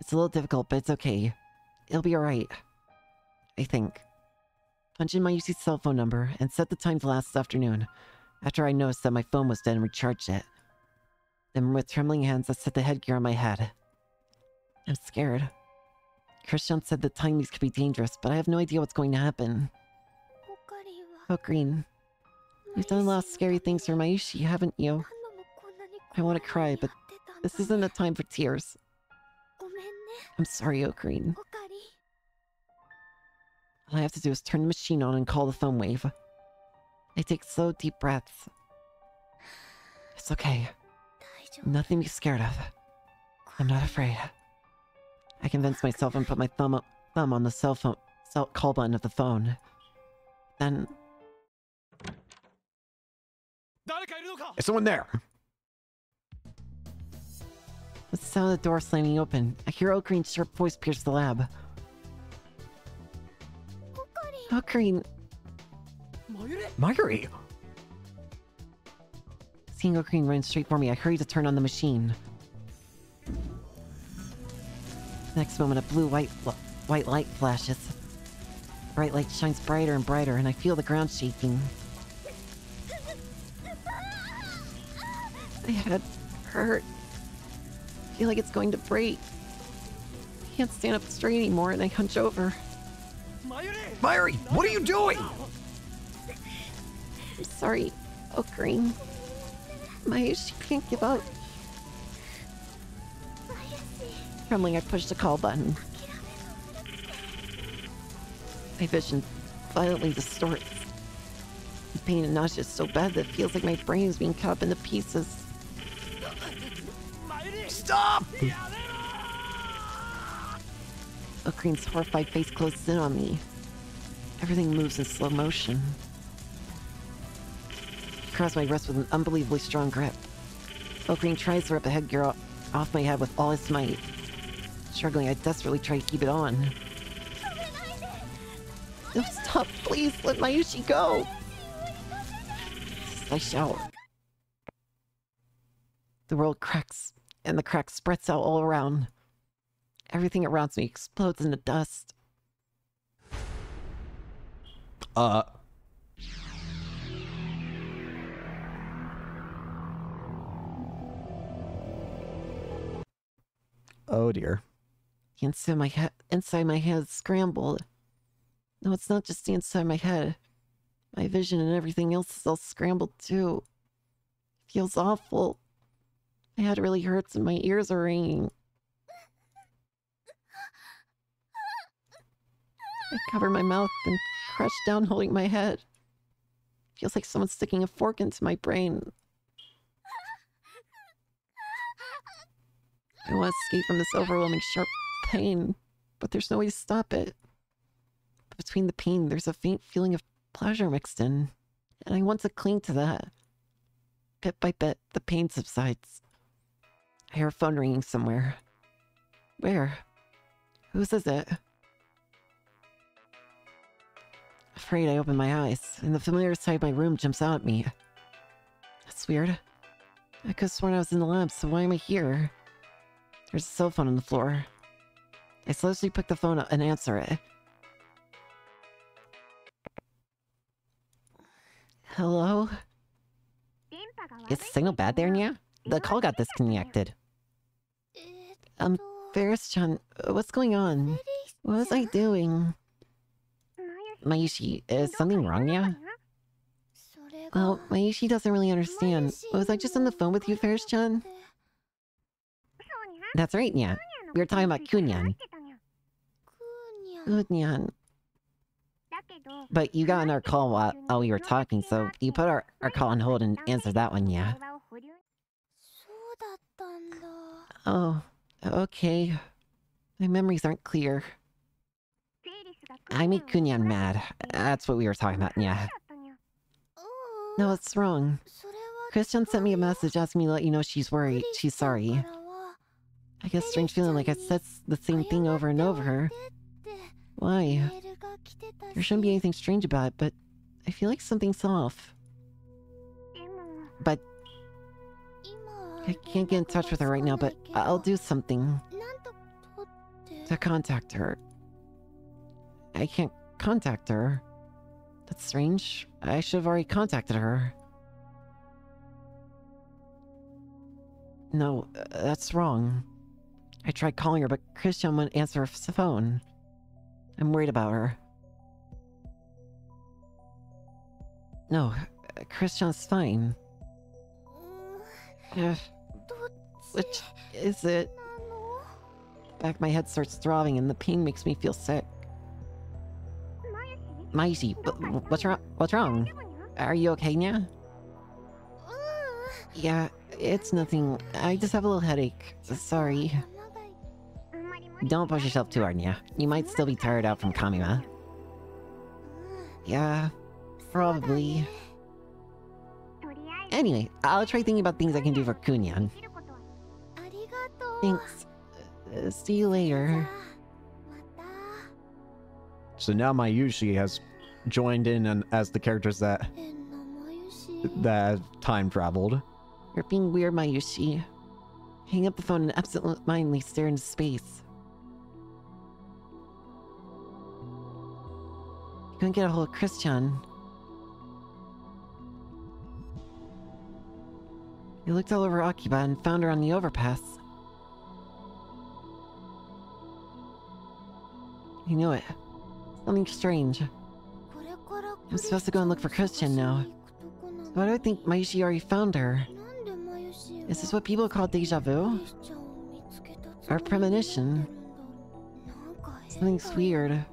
It's a little difficult, but it's okay. It'll be alright. I think. Punch in my UC cell phone number and set the time to last afternoon, after I noticed that my phone was dead and recharged it. Then with trembling hands, I set the headgear on my head. I'm scared. Christian said the timings could be dangerous, but I have no idea what's going to happen. Hook Green, you've done a lot of scary things for Mayushi, haven't you? I want to cry, but this isn't a time for tears. I'm sorry, Okarin. All I have to do is turn the machine on and call the phone wave. I take slow, deep breaths. It's okay. Nothing to be scared of. I'm not afraid. I convince myself and put my thumb up, thumb on the cell phone cell call button of the phone. Then. Is someone there? With the sound of the door slamming open, I hear Okarin's sharp voice pierce the lab not green. Mayuri! Seeing green run straight for me. I hurried to turn on the machine. Next moment, a blue-white white light flashes. Bright light shines brighter and brighter, and I feel the ground shaking. My head hurt. I feel like it's going to break. I can't stand up straight anymore, and I hunch over. Mayuri, what are you doing? I'm sorry, Okarin. Mayuri, she can't give up. Trembling, I pushed the call button. My vision violently distorts. The pain and nausea is so bad that it feels like my brain is being cut up into pieces. Stop! Okarin's horrified face closes in on me. Everything moves in slow motion. Grabs my wrist with an unbelievably strong grip. Okareen tries to rip the headgear off my head with all his might. Struggling, I desperately try to keep it on. No, stop, please, let Mayushi go! I shout. The world cracks, and the crack spreads out all around. Everything around me explodes into dust. Uh. Oh dear. The inside my head, inside my head scrambled. No, it's not just the inside my head. My vision and everything else is all scrambled too. feels awful. My head really hurts and my ears are ringing. I *laughs* cover my mouth and crouch down holding my head. Feels like someone's sticking a fork into my brain. I want to escape from this overwhelming sharp pain, but there's no way to stop it. Between the pain, there's a faint feeling of pleasure mixed in, and I want to cling to that. Bit by bit, the pain subsides. I hear a phone ringing somewhere. Where? Whose is it? Afraid I open my eyes, and the familiar side of my room jumps out at me. That's weird. I could have sworn I was in the lab, so why am I here? There's a cell phone on the floor. I slowly pick the phone up and answer it. Hello? Is the signal bad there, Nya? The call got disconnected. Um, Faris-chan, what's going on? What was I doing? Mayushi, is something wrong, yeah? Well, Mayushi doesn't really understand. Was I just on the phone with you, first, Chan? That's right, yeah. We were talking about Kunyan. Kunyan. But you got on our call while, while we were talking, so you put our, our call on hold and answered that one, yeah? Oh, okay. My memories aren't clear. I make Kunyan mad. That's what we were talking about, yeah. No, it's wrong. Christian sent me a message asking me to let you know she's worried. She's sorry. I guess strange feeling like I said the same thing over and over. Why? There shouldn't be anything strange about it, but I feel like something's off. But... I can't get in touch with her right now, but I'll do something to contact her. I can't contact her. That's strange. I should have already contacted her. No, uh, that's wrong. I tried calling her, but Christian wouldn't answer her phone. I'm worried about her. No, uh, Christian's fine. Uh, Which is it? Back my head starts throbbing and the pain makes me feel sick. Mayushi, what's wrong? What's wrong? Are you okay now? Yeah, it's nothing. I just have a little headache. Sorry. Don't push yourself too hard, Nya. You might still be tired out from Kamima. Yeah, probably. Anyway, I'll try thinking about things I can do for Kunyan. Thanks. Uh, see you later. So now Mayushi has joined in and as the characters that that time traveled. You're being weird, Mayushi. Hang up the phone and absentmindedly stare into space. You can't get a hold of Christian. You looked all over Akiba and found her on the overpass. You knew it. Something strange. I'm supposed to go and look for Christian now. Why do I think Mayushi already found her? Is this what people call deja vu? Or premonition? Something's weird.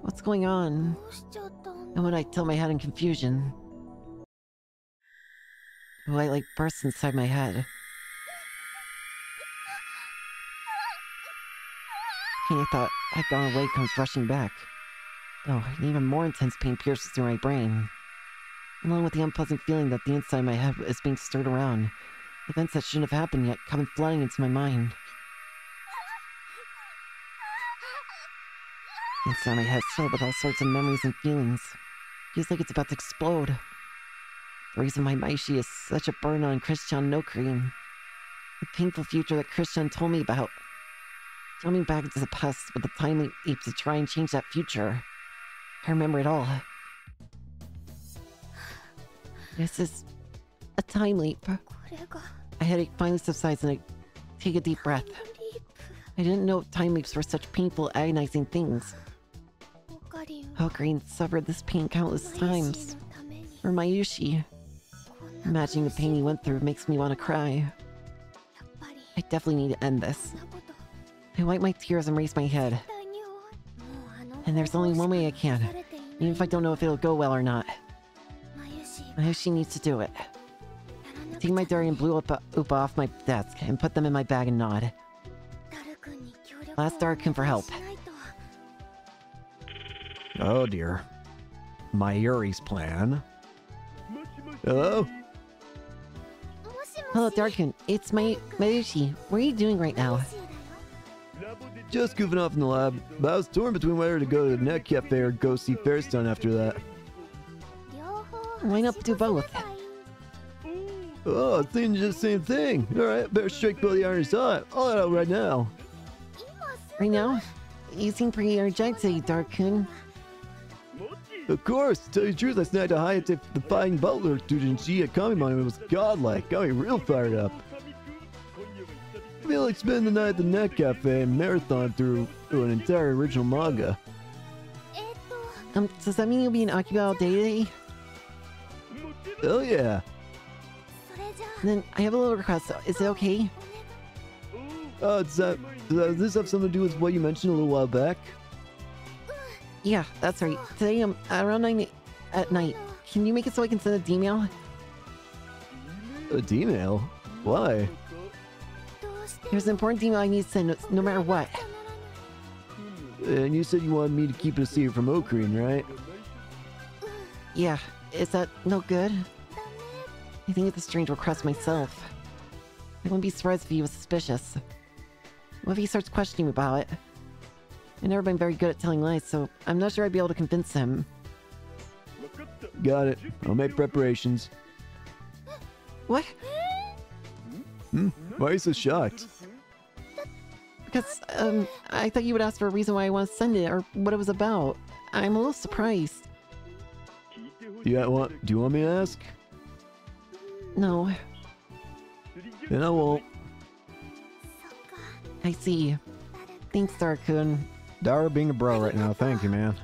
What's going on? And when I tilt my head in confusion, a light like bursts inside my head. and I thought had gone away comes rushing back. Oh, an even more intense pain pierces through my brain. Along with the unpleasant feeling that the inside of my head is being stirred around. Events that shouldn't have happened yet come flooding into my mind. The inside of my head is filled with all sorts of memories and feelings. Feels like it's about to explode. The reason why Mayushi is such a burden on Christian no cream. The painful future that Christian told me about. Coming back into the past with the time leap to try and change that future. I remember it all. This is a time leap. My headache finally subsides and I take a deep breath. I didn't know time leaps were such painful, agonizing things. Okarin suffered this pain countless times. For Mayushi. Imagining the pain he went through makes me want to cry. I definitely need to end this. I wipe my tears and raise my head. And there's only one way I can, even if I don't know if it'll go well or not. Mayushi needs to do it. Take my diary and blew up oop off my desk and put them in my bag and nod. I'll ask for help. Oh dear. Mayuri's plan. Hello? Hello, Daru-kun. It's my Mayushi. What are you doing right now? Just goofing off in the lab, but I was torn between whether to go to the Net Cafe or go see Fairstone after that. Why not do both? Oh, thinking just the same thing. Alright, better strike Billy Irons hot. All out right now. Right now? You seem pretty energetic, Daru-kun. Of course, to tell you the truth, I snagged a high tip the fine butler, dude, and she and it was godlike. Got me real fired up feel like spending the night at the Net Cafe and marathon through, through an entire original manga. Um, does that mean you'll be in Akiba all day today? Oh yeah. Then I have a little request. Is it okay? Oh, does that does this have something to do with what you mentioned a little while back? Yeah, that's right. Today I'm around nine at night. Can you make it so I can send a D-mail? A D-mail? Why? There's an important email I need to send no matter what. And you said you wanted me to keep it a secret from Ocarine, right? Yeah, is that no good? I think it's a strange request myself. I wouldn't be surprised if he was suspicious. What if he starts questioning me about it? I've never been very good at telling lies, so I'm not sure I'd be able to convince him. Got it. I'll make preparations. What? Hmm? Why are you so shocked? Because, um, I thought you would ask for a reason why I want to send it or what it was about. I'm a little surprised. Do you want, do you want me to ask? No. Then I won't. I see. Thanks, Daru-kun. Dara being a bro right now. Thank you, man.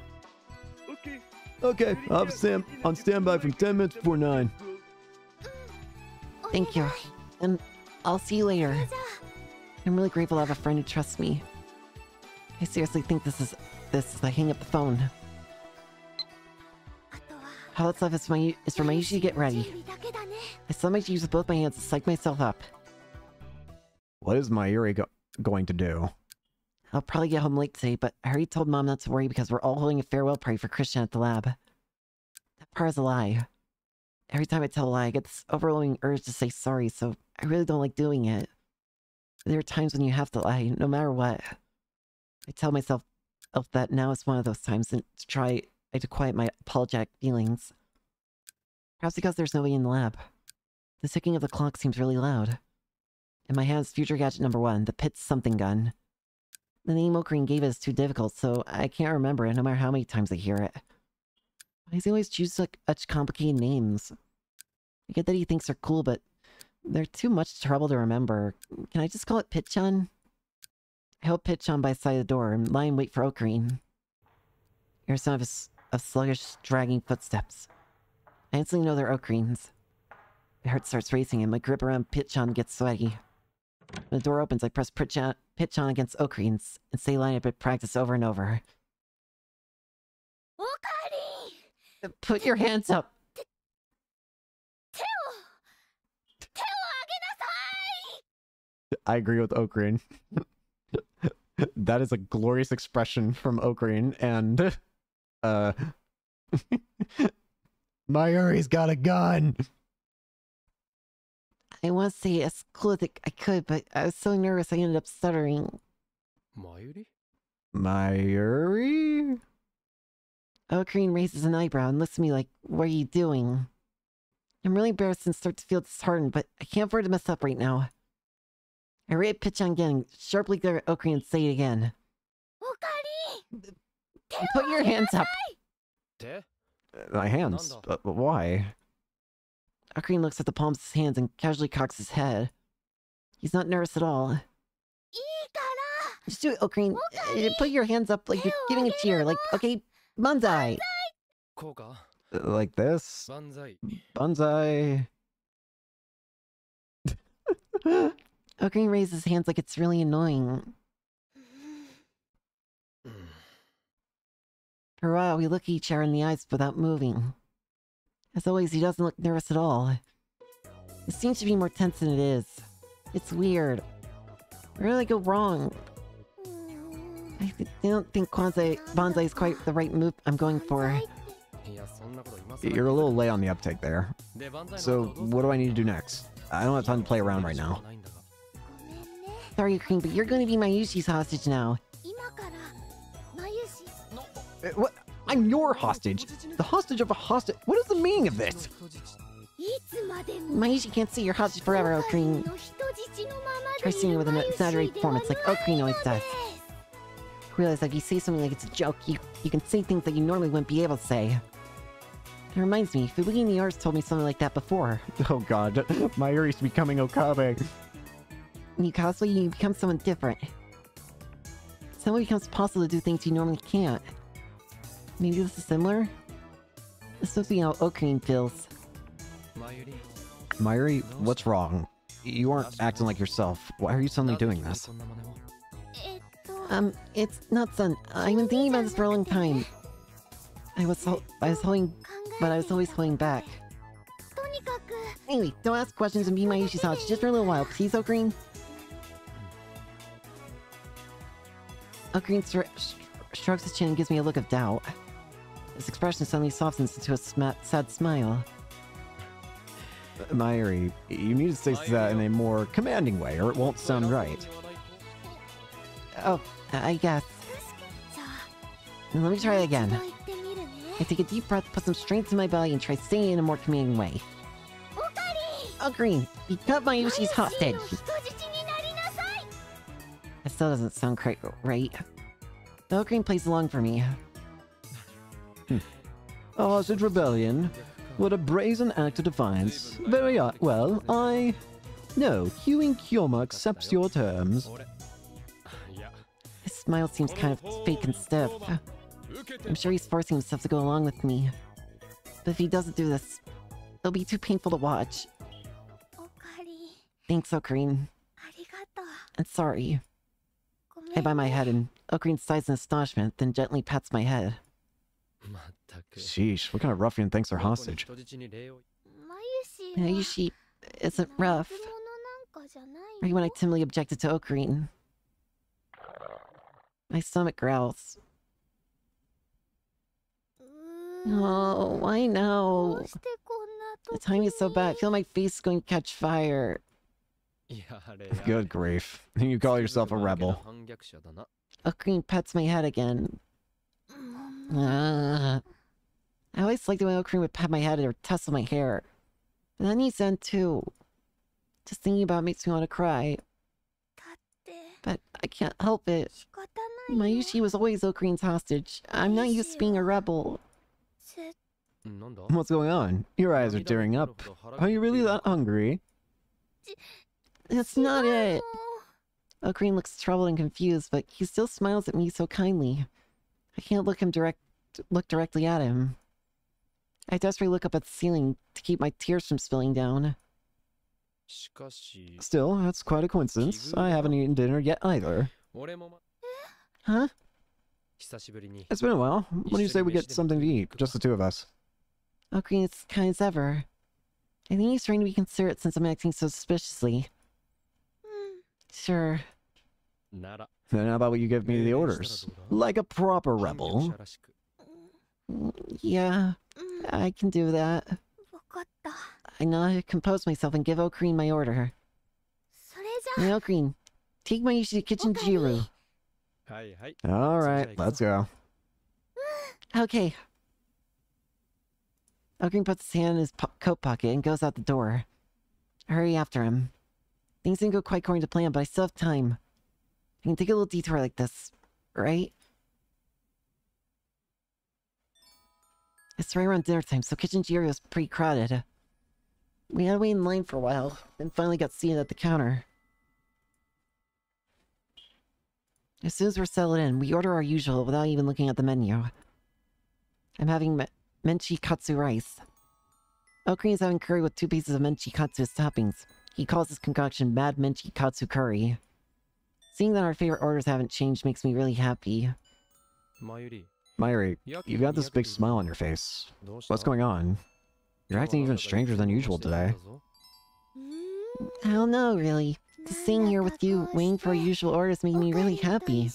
Okay, I'll stand on standby from 10 minutes before 9. Thank you. And I'll see you later. I'm really grateful I have a friend who trusts me. I seriously think this is this. I hang up the phone. How that's left is, my, is for Mayushi to get ready. I still might use both my hands to psych myself up. What is Mayuri go going to do? I'll probably get home late today, but I already told Mom not to worry because we're all holding a farewell party for Christian at the lab. That part is a lie. Every time I tell a lie, I get this overwhelming urge to say sorry, so I really don't like doing it. There are times when you have to lie, no matter what. I tell myself of that now is one of those times and to try to quiet my apologetic feelings. Perhaps because there's nobody in the lab. The ticking of the clock seems really loud. In my hands, future gadget number one, the Pitts something gun. The name Okarin gave it is too difficult, so I can't remember it no matter how many times I hear it. Why does he always choose such complicated names? I get that he thinks they're cool, but they're too much trouble to remember. Can I just call it Pitchon? Help Pitchon by the side of the door and lie in wait for Okarin. Here's some of, his, of sluggish, dragging footsteps. I instantly know they're Okarin's. My heart starts racing and my grip around Pitchon gets sweaty. When the door opens, I press Pitchon, Pitchon against Ocarines and stay lined up at practice over and over. Okarin! Put your hands up! I agree with Okarin. *laughs* that is a glorious expression from Okarin, and *laughs* uh *laughs* Mayuri's got a gun. I want to say as cool as I could, but I was so nervous I ended up stuttering. Mayuri? Mayuri? Okarin raises an eyebrow and looks at me like, What are you doing? I'm really embarrassed and start to feel disheartened, but I can't afford to mess up right now. I rate pitch on sharply clear at and say it again. Okarin! Put your hands up! Uh, my hands? But, but why? Okarin looks at the palms of his hands and casually cocks his head. He's not nervous at all. Just do it, Okarin. Uh, put your hands up like you're giving a cheer. Like, okay, banzai. Uh, like this? Banzai. Banzai. *laughs* Ogre raises his hands like it's really annoying. For a while, we look each other in the eyes without moving. As always, he doesn't look nervous at all. It seems to be more tense than it is. It's weird. Where did I go wrong? I don't think Kwanzai, Bonsai is quite the right move I'm going for. You're a little late on the uptake there. So, what do I need to do next? I don't have time to play around right now. Sorry, Cream, but you're going to be Mayushi's hostage now. Uh, what? I'm your hostage. The hostage of a hostage. What is the meaning of this? Mayushi can't see your hostage forever, Okrino. Try singing with an exaggerated form. It's like Okrino always does. Realize that if you say something like it's a joke, you, you can say things that you normally wouldn't be able to say. It reminds me, Fubuki Niars told me something like that before. *laughs* Oh god, Mayuri's becoming Okabe. When you cosplay, you become someone different. Someone becomes possible to do things you normally can't. Maybe this is similar? This must be how Okarin feels. Mayuri, what's wrong? You aren't acting like yourself. Why are you suddenly doing this? Um, it's not Sun. I've been thinking about this for a long time. I was I was holding, but I was always holding back. Anyway, don't ask questions and be my Yushisachi just for a little while, please, Okarin. A str shrugs his chin and gives me a look of doubt. His expression suddenly softens into a sm sad smile. Mayuri, you need to say that in a more commanding way, or it won't sound right. Oh, I guess. Let me try it again. I take a deep breath, put some strength in my belly, and try singing in a more commanding way. Oh, green! because cut my hostage! It still doesn't sound quite right. The Okarin plays along for me. Hmm. Ah, oh, is it rebellion? What a brazen act of defiance. Very well, I... No, Hououin Kyouma accepts your terms. His smile seems kind of fake and stiff. I'm sure he's forcing himself to go along with me. But if he doesn't do this, it'll be too painful to watch. Thanks, Okarin. I'm sorry. I bow my head and Okarin sighs in astonishment, then gently pats my head. Sheesh, what kind of ruffian thinks they're hostage? Mayushi isn't rough. Right when I timidly objected to Okarin. My stomach growls. Oh, why now? The timing is so bad. I feel my face going to catch fire. *laughs* Good grief. *laughs* You call yourself a rebel. Okarin pets my head again. Uh, I always liked it when Okarin would pat my head or tussle my hair. But then needs end too. Just thinking about it makes me want to cry. But I can't help it. Mayushi was always Okarin's hostage. I'm not used to being a rebel. What's going on? Your eyes are tearing up. Are you really that hungry? That's not it. Oh, Okarin looks troubled and confused, but he still smiles at me so kindly. I can't look him direct look directly at him. I desperately look up at the ceiling to keep my tears from spilling down. Still, that's quite a coincidence. I haven't eaten dinner yet either. Huh? It's been a while. When do you say we get something to eat, just the two of us? Oh, Okarin is kind as ever. I think he's trying to be considerate since I'm acting so suspiciously. Sir. Then how about you give me the orders? Like a proper rebel. Yeah, I can do that. I know how to compose myself and give Okarin my order. Now, Okarin, take my issue to Kitchen Jiro. Alright, let's go. *gasps* Okay. Okarin puts his hand in his po coat pocket and goes out the door. Hurry after him. Things didn't go quite according to plan, but I still have time. I can take a little detour like this, right? It's right around dinner time, so Kitchen Jiro is pretty crowded. We had to wait in line for a while, then finally got seated at the counter. As soon as we're settled in, we order our usual without even looking at the menu. I'm having me- menchi katsu rice. Is having curry with two pieces of menchi katsu as toppings. He calls his concoction Mad Menchi Katsu Curry. Seeing that our favorite orders haven't changed makes me really happy. Mayuri. Mayuri, you've got this big smile on your face. What's going on? You're acting even stranger than usual today. I don't know, really. Just sitting here with you, waiting for usual orders made me really happy.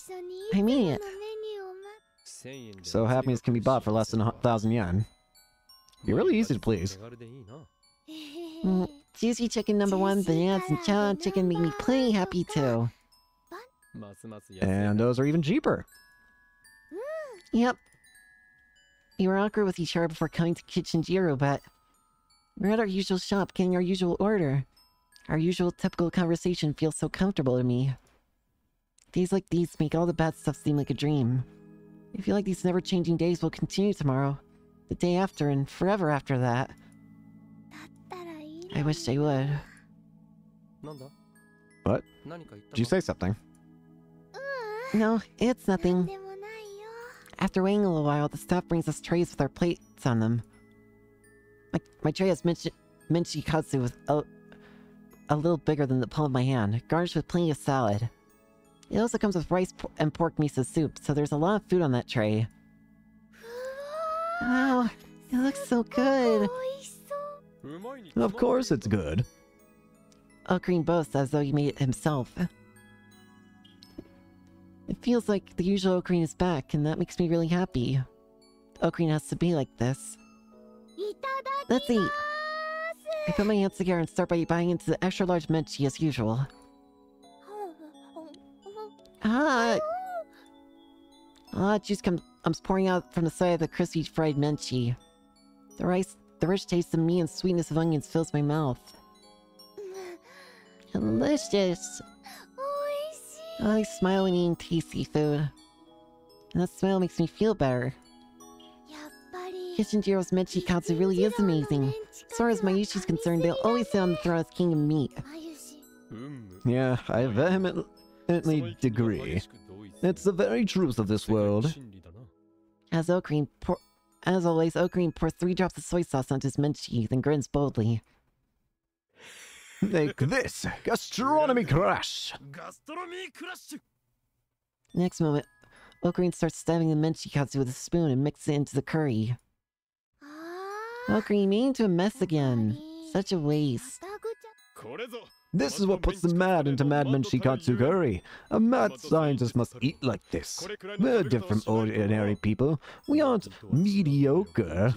I mean it. So happiness can be bought for less than a thousand yen. You're really easy to please. *laughs* Juicy chicken number one, bananas and chow chicken make me plenty happy too. And those are even cheaper. Mm. Yep. We were awkward with each other before coming to Kitchen Jiro, but we're at our usual shop getting our usual order. Our usual typical conversation feels so comfortable to me. Days like these make all the bad stuff seem like a dream. I feel like these never-changing days will continue tomorrow, the day after, and forever after that. I wish they would. What? Did you say something? No, it's nothing. After waiting a little while, the staff brings us trays with our plates on them. My, my tray has minchi, katsu with a, a little bigger than the palm of my hand, garnished with plenty of salad. It also comes with rice and pork miso soup, so there's a lot of food on that tray. *gasps* Wow, it looks so good. Of course it's good. Okarin boasts as though he made it himself. It feels like the usual Okarin is back, and that makes me really happy. Okarin has to be like this. Let's eat! I put my hands together and start by buying into the extra-large minchi as usual. Ah! Ah, juice comes pouring out from the side of the crispy fried minchi. The rice the rich taste of meat and sweetness of onions fills my mouth. Delicious! I like smiling and eating tasty food, And that smile makes me feel better. Kitchen Jiro's Menchi Katsu really is amazing. As far as Mayushi's concerned, they'll always sit on the throne as king of meat. Yeah, I vehemently agree. It's the very truth of this world. As Okarin, as always, Okarin pours three drops of soy sauce onto his mint and grins boldly. *laughs* Make this gastronomy crash! Gastronomy crash! Next moment, Okarin starts stabbing the menchikatsu with a spoon and mixes it into the curry. Ah. Okarin, you into a mess again. Such a waste. This is what puts the mad into Mad Menchi Katsu Curry. A mad scientist must eat like this. We're different ordinary people. We aren't mediocre.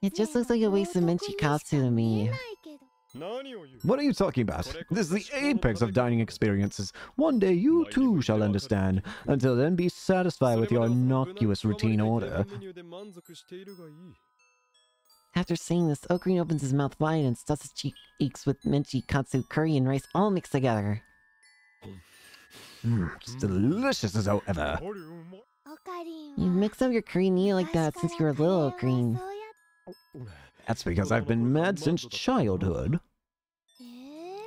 it just looks like a waste of Menchikatsu to me. What are you talking about? This is the apex of dining experiences. One day you too shall understand. Until then, be satisfied with your innocuous routine order. After saying this, Okarin opens his mouth wide and stuffs his cheeks with minchi, katsu, curry, and rice all mixed together. Mmm, it's delicious as ever. You mix up your curry meal like that since you were little, Green. That's because I've been mad since childhood.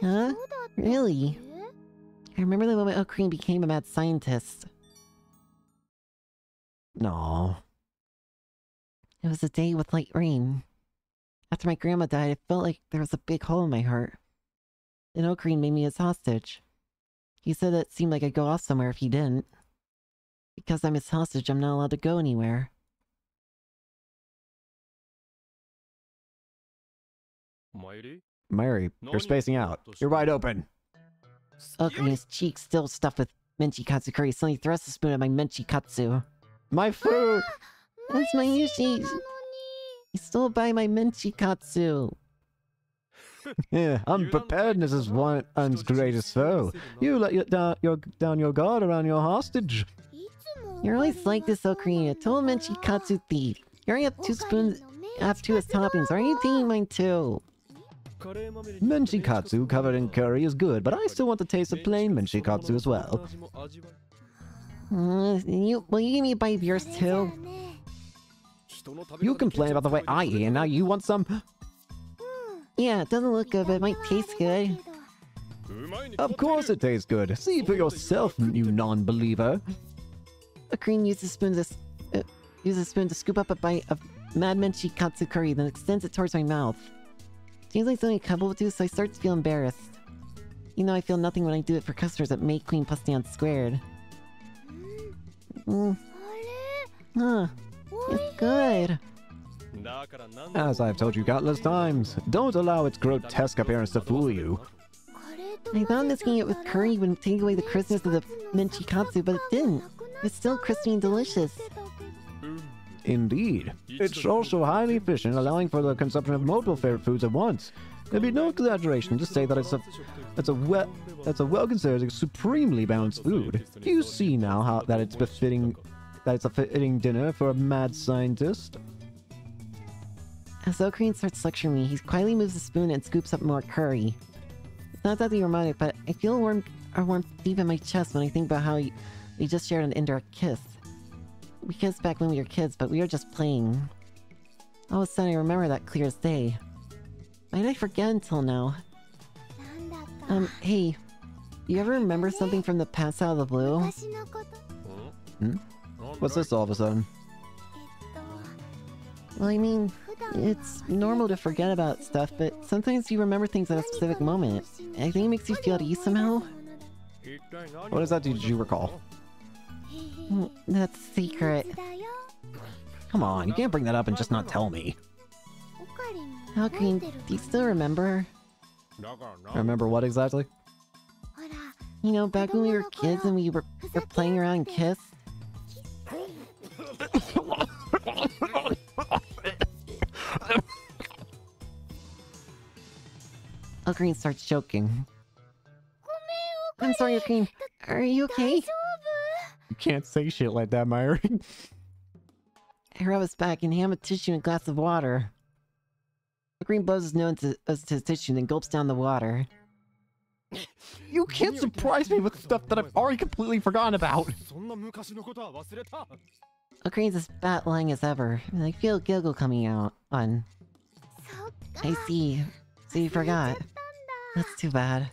Huh? Really? I remember the moment Okarin became a mad scientist. No. It was a day with light rain. After my grandma died, it felt like there was a big hole in my heart. And Okarin made me his hostage. He said that it seemed like I'd go off somewhere if he didn't. Because I'm his hostage, I'm not allowed to go anywhere. Mary, you're spacing out. You're wide open. Okarin's cheek still stuffed with menchikatsu curry. Suddenly thrusts a spoon at my menchikatsu. My food! That's Mayushi's! I still buy my Menchikatsu. *laughs* yeah, unpreparedness is one un's greatest foe. You let your, down, your, down your guard around your hostage. You're always like this, Okarin. Total Menchikatsu thief. You already have two spoons, have two as toppings. Are you taking mine too? Menchikatsu covered in curry is good, but I still want the taste of plain menchikatsu as well. Uh, you, will you give me a bite of yours too? You complain about the way I eat, and now you want some? Yeah, it doesn't look good, but it might taste good. Of course it tastes good. See for yourself, you non-believer. Okarin uses a spoon to, s- uh, uses a spoon to scoop up a bite of Mad Menchikatsu curry, then extends it towards my mouth. Seems like something a couple would do, so I start to feel embarrassed. You know, I feel nothing when I do it for customers at May Queen Plus Nyan Squared. Mm, *gasps* huh, れ it's good. As I've told you countless times, don't allow its grotesque appearance to fool you. I thought mixing it with curry would take away the crispness of the menchikatsu, but it didn't. It's still crispy and delicious. Indeed. It's also highly efficient, allowing for the consumption of multiple favorite foods at once. It'd be no exaggeration to say that it's a, it's a well, that's a well-considered, supremely balanced food. You see now how that it's befitting that's a fitting dinner for a mad scientist. As Okarin starts lecturing me, he quietly moves the spoon and scoops up more curry. It's not that you're romantic, but I feel warm, a warmth deep in my chest when I think about how we just shared an indirect kiss. We kissed back when we were kids, but we were just playing. All of a sudden, I remember that clear as day. Why did I forget until now? Um, hey, you ever remember something from the past out of the blue? Hmm? hmm? What's this all of a sudden? Well, I mean, it's normal to forget about stuff, but sometimes you remember things at a specific moment. I think it makes you feel at ease somehow. What does that do? Did you recall? That's secret. Come on, you can't bring that up and just not tell me. How can do you still remember? Remember what exactly? You know, back when we were kids and we were, were playing around and kissed. Okarin starts choking. I'm sorry, Okarin. Are you okay? You can't say shit like that, Myron. *laughs* I rub his back and hand a tissue and a glass of water. Okarin blows his nose us his tissue and gulps down the water. You can't surprise me with stuff that I've already completely forgotten about. *laughs* McCrean's as battling as ever. I feel Giggle coming out on. I see. So you forgot. That's too bad.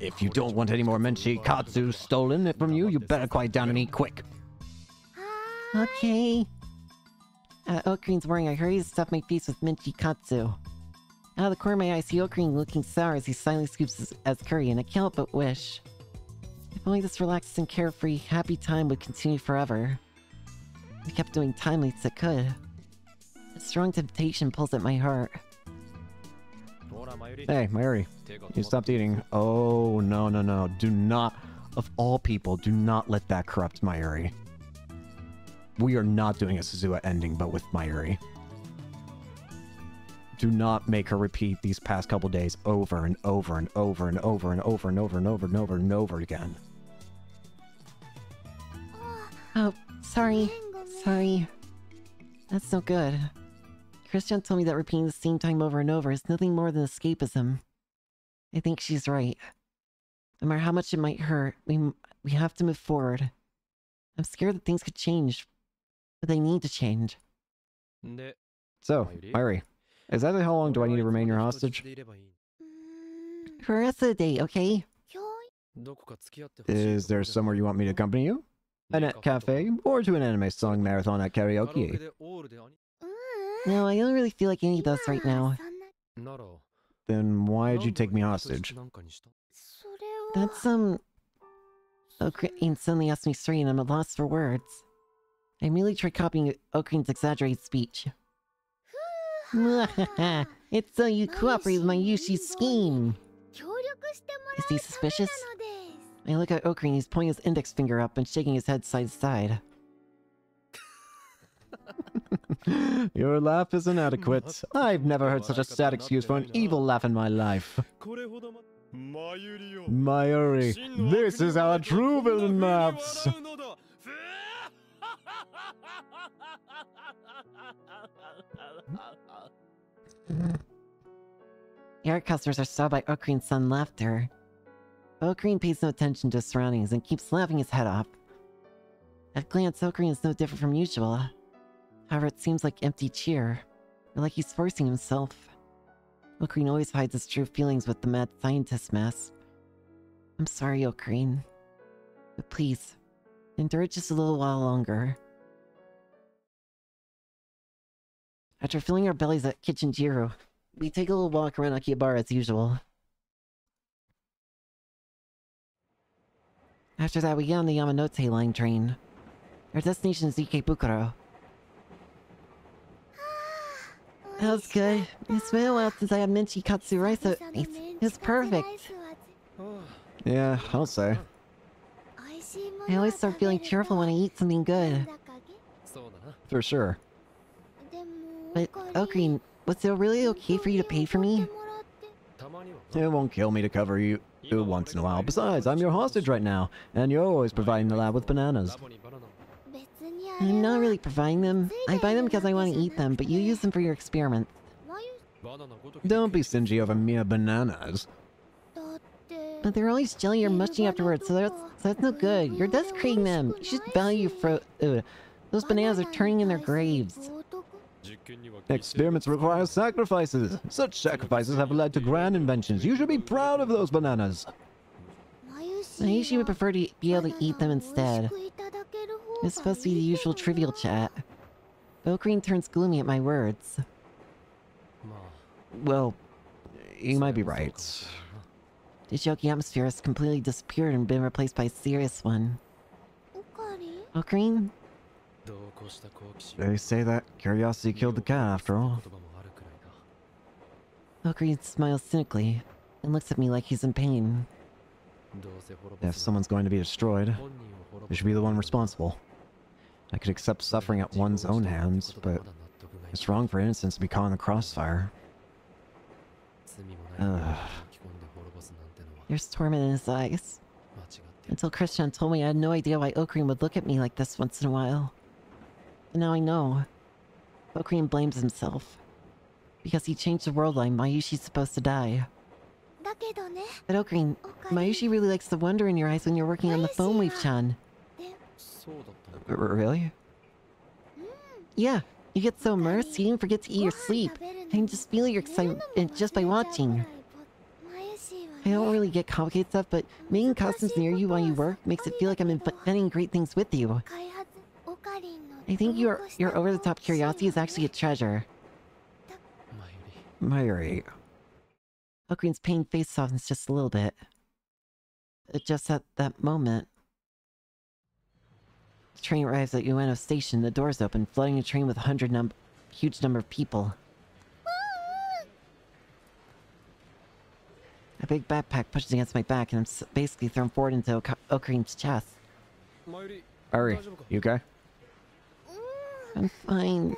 If you don't want any more menchi Katsu stolen from you, you better quiet down and eat quick. Okay. Uh, worrying. I hurry to stuff my face with menchi Katsu. Out of the corner of my eye, I see Okarin looking sour as he silently scoops his, as curry, and I can't but wish. If only this relaxed and carefree, happy time would continue forever. I kept doing time leaps that could. A strong temptation pulls at my heart. Hey, Mary, You stopped eating. Oh, no, no, no. Do not, of all people, do not let that corrupt Mayuri. We are not doing a Suzuha ending, but with Mayuri. Do not make her repeat these past couple days over and over and over and over and over and over and over and over and over again. Oh, sorry. Sorry. That's no good. Chris-chan told me that repeating the same time over and over is nothing more than escapism. I think she's right. No matter how much it might hurt, we, we have to move forward. I'm scared that things could change, but they need to change. So, Irie, exactly how long do I need to remain your hostage? For the rest of the day, okay? Is there somewhere you want me to accompany you? at cafe or to an anime song marathon at karaoke. No, I don't really feel like any of those right now. Then why did you take me hostage? That's, um... Oh, Okarin suddenly asked me straight and I'm at loss for words. I merely tried copying Okarin's exaggerated speech. *sighs* *laughs* it's so you cooperate with Mayushi's scheme. Is he suspicious? I look at Okri he's pointing his index finger up and shaking his head side to side. *laughs* Your laugh is inadequate. *laughs* I've never heard such a sad excuse for an evil laugh in my life. Mayuri, this is our true villain maps! Air customers are so by Okri son laughter. Okarin pays no attention to his surroundings and keeps laughing his head off. At glance, Okarin is no different from usual. However, it seems like empty cheer, or like he's forcing himself. Okarin always hides his true feelings with the mad scientist mask. I'm sorry, Okarin. But please, endure just a little while longer. After filling our bellies at Kitchen Jiro, we take a little walk around Akihabara as usual. After that, we get on the Yamanote line train. Our destination is Ikebukuro. that was good. It's been a while since I had Minchi rice, It's, it's perfect. Yeah, I'll say. I always start feeling cheerful when I eat something good. For sure. But, Okarin, was it really okay for you to pay for me? It won't kill me to cover you once in a while. Besides, I'm your hostage right now, and you're always providing the lab with bananas. I'm not really providing them. I buy them because I want to eat them, but you use them for your experiment. Don't be stingy over mere bananas. But they're always jelly or mushy afterwards, so that's, so that's no good. You're desecrating them. You should value fruit. Those bananas are turning in their graves. Experiments require sacrifices. Such sacrifices have led to grand inventions. You should be proud of those bananas. Mayushi would prefer to be able to eat them instead. It's supposed to be the usual trivial chat. Bokreen turns gloomy at my words. Well, you might be right. The joking atmosphere has completely disappeared and been replaced by a serious one. Okarin, they say that curiosity killed the cat after all. Valkyrie smiles cynically and looks at me like he's in pain. If someone's going to be destroyed, it should be the one responsible. I could accept suffering at one's own hands, but it's wrong for innocence to be caught in the crossfire. Ugh. There's torment in his eyes. Until Chris-chan told me I had no idea why Okarin would look at me like this once in a while. Now I know. Okarin blames himself. Because he changed the world line Mayushi's supposed to die. But oh, Okarin, Mayushi really likes the wonder in your eyes when you're working on the phone weave-chan. Really? Yeah, you get so immersed, you even forget to eat or sleep. I can just feel your excitement eh, just by watching. I don't really get complicated stuff, but making costumes near you while you work makes it feel like I'm inventing great things with you. I think your your over-the-top curiosity is actually a treasure. Mayuri. Hokuin's pain face softens just a little bit. Just at that moment, the train arrives at Ueno Station, the doors open, flooding the train with a hundred num huge number of people. A big backpack pushes against my back, and I'm basically thrown forward into ok chest. Mayuri, Ari, you okay? I'm fine.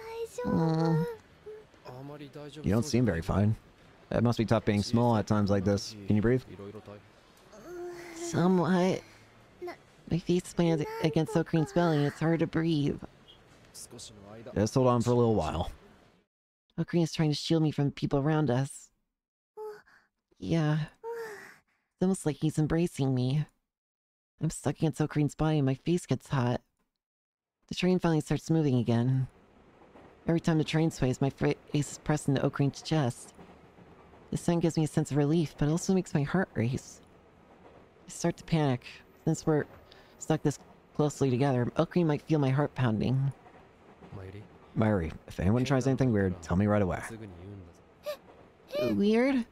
You don't seem very fine. That must be tough being small at times like this. Can you breathe? Somewhat. My feet slammed against Sokrin's belly and it's hard to breathe. Just hold on for a little while. Okarin's trying to shield me from people around us. Yeah. It's almost like he's embracing me. I'm stuck against Okarin's body and my face gets hot. The train finally starts moving again. Every time the train sways, my face is pressed into Okarin's chest. The sound gives me a sense of relief, but also makes my heart race. I start to panic. Since we're stuck this closely together, Okarin might feel my heart pounding. Lady. Myri, if anyone tries anything weird, tell me right away. weird?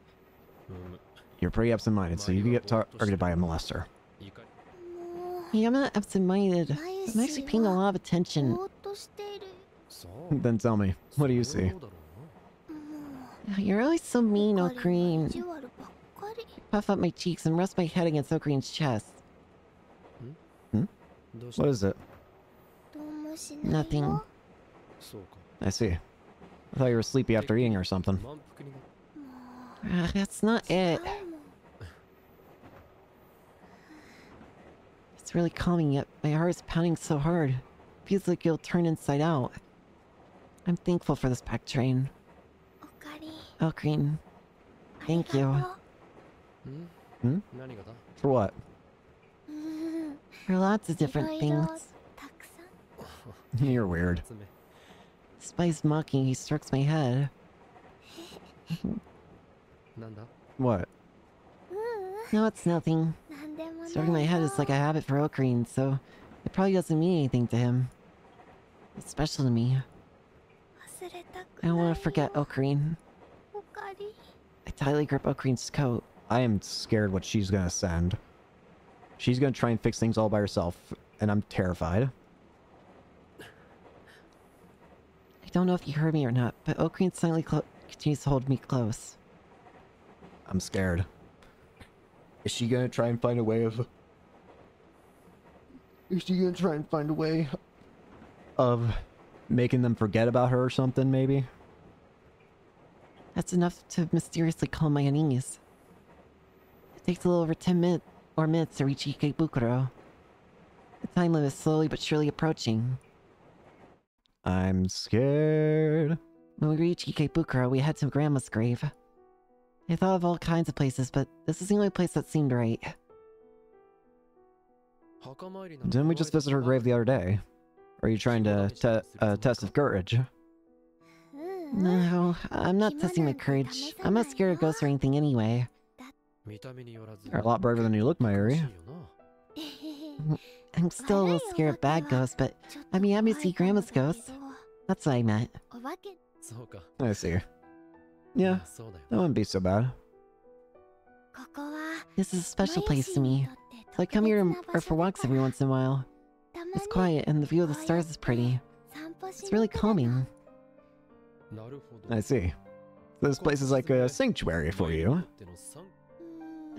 You're pretty absent-minded, so you can get targeted by a molester. Yeah, I'm not absent-minded. I'm actually paying a lot of attention. *laughs* then tell me, what do you see? *sighs* You're always so mean, oh, Okarin. Puff up my cheeks and rest my head against oh, Okarin's chest. Hmm? hmm? What is it? Nothing. I see. I thought you were sleepy after eating or something. Uh, that's not it. Really calming, yet my heart's pounding so hard. It feels like you'll turn inside out. I'm thankful for this pack train. Oh, oh Green. Thank you. Hmm? hmm? For what? For lots of different things. *laughs* You're weird. Spice mocking, he strokes my head. what? No, it's nothing. Starting my head is like a habit for Okarin, so it probably doesn't mean anything to him. It's special to me. I don't want to forget Okarin. I tightly grip Okarin's coat. I am scared what she's gonna send. She's gonna try and fix things all by herself, and I'm terrified. I don't know if you heard me or not, but Okarin silently continues to hold me close. I'm scared. Is she gonna try and find a way of... Is she gonna try and find a way of making them forget about her or something, maybe? That's enough to mysteriously calm my unease. It takes a little over 10 minutes or minutes to reach Ikebukuro. The time limit is slowly but surely approaching. I'm scared. When we reach Ikebukuro, we head to Grandma's grave. I thought of all kinds of places, but this is the only place that seemed right. Didn't we just visit her grave the other day? Are you trying to te a test of courage? No, I'm not testing my courage. I'm not scared of ghosts or anything anyway. You're a lot braver than you look, Mayuri. *laughs* I'm still a little scared of bad ghosts, but I mean, I met see Grandma's ghost. That's what I meant. I see. Yeah, that wouldn't be so bad. This is a special place to me. So I come here or for walks every once in a while. It's quiet and the view of the stars is pretty. It's really calming. I see. This place is like a sanctuary for you.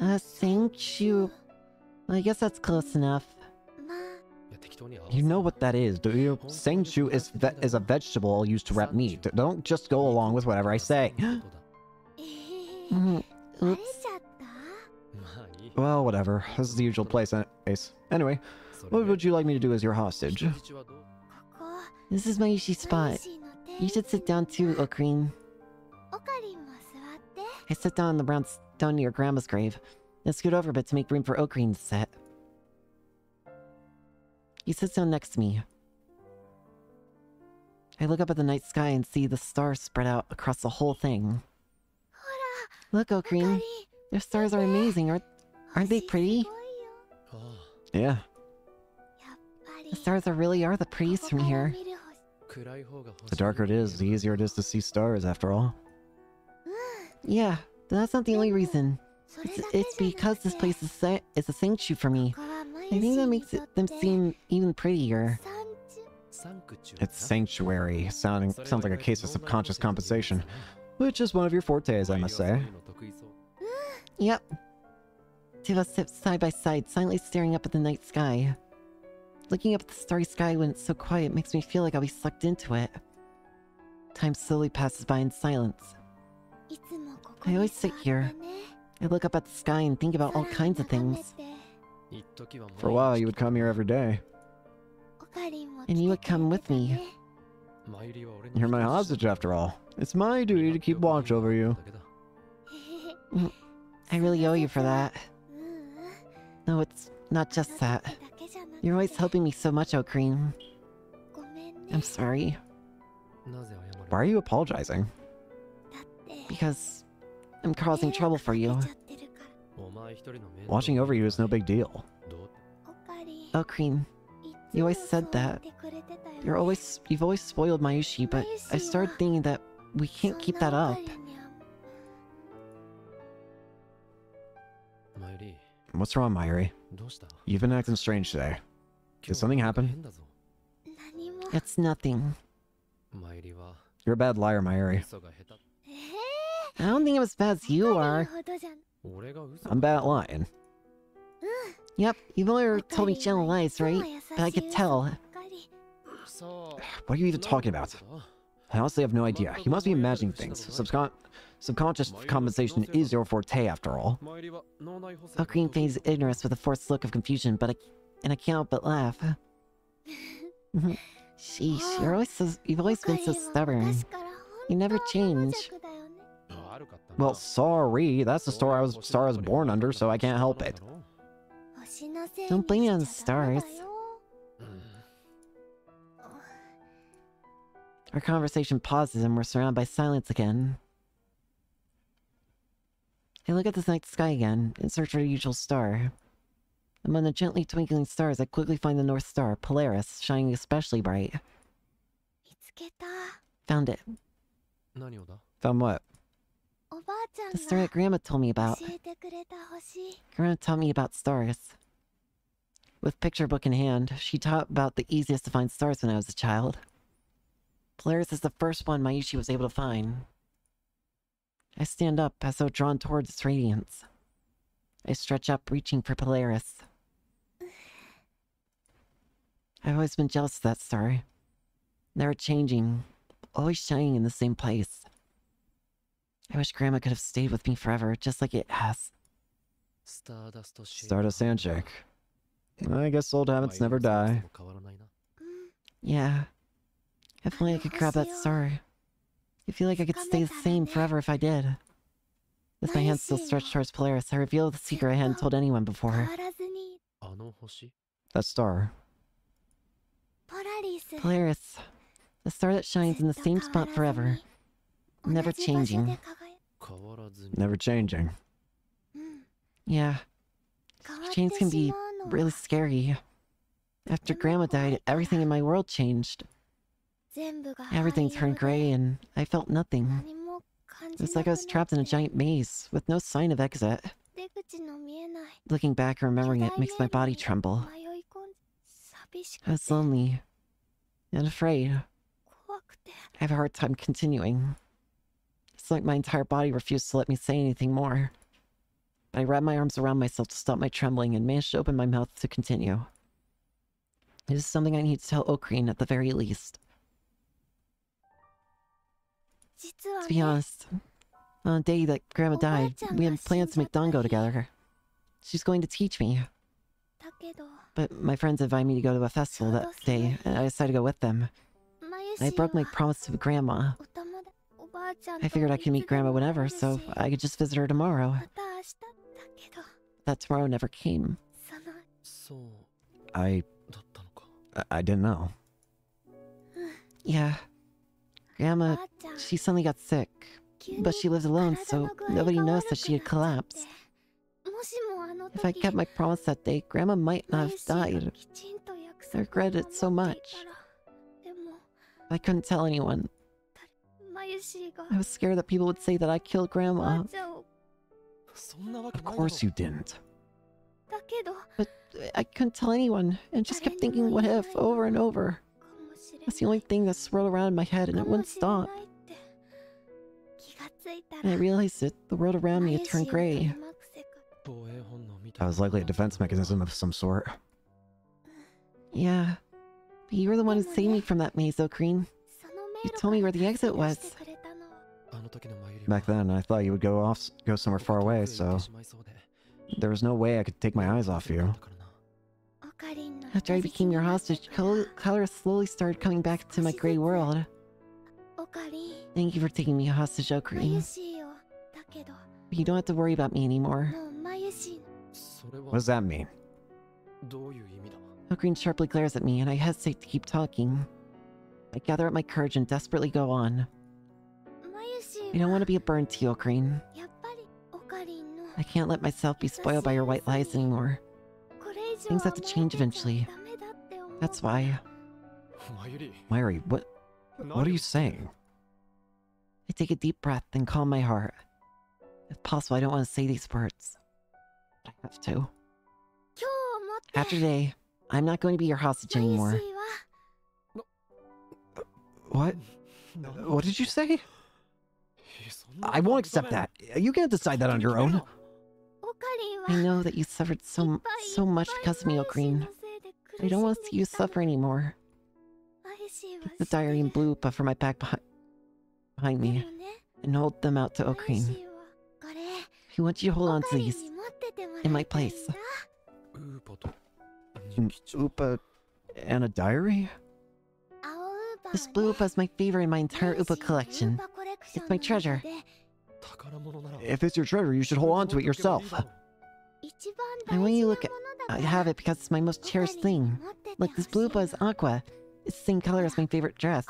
A sanctuary? I guess that's close enough. You know what that is, do you? Sangchu is, is a vegetable used to wrap meat. Don't just go along with whatever I say. Oops. *laughs* *gasps* Well, whatever. This is the usual place, Ace. Anyway, what would you like me to do as your hostage? *laughs* This is Mayushi spot. You should sit down too, Okarin. I sit down on the brown stone near Grandma's grave. Now scoot over a bit to make room for Okarin's set. He sits down next to me. I look up at the night sky and see the stars spread out across the whole thing. Look, Okarin. the stars are amazing, aren't, aren't they pretty? Oh. Yeah. The stars are really are the prettiest from here. The darker it is, the easier it is to see stars, after all. Yeah, that's not the only reason. It's, it's because this place is, is a sanctuary for me. I think that makes it, them seem even prettier. It's sanctuary, sounding sounds like a case of subconscious compensation, which is one of your fortes, I must say. Yep. Two of us sit side by side, silently staring up at the night sky. Looking up at the starry sky when it's so quiet makes me feel like I'll be sucked into it. Time slowly passes by in silence. I always sit here. I look up at the sky and think about all kinds of things. For a while, you would come here every day. And you would come with me. You're my hostage, after all. It's my duty to keep watch over you. Mm, I really owe you for that. No, it's not just that. You're always helping me so much, Okarin. I'm sorry. Why are you apologizing? Because I'm causing trouble for you. Watching over you is no big deal. Oh, Cream. You always said that. You're always- you've always spoiled Mayushi, but I started thinking that we can't keep that up. What's wrong, Mayuri? You've been acting strange today. Did something happen? It's nothing. You're a bad liar, Mayuri. I don't think I'm as bad as you are. I'm bad at lying. *gasps* Yep, you've only told me general lies, right? But I could tell. *sighs* What are you even talking about? I honestly have no idea. You must be imagining things. Subcon subconscious compensation is your forte, after all. Okarin feigns ignorance with a forced look of confusion, but I, and I can't help but laugh. *laughs* Mm-hmm. Sheesh, you're always so, you've always been so stubborn. You never change. Well, sorry, that's the star I was star I was born under, so I can't help it. Don't blame on stars. Our conversation pauses and we're surrounded by silence again. I look at the night sky again and search for the usual star. Among the gently twinkling stars, I quickly find the North Star, Polaris, shining especially bright. Found it. Found what? The story Grandma told me about. Grandma told me about stars. With picture book in hand, she taught about the easiest to find stars when I was a child. Polaris is the first one Mayushi was able to find. I stand up as though drawn towards its radiance. I stretch up, reaching for Polaris. I've always been jealous of that star. Never changing, always shining in the same place. I wish Grandma could have stayed with me forever, just like it has. Stardust Shakehand. I guess old habits never die. Yeah. If only I could grab that star. I feel like I could stay the same forever if I did. With my hand still stretched towards Polaris, I revealed the secret I hadn't told anyone before. That star. Polaris. The star that shines in the same spot forever. Never changing. Never changing. Yeah. Change can be really scary. After Grandma died, everything in my world changed. Everything turned gray and I felt nothing. It was like I was trapped in a giant maze with no sign of exit. Looking back and remembering it makes my body tremble. I was lonely and afraid. I have a hard time continuing. It's like my entire body refused to let me say anything more. But I wrapped my arms around myself to stop my trembling and managed to open my mouth to continue. It is something I need to tell Okarin at the very least. To be honest, on the day that Grandma died, we had plans to make Dango together. She's going to teach me. But my friends invited me to go to a festival that day, and I decided to go with them. I broke my promise to Grandma, I figured I could meet Grandma whenever, so I could just visit her tomorrow. That tomorrow never came. I... I didn't know. Yeah. Grandma, she suddenly got sick. But she lives alone, so nobody knows that she had collapsed. If I kept my promise that day, Grandma might not have died. I regret it so much. I couldn't tell anyone. I was scared that people would say that I killed Grandma. Of course you didn't. But I couldn't tell anyone, and just kept thinking what if over and over. That's the only thing that swirled around in my head, and it wouldn't stop. And I realized that the world around me had turned gray. I was likely a defense mechanism of some sort. Yeah. But you were the one who saved me from that maze, though, you told me where the exit was. Back then, I thought you would go off, go somewhere far away, so... There was no way I could take my eyes off you. After I became your hostage, color slowly started coming back to my gray world. Thank you for taking me hostage, Okarin. But you don't have to worry about me anymore. What does that mean? Okarin sharply glares at me, and I hesitate to keep talking. I gather up my courage and desperately go on. I don't want to be a burnt teal, Green. I can't let myself be spoiled by your white lies anymore. Things have to change eventually. That's why... Mayuri, what... What are you saying? I take a deep breath and calm my heart. If possible, I don't want to say these words. But I have to. After today, I'm not going to be your hostage anymore. What? No. Uh, what did you say? I won't accept that. You can't decide that on your own. I know that you suffered so so much because of me, Okarin. I don't want to see you suffer anymore. Keep the diary in blue but for my back behind, behind me and hold them out to Okarin. He wants you to hold on to these in my place. Mm, An and a diary? This blue upa is my favorite in my entire upa collection. It's my treasure. If it's your treasure, you should hold on to it yourself. I want you to look at I have it because it's my most cherished thing. Like this blue upa is aqua. It's the same color as my favorite dress.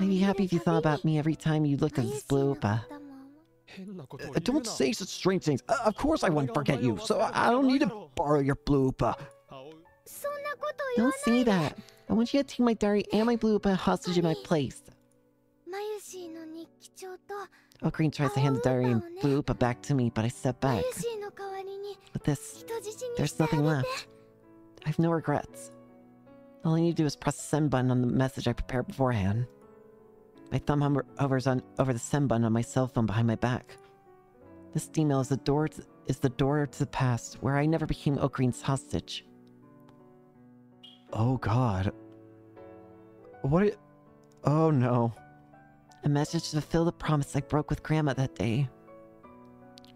I'd be happy if you thought about me every time you looked at this blue upa. Uh, don't say such strange things. Uh, of course I wouldn't forget you, so I don't need to borrow your blue upa. Don't say that. I want you to take my diary and my blue book hostage in my place. Okarin oh, tries to hand the diary and blue book back to me, but I step back. With this, there's nothing left. I have no regrets. All I need to do is press the send button on the message I prepared beforehand. My thumb hovers on over the send button on my cell phone behind my back. This email is the door to, is the door to the past, where I never became Okarin's hostage. Oh god. What? You... Oh no. A message to fulfill the promise I broke with Grandma that day.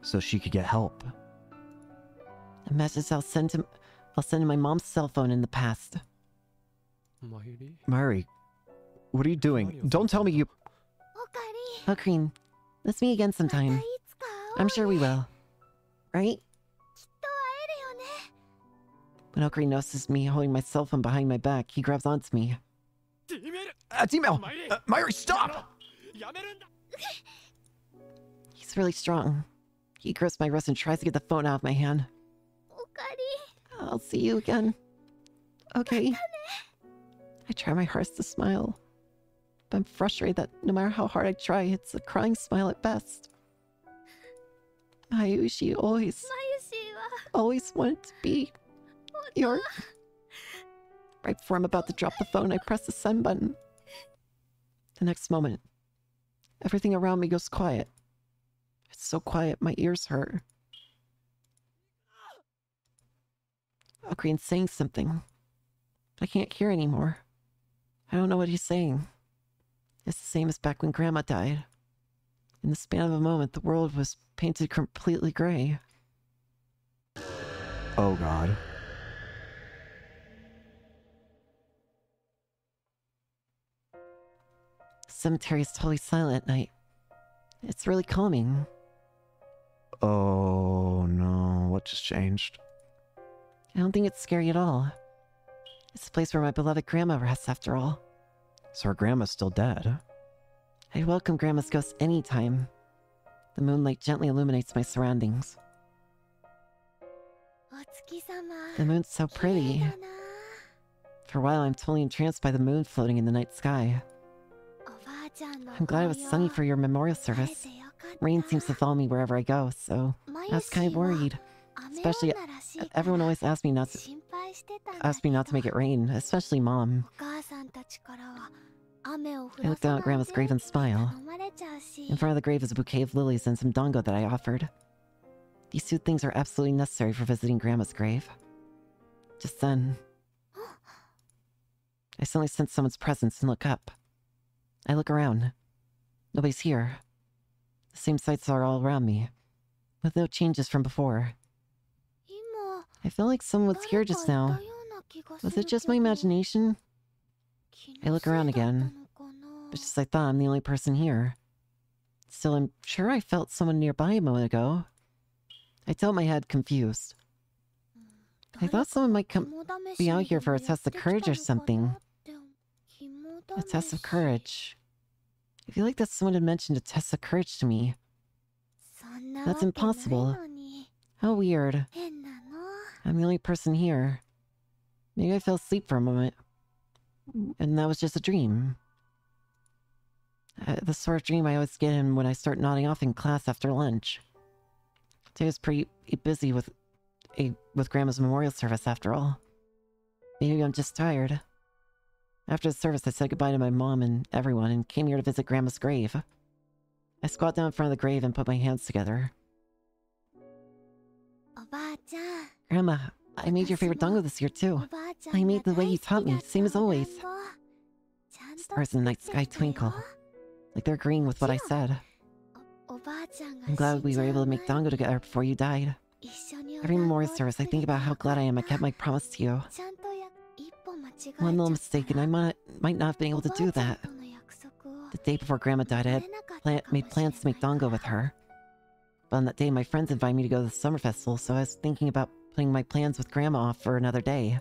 So she could get help. A message I'll send to I'll send to my mom's cell phone in the past. Mari, what are you doing? Don't tell me you... Okarin, oh, let's meet again sometime. I'm sure we will. Right? When Okri notices me holding my cell phone behind my back, he grabs onto me. Uh, That's email! Uh, Myri, stop! He's really strong. He grips my wrist and tries to get the phone out of my hand. I'll see you again. Okay. I try my hardest to smile. But I'm frustrated that no matter how hard I try, it's a crying smile at best. Mayushi always... Always wanted to be your. Right before I'm about to drop the phone, I press the send button. The next moment, everything around me goes quiet. It's so quiet, my ears hurt. O'Green's saying something. I can't hear anymore. I don't know what he's saying. It's the same as back when Grandma died. In the span of a moment, the world was painted completely gray. Oh god. cemetery is totally silent at night. It's really calming. Oh no, what just changed? I don't think it's scary at all. It's the place where my beloved grandma rests after all. So her grandma's still dead? I'd welcome grandma's ghost anytime. The moonlight gently illuminates my surroundings. The moon's so pretty. For a while, I'm totally entranced by the moon floating in the night sky. I'm glad it was sunny for your memorial service. Rain seems to follow me wherever I go, so I was kind of worried. Especially, everyone always asks me not to, asked me not to make it rain, especially Mom. I looked down at Grandma's grave and smile. In front of the grave is a bouquet of lilies and some dango that I offered. These two things are absolutely necessary for visiting Grandma's grave. Just then, I suddenly sensed someone's presence and look up. I look around. Nobody's here. The same sights are all around me, with no changes from before. I feel like someone's here just now. Was it just my imagination? I look around again. But just as I thought, I'm the only person here. Still, I'm sure I felt someone nearby a moment ago. I tilt my head, confused. I thought someone might come be out here for a test of courage or something. A test of courage. I feel like that someone had mentioned a test of courage to me. That's impossible. How weird. I'm the only person here. Maybe I fell asleep for a moment. And that was just a dream. Uh, the sort of dream I always get in when I start nodding off in class after lunch. Today was pretty busy with a with Grandma's memorial service after all. Maybe I'm just tired. After the service, I said goodbye to my mom and everyone and came here to visit Grandma's grave. I squat down in front of the grave and put my hands together. Grandma, I made your favorite dango this year too. I made the way you taught me, same as always. Stars in the night sky twinkle, like they're agreeing with what I said. I'm glad we were able to make dango together before you died. Every memorial service, I think about how glad I am I kept my promise to you. One little mistake, and I might, might not have been able to do that. The day before Grandma died, I had plan made plans to make dango with her. But on that day, my friends invited me to go to the summer festival, so I was thinking about putting my plans with Grandma off for another day.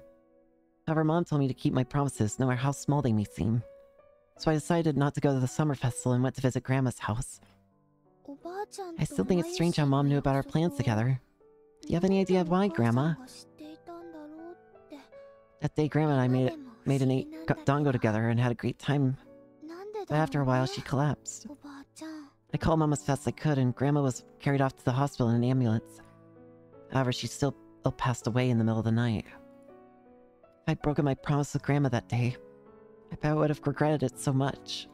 However, Mom told me to keep my promises, no matter how small they may seem. So I decided not to go to the summer festival and went to visit Grandma's house. I still think it's strange how Mom knew about our plans together. Do you have any idea why, Grandma? That day, Grandma and I made, made an eight dango together and had a great time. But after a while, she collapsed. I called Mom as fast as I could, and Grandma was carried off to the hospital in an ambulance. However, she still passed away in the middle of the night. I'd broken my promise with Grandma that day, I bet I would have regretted it so much.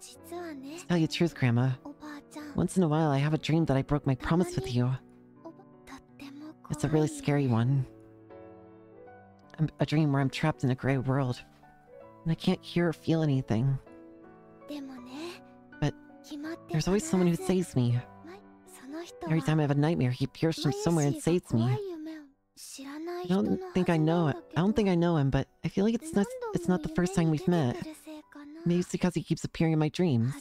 To tell you the truth, Grandma, once in a while I have a dream that I broke my promise with you. It's a really scary one a dream where I'm trapped in a gray world. And I can't hear or feel anything. But there's always someone who saves me. Every time I have a nightmare, he appears from somewhere and saves me. I don't think I know. I don't think I know him, but I feel like it's not it's not the first time we've met. Maybe it's because he keeps appearing in my dreams.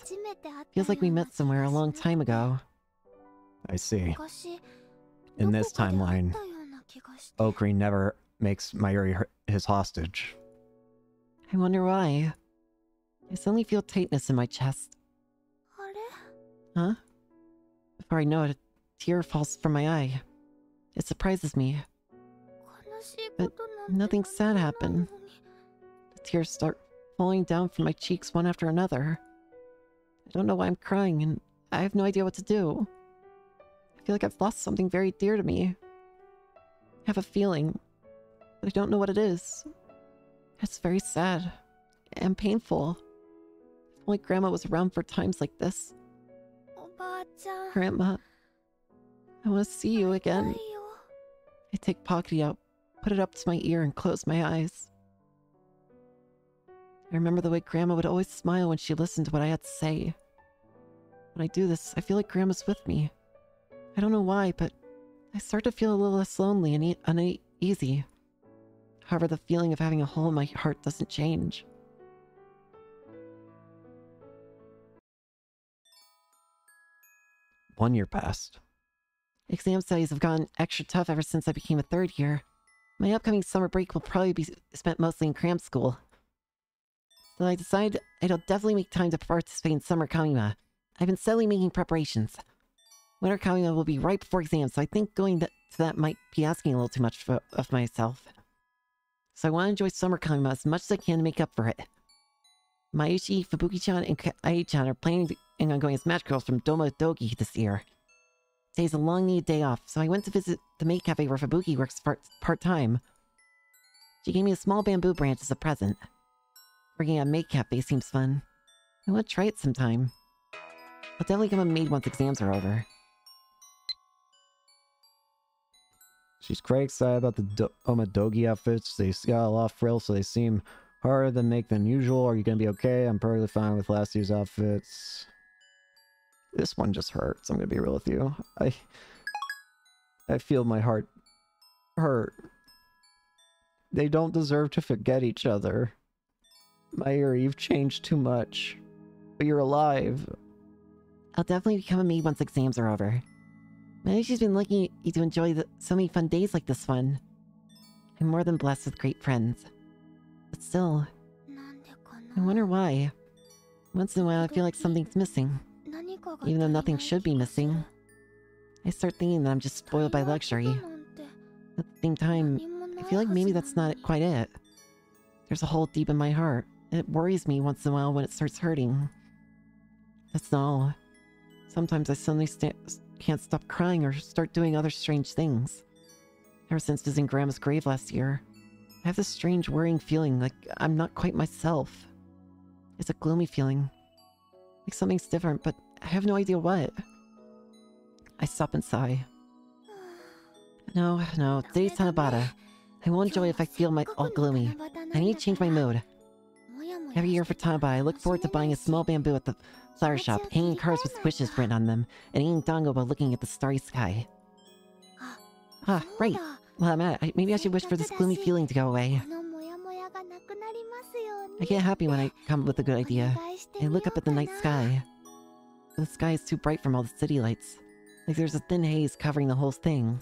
Feels like we met somewhere a long time ago. I see. In this timeline, Okarin never makes Mayuri his hostage. I wonder why. I suddenly feel tightness in my chest. Huh? Before I know it, a tear falls from my eye. It surprises me. But nothing sad happened. The tears start falling down from my cheeks one after another. I don't know why I'm crying, and I have no idea what to do. I feel like I've lost something very dear to me. I have a feeling, but I don't know what it is. It's very sad and painful. If only Grandma was around for times like this. Grandma, I want to see you again. I take Pocky out, put it up to my ear, and close my eyes. I remember the way Grandma would always smile when she listened to what I had to say. When I do this, I feel like Grandma's with me. I don't know why, but I start to feel a little less lonely and uneasy. However, the feeling of having a hole in my heart doesn't change. One year passed. Exam studies have gotten extra tough ever since I became a third year. My upcoming summer break will probably be spent mostly in cram school. So I decided I'd definitely make time to participate in summer Comima. I've been steadily making preparations. Winter Comima will be right before exams, so I think going to that might be asking a little too much for, of myself. So I want to enjoy summer Comima as much as I can to make up for it. Mayushi, Fubuki-chan, and Ai-chan are planning on going as match girls from Doma Dogi this year. Today's a long needed day off, so I went to visit the maid cafe where Fubuki works part time. She gave me a small bamboo branch as a present. Working at a maid cafe seems fun. I want to try it sometime. I'll definitely become a maid once exams are over. She's quite excited about the Do- Omadogi outfits. They got a lot of frills, so they seem harder to make than usual. Are you gonna be okay? I'm perfectly fine with last year's outfits. This one just hurts. I'm gonna be real with you. I I feel my heart hurt. They don't deserve to forget each other. Mayer, you've changed too much. But you're alive. I'll definitely become a maid once exams are over. Maybe she's been lucky to enjoy the, so many fun days like this one. I'm more than blessed with great friends. But still, I wonder why. Once in a while, I feel like something's missing. Even though nothing should be missing. I start thinking that I'm just spoiled by luxury. At the same time, I feel like maybe that's not quite it. There's a hole deep in my heart. It worries me once in a while when it starts hurting. That's all. Sometimes I suddenly st can't stop crying or start doing other strange things. Ever since visiting Grandma's grave last year, I have this strange worrying feeling like I'm not quite myself. It's a gloomy feeling. Like something's different, but I have no idea what. I stop and sigh. No, no, today's Tanabata. I won't enjoy if I feel my all gloomy. I need to change my mood. Every year for Tanabata, I look forward to buying a small bamboo at the flower shop, hanging cards with wishes written on them, and eating dango while looking at the starry sky. *gasps* Ah, right. Well, I'm at it. Maybe I should wish for this gloomy feeling to go away. I get happy when I come up with a good idea. I look up at the night sky. The sky is too bright from all the city lights. Like there's a thin haze covering the whole thing.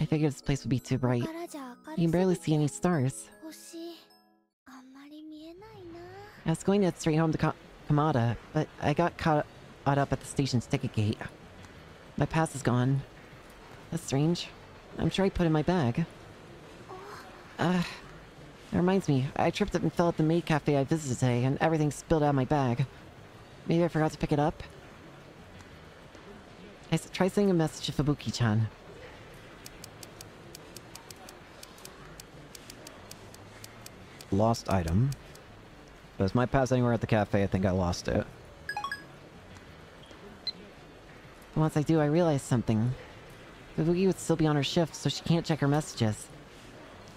I figured this place would be too bright. You can barely see any stars. I was going to head straight home to Ka- Kamada, but I got caught caught up at the station's ticket gate. My pass is gone. That's strange. I'm sure I put it in my bag. Uh, that reminds me, I tripped up and fell at the maid cafe I visited today, and everything spilled out of my bag. Maybe I forgot to pick it up? I s- try sending a message to Fubuki-chan. Lost item. Does my pass anywhere at the cafe? I think I lost it. Once I do, I realize something. Fubuki would still be on her shift, so she can't check her messages.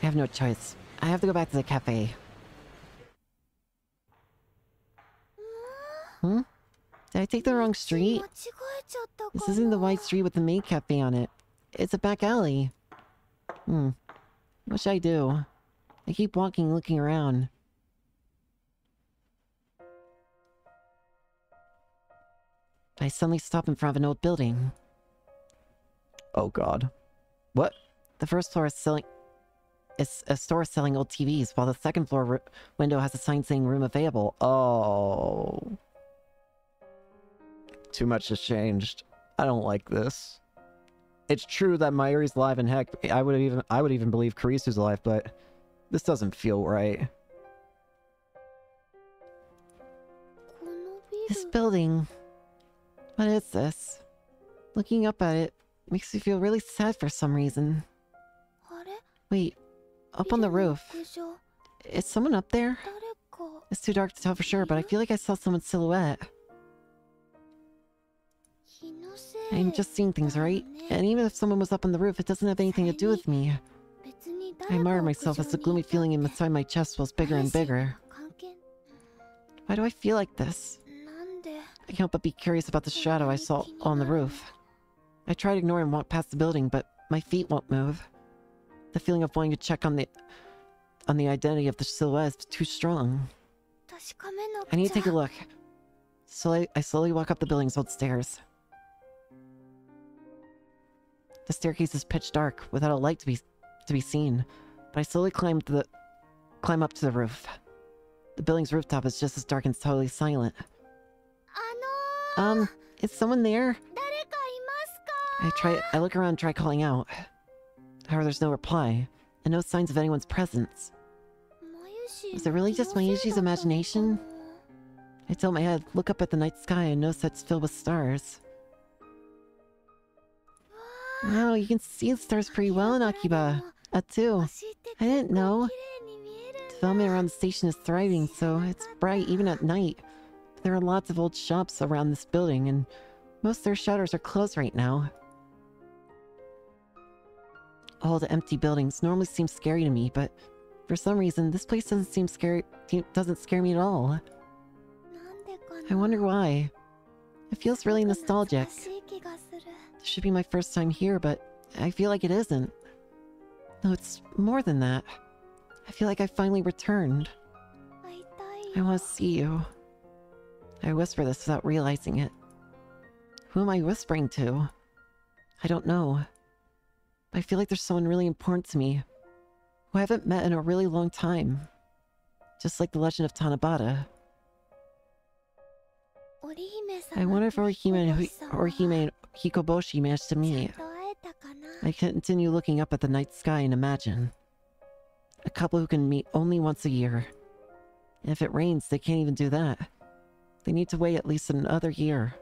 I have no choice. I have to go back to the cafe. Hmm? Did I take the wrong street? This isn't the white street with the maid cafe on it. It's a back alley. Hmm. What should I do? I keep walking, looking around. I suddenly stop in front of an old building. Oh god. What? The first floor is selling. It's a store selling old TVs, while the second floor window has a sign saying room available. Oh. Too much has changed. I don't like this. It's true that Mayuri's alive and heck, I would even I would even believe Kurisu's alive, but this doesn't feel right. This building. What is this? Looking up at it makes me feel really sad for some reason. Wait, up on the roof. Is someone up there? It's too dark to tell for sure, but I feel like I saw someone's silhouette. I'm just seeing things, right? And even if someone was up on the roof, it doesn't have anything to do with me. I admire myself as the gloomy feeling inside my chest swells bigger and bigger. Why do I feel like this? I can't but be curious about the shadow I saw on the roof. I ignore and walk past the building, but my feet won't move. The feeling of wanting to check on the on the identity of the silhouette is too strong. I need to take a look. So I, I slowly walk up the building's old stairs. The staircase is pitch dark, without a light to be to be seen, but I slowly climb to the climb up to the roof. The building's rooftop is just as dark and totally silent. Um, is someone there? I try I look around and try calling out. However, there's no reply, and no signs of anyone's presence. Was it really just Mayushi's imagination? I tilt my head, look up at the night sky, and notice that it's filled with stars. Wow, you can see the stars pretty well in Akiba. Too. I didn't know. Development around the station is thriving, so it's bright even at night. There are lots of old shops around this building, and most of their shutters are closed right now. Old empty buildings normally seem scary to me, but for some reason this place doesn't seem scary doesn't scare me at all. I wonder why. It feels really nostalgic. This should be my first time here, but I feel like it isn't. No, it's more than that. I feel like I finally returned. I want to see you. I whisper this without realizing it. Who am I whispering to? I don't know. I feel like there's someone really important to me who I haven't met in a really long time. Just like the legend of Tanabata. I wonder if Orihime and, Orihime and Hikoboshi managed to meet. I continue looking up at the night sky and imagine. A couple who can meet only once a year. And if it rains, they can't even do that. They need to wait at least another year.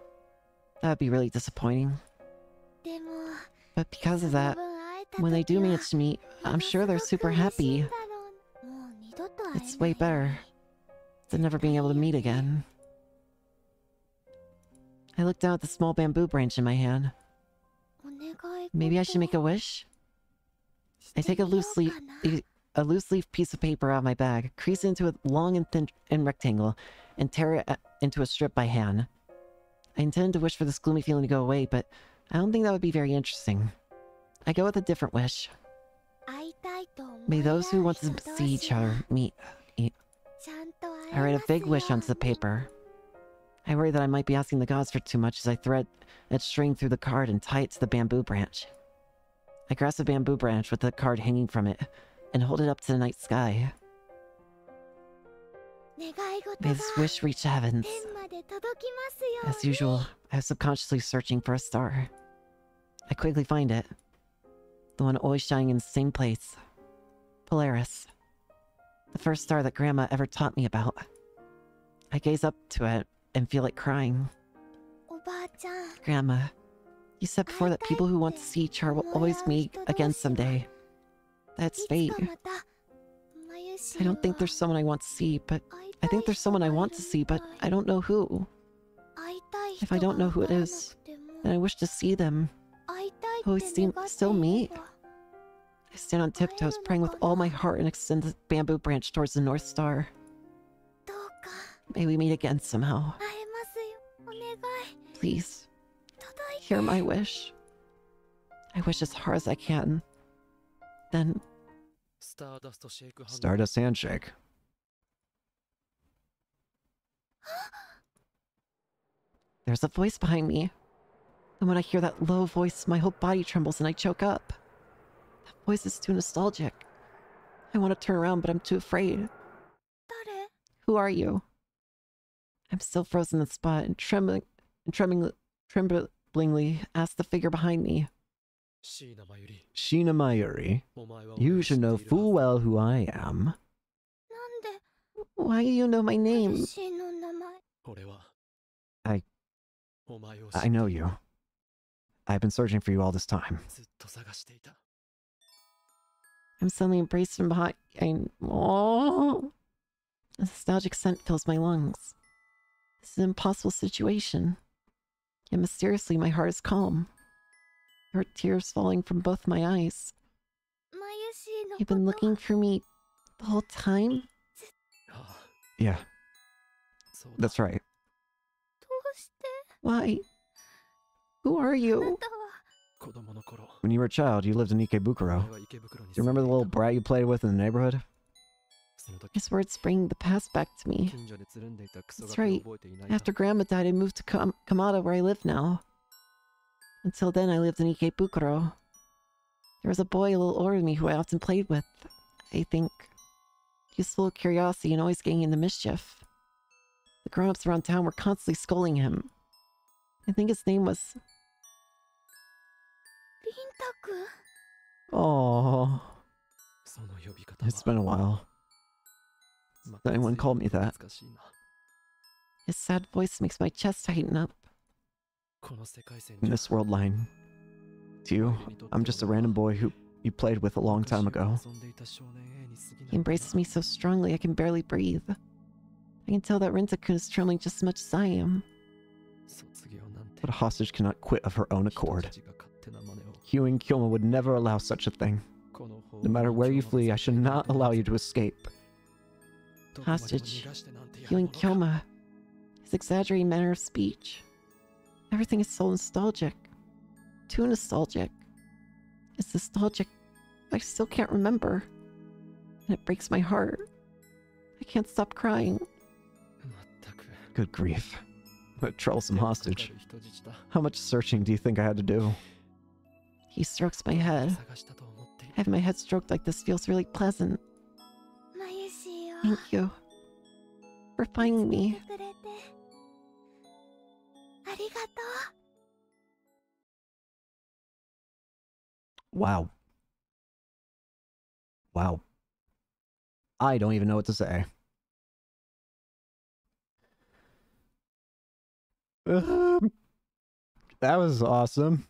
That'd be really disappointing. But because of that, when they do manage to meet, I'm sure they're super happy. It's way better than never being able to meet again. I looked down at the small bamboo branch in my hand. Maybe I should make a wish? I take a loose leaf, a loose leaf piece of paper out of my bag, crease it into a long and thin and rectangle, and tear it uh, into a strip by hand. I intended to wish for this gloomy feeling to go away, but I don't think that would be very interesting. I go with a different wish. May those who want to see each other meet. I write a big wish onto the paper. I worry that I might be asking the gods for too much as I thread that string through the card and tie it to the bamboo branch. I grasp the bamboo branch with the card hanging from it and hold it up to the night sky. His wish reached heavens. As usual, I was subconsciously searching for a star. I quickly find it. The one always shining in the same place. Polaris. The first star that Grandma ever taught me about. I gaze up to it and feel like crying. Grandma, you said before that people who want to see each other will always meet again someday. That's fate. I don't think there's someone I want to see, but I think there's someone I want to see, but I don't know who. If I don't know who it is, then I wish to see them. who it's still me. I stand on tiptoes, praying with all my heart and extend the bamboo branch towards the North Star. May we meet again somehow. Please, hear my wish. I wish as hard as I can. Then Stardust a Stardust Handshake. *gasps* There's a voice behind me. And when I hear that low voice, my whole body trembles and I choke up. That voice is too nostalgic. I want to turn around, but I'm too afraid. Who are you? I'm still frozen in the spot and trembling, and trembling, tremblingly ask the figure behind me. Shiina Mayuri, you should know full well who I am. Why do you know my name? I... I know you. I've been searching for you all this time. I'm suddenly embraced from behind... I... Oh! A nostalgic scent fills my lungs. This is an impossible situation. Yet mysteriously, my heart is calm. There tears falling from both my eyes. You've been looking for me the whole time? *gasps* Yeah. That's right. Why? Who are you? When you were a child, you lived in Ikebukuro. Do you remember the little brat you played with in the neighborhood? His words bring the past back to me. That's right. After Grandma died, I moved to Kam Kamada where I live now. Until then, I lived in Ikebukuro. There was a boy a little older than me who I often played with. I think he full of curiosity and always getting into mischief. The grown-ups around town were constantly scolding him. I think his name was... Rintaku? Oh. It's been a while. Does anyone call me that? His sad voice makes my chest tighten up in this world line. To you, I'm just a random boy who you played with a long time ago. He embraces me so strongly I can barely breathe. I can tell that Rintakun is trembling just as much as I am. But a hostage cannot quit of her own accord. Hououin Kyouma would never allow such a thing. No matter where you flee, I should not allow you to escape. Hostage, Hououin Kyouma, his exaggerated manner of speech. Everything is so nostalgic. Too nostalgic. It's nostalgic. I still can't remember. And it breaks my heart. I can't stop crying. Good grief. What troublesome hostage. How much searching do you think I had to do? He strokes my head. Having my head stroked like this feels really pleasant. Thank you for finding me. てくれてありがと Wow. Wow. I don't even know what to say. Um, that was awesome.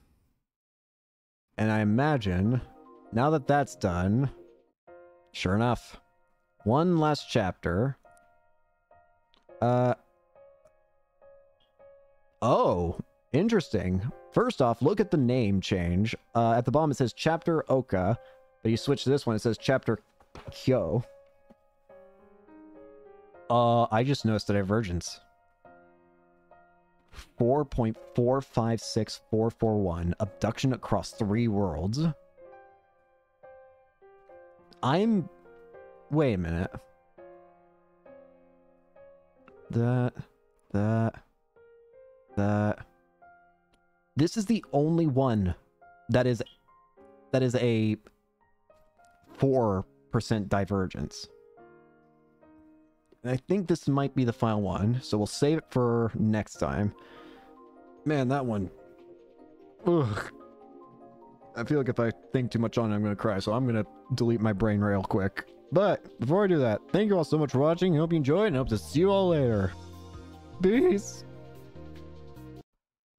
And I imagine now that that's done, sure enough, one last chapter. Uh. Oh, interesting. First off, look at the name change. Uh, at the bottom it says Chapter Oka, but you switch to this one, it says Chapter Kyo. Uh, I just noticed the divergence. 4.456441 abduction across three worlds. I'm wait a minute. That that that this is the only one that is that is a 4% divergence. And I think this might be the final one, so we'll save it for next time. Man, that one. Ugh. I feel like if I think too much on it, I'm going to cry, so I'm going to delete my brain real quick. But before I do that, thank you all so much for watching. I hope you enjoyed, and I hope to see you all later. Peace.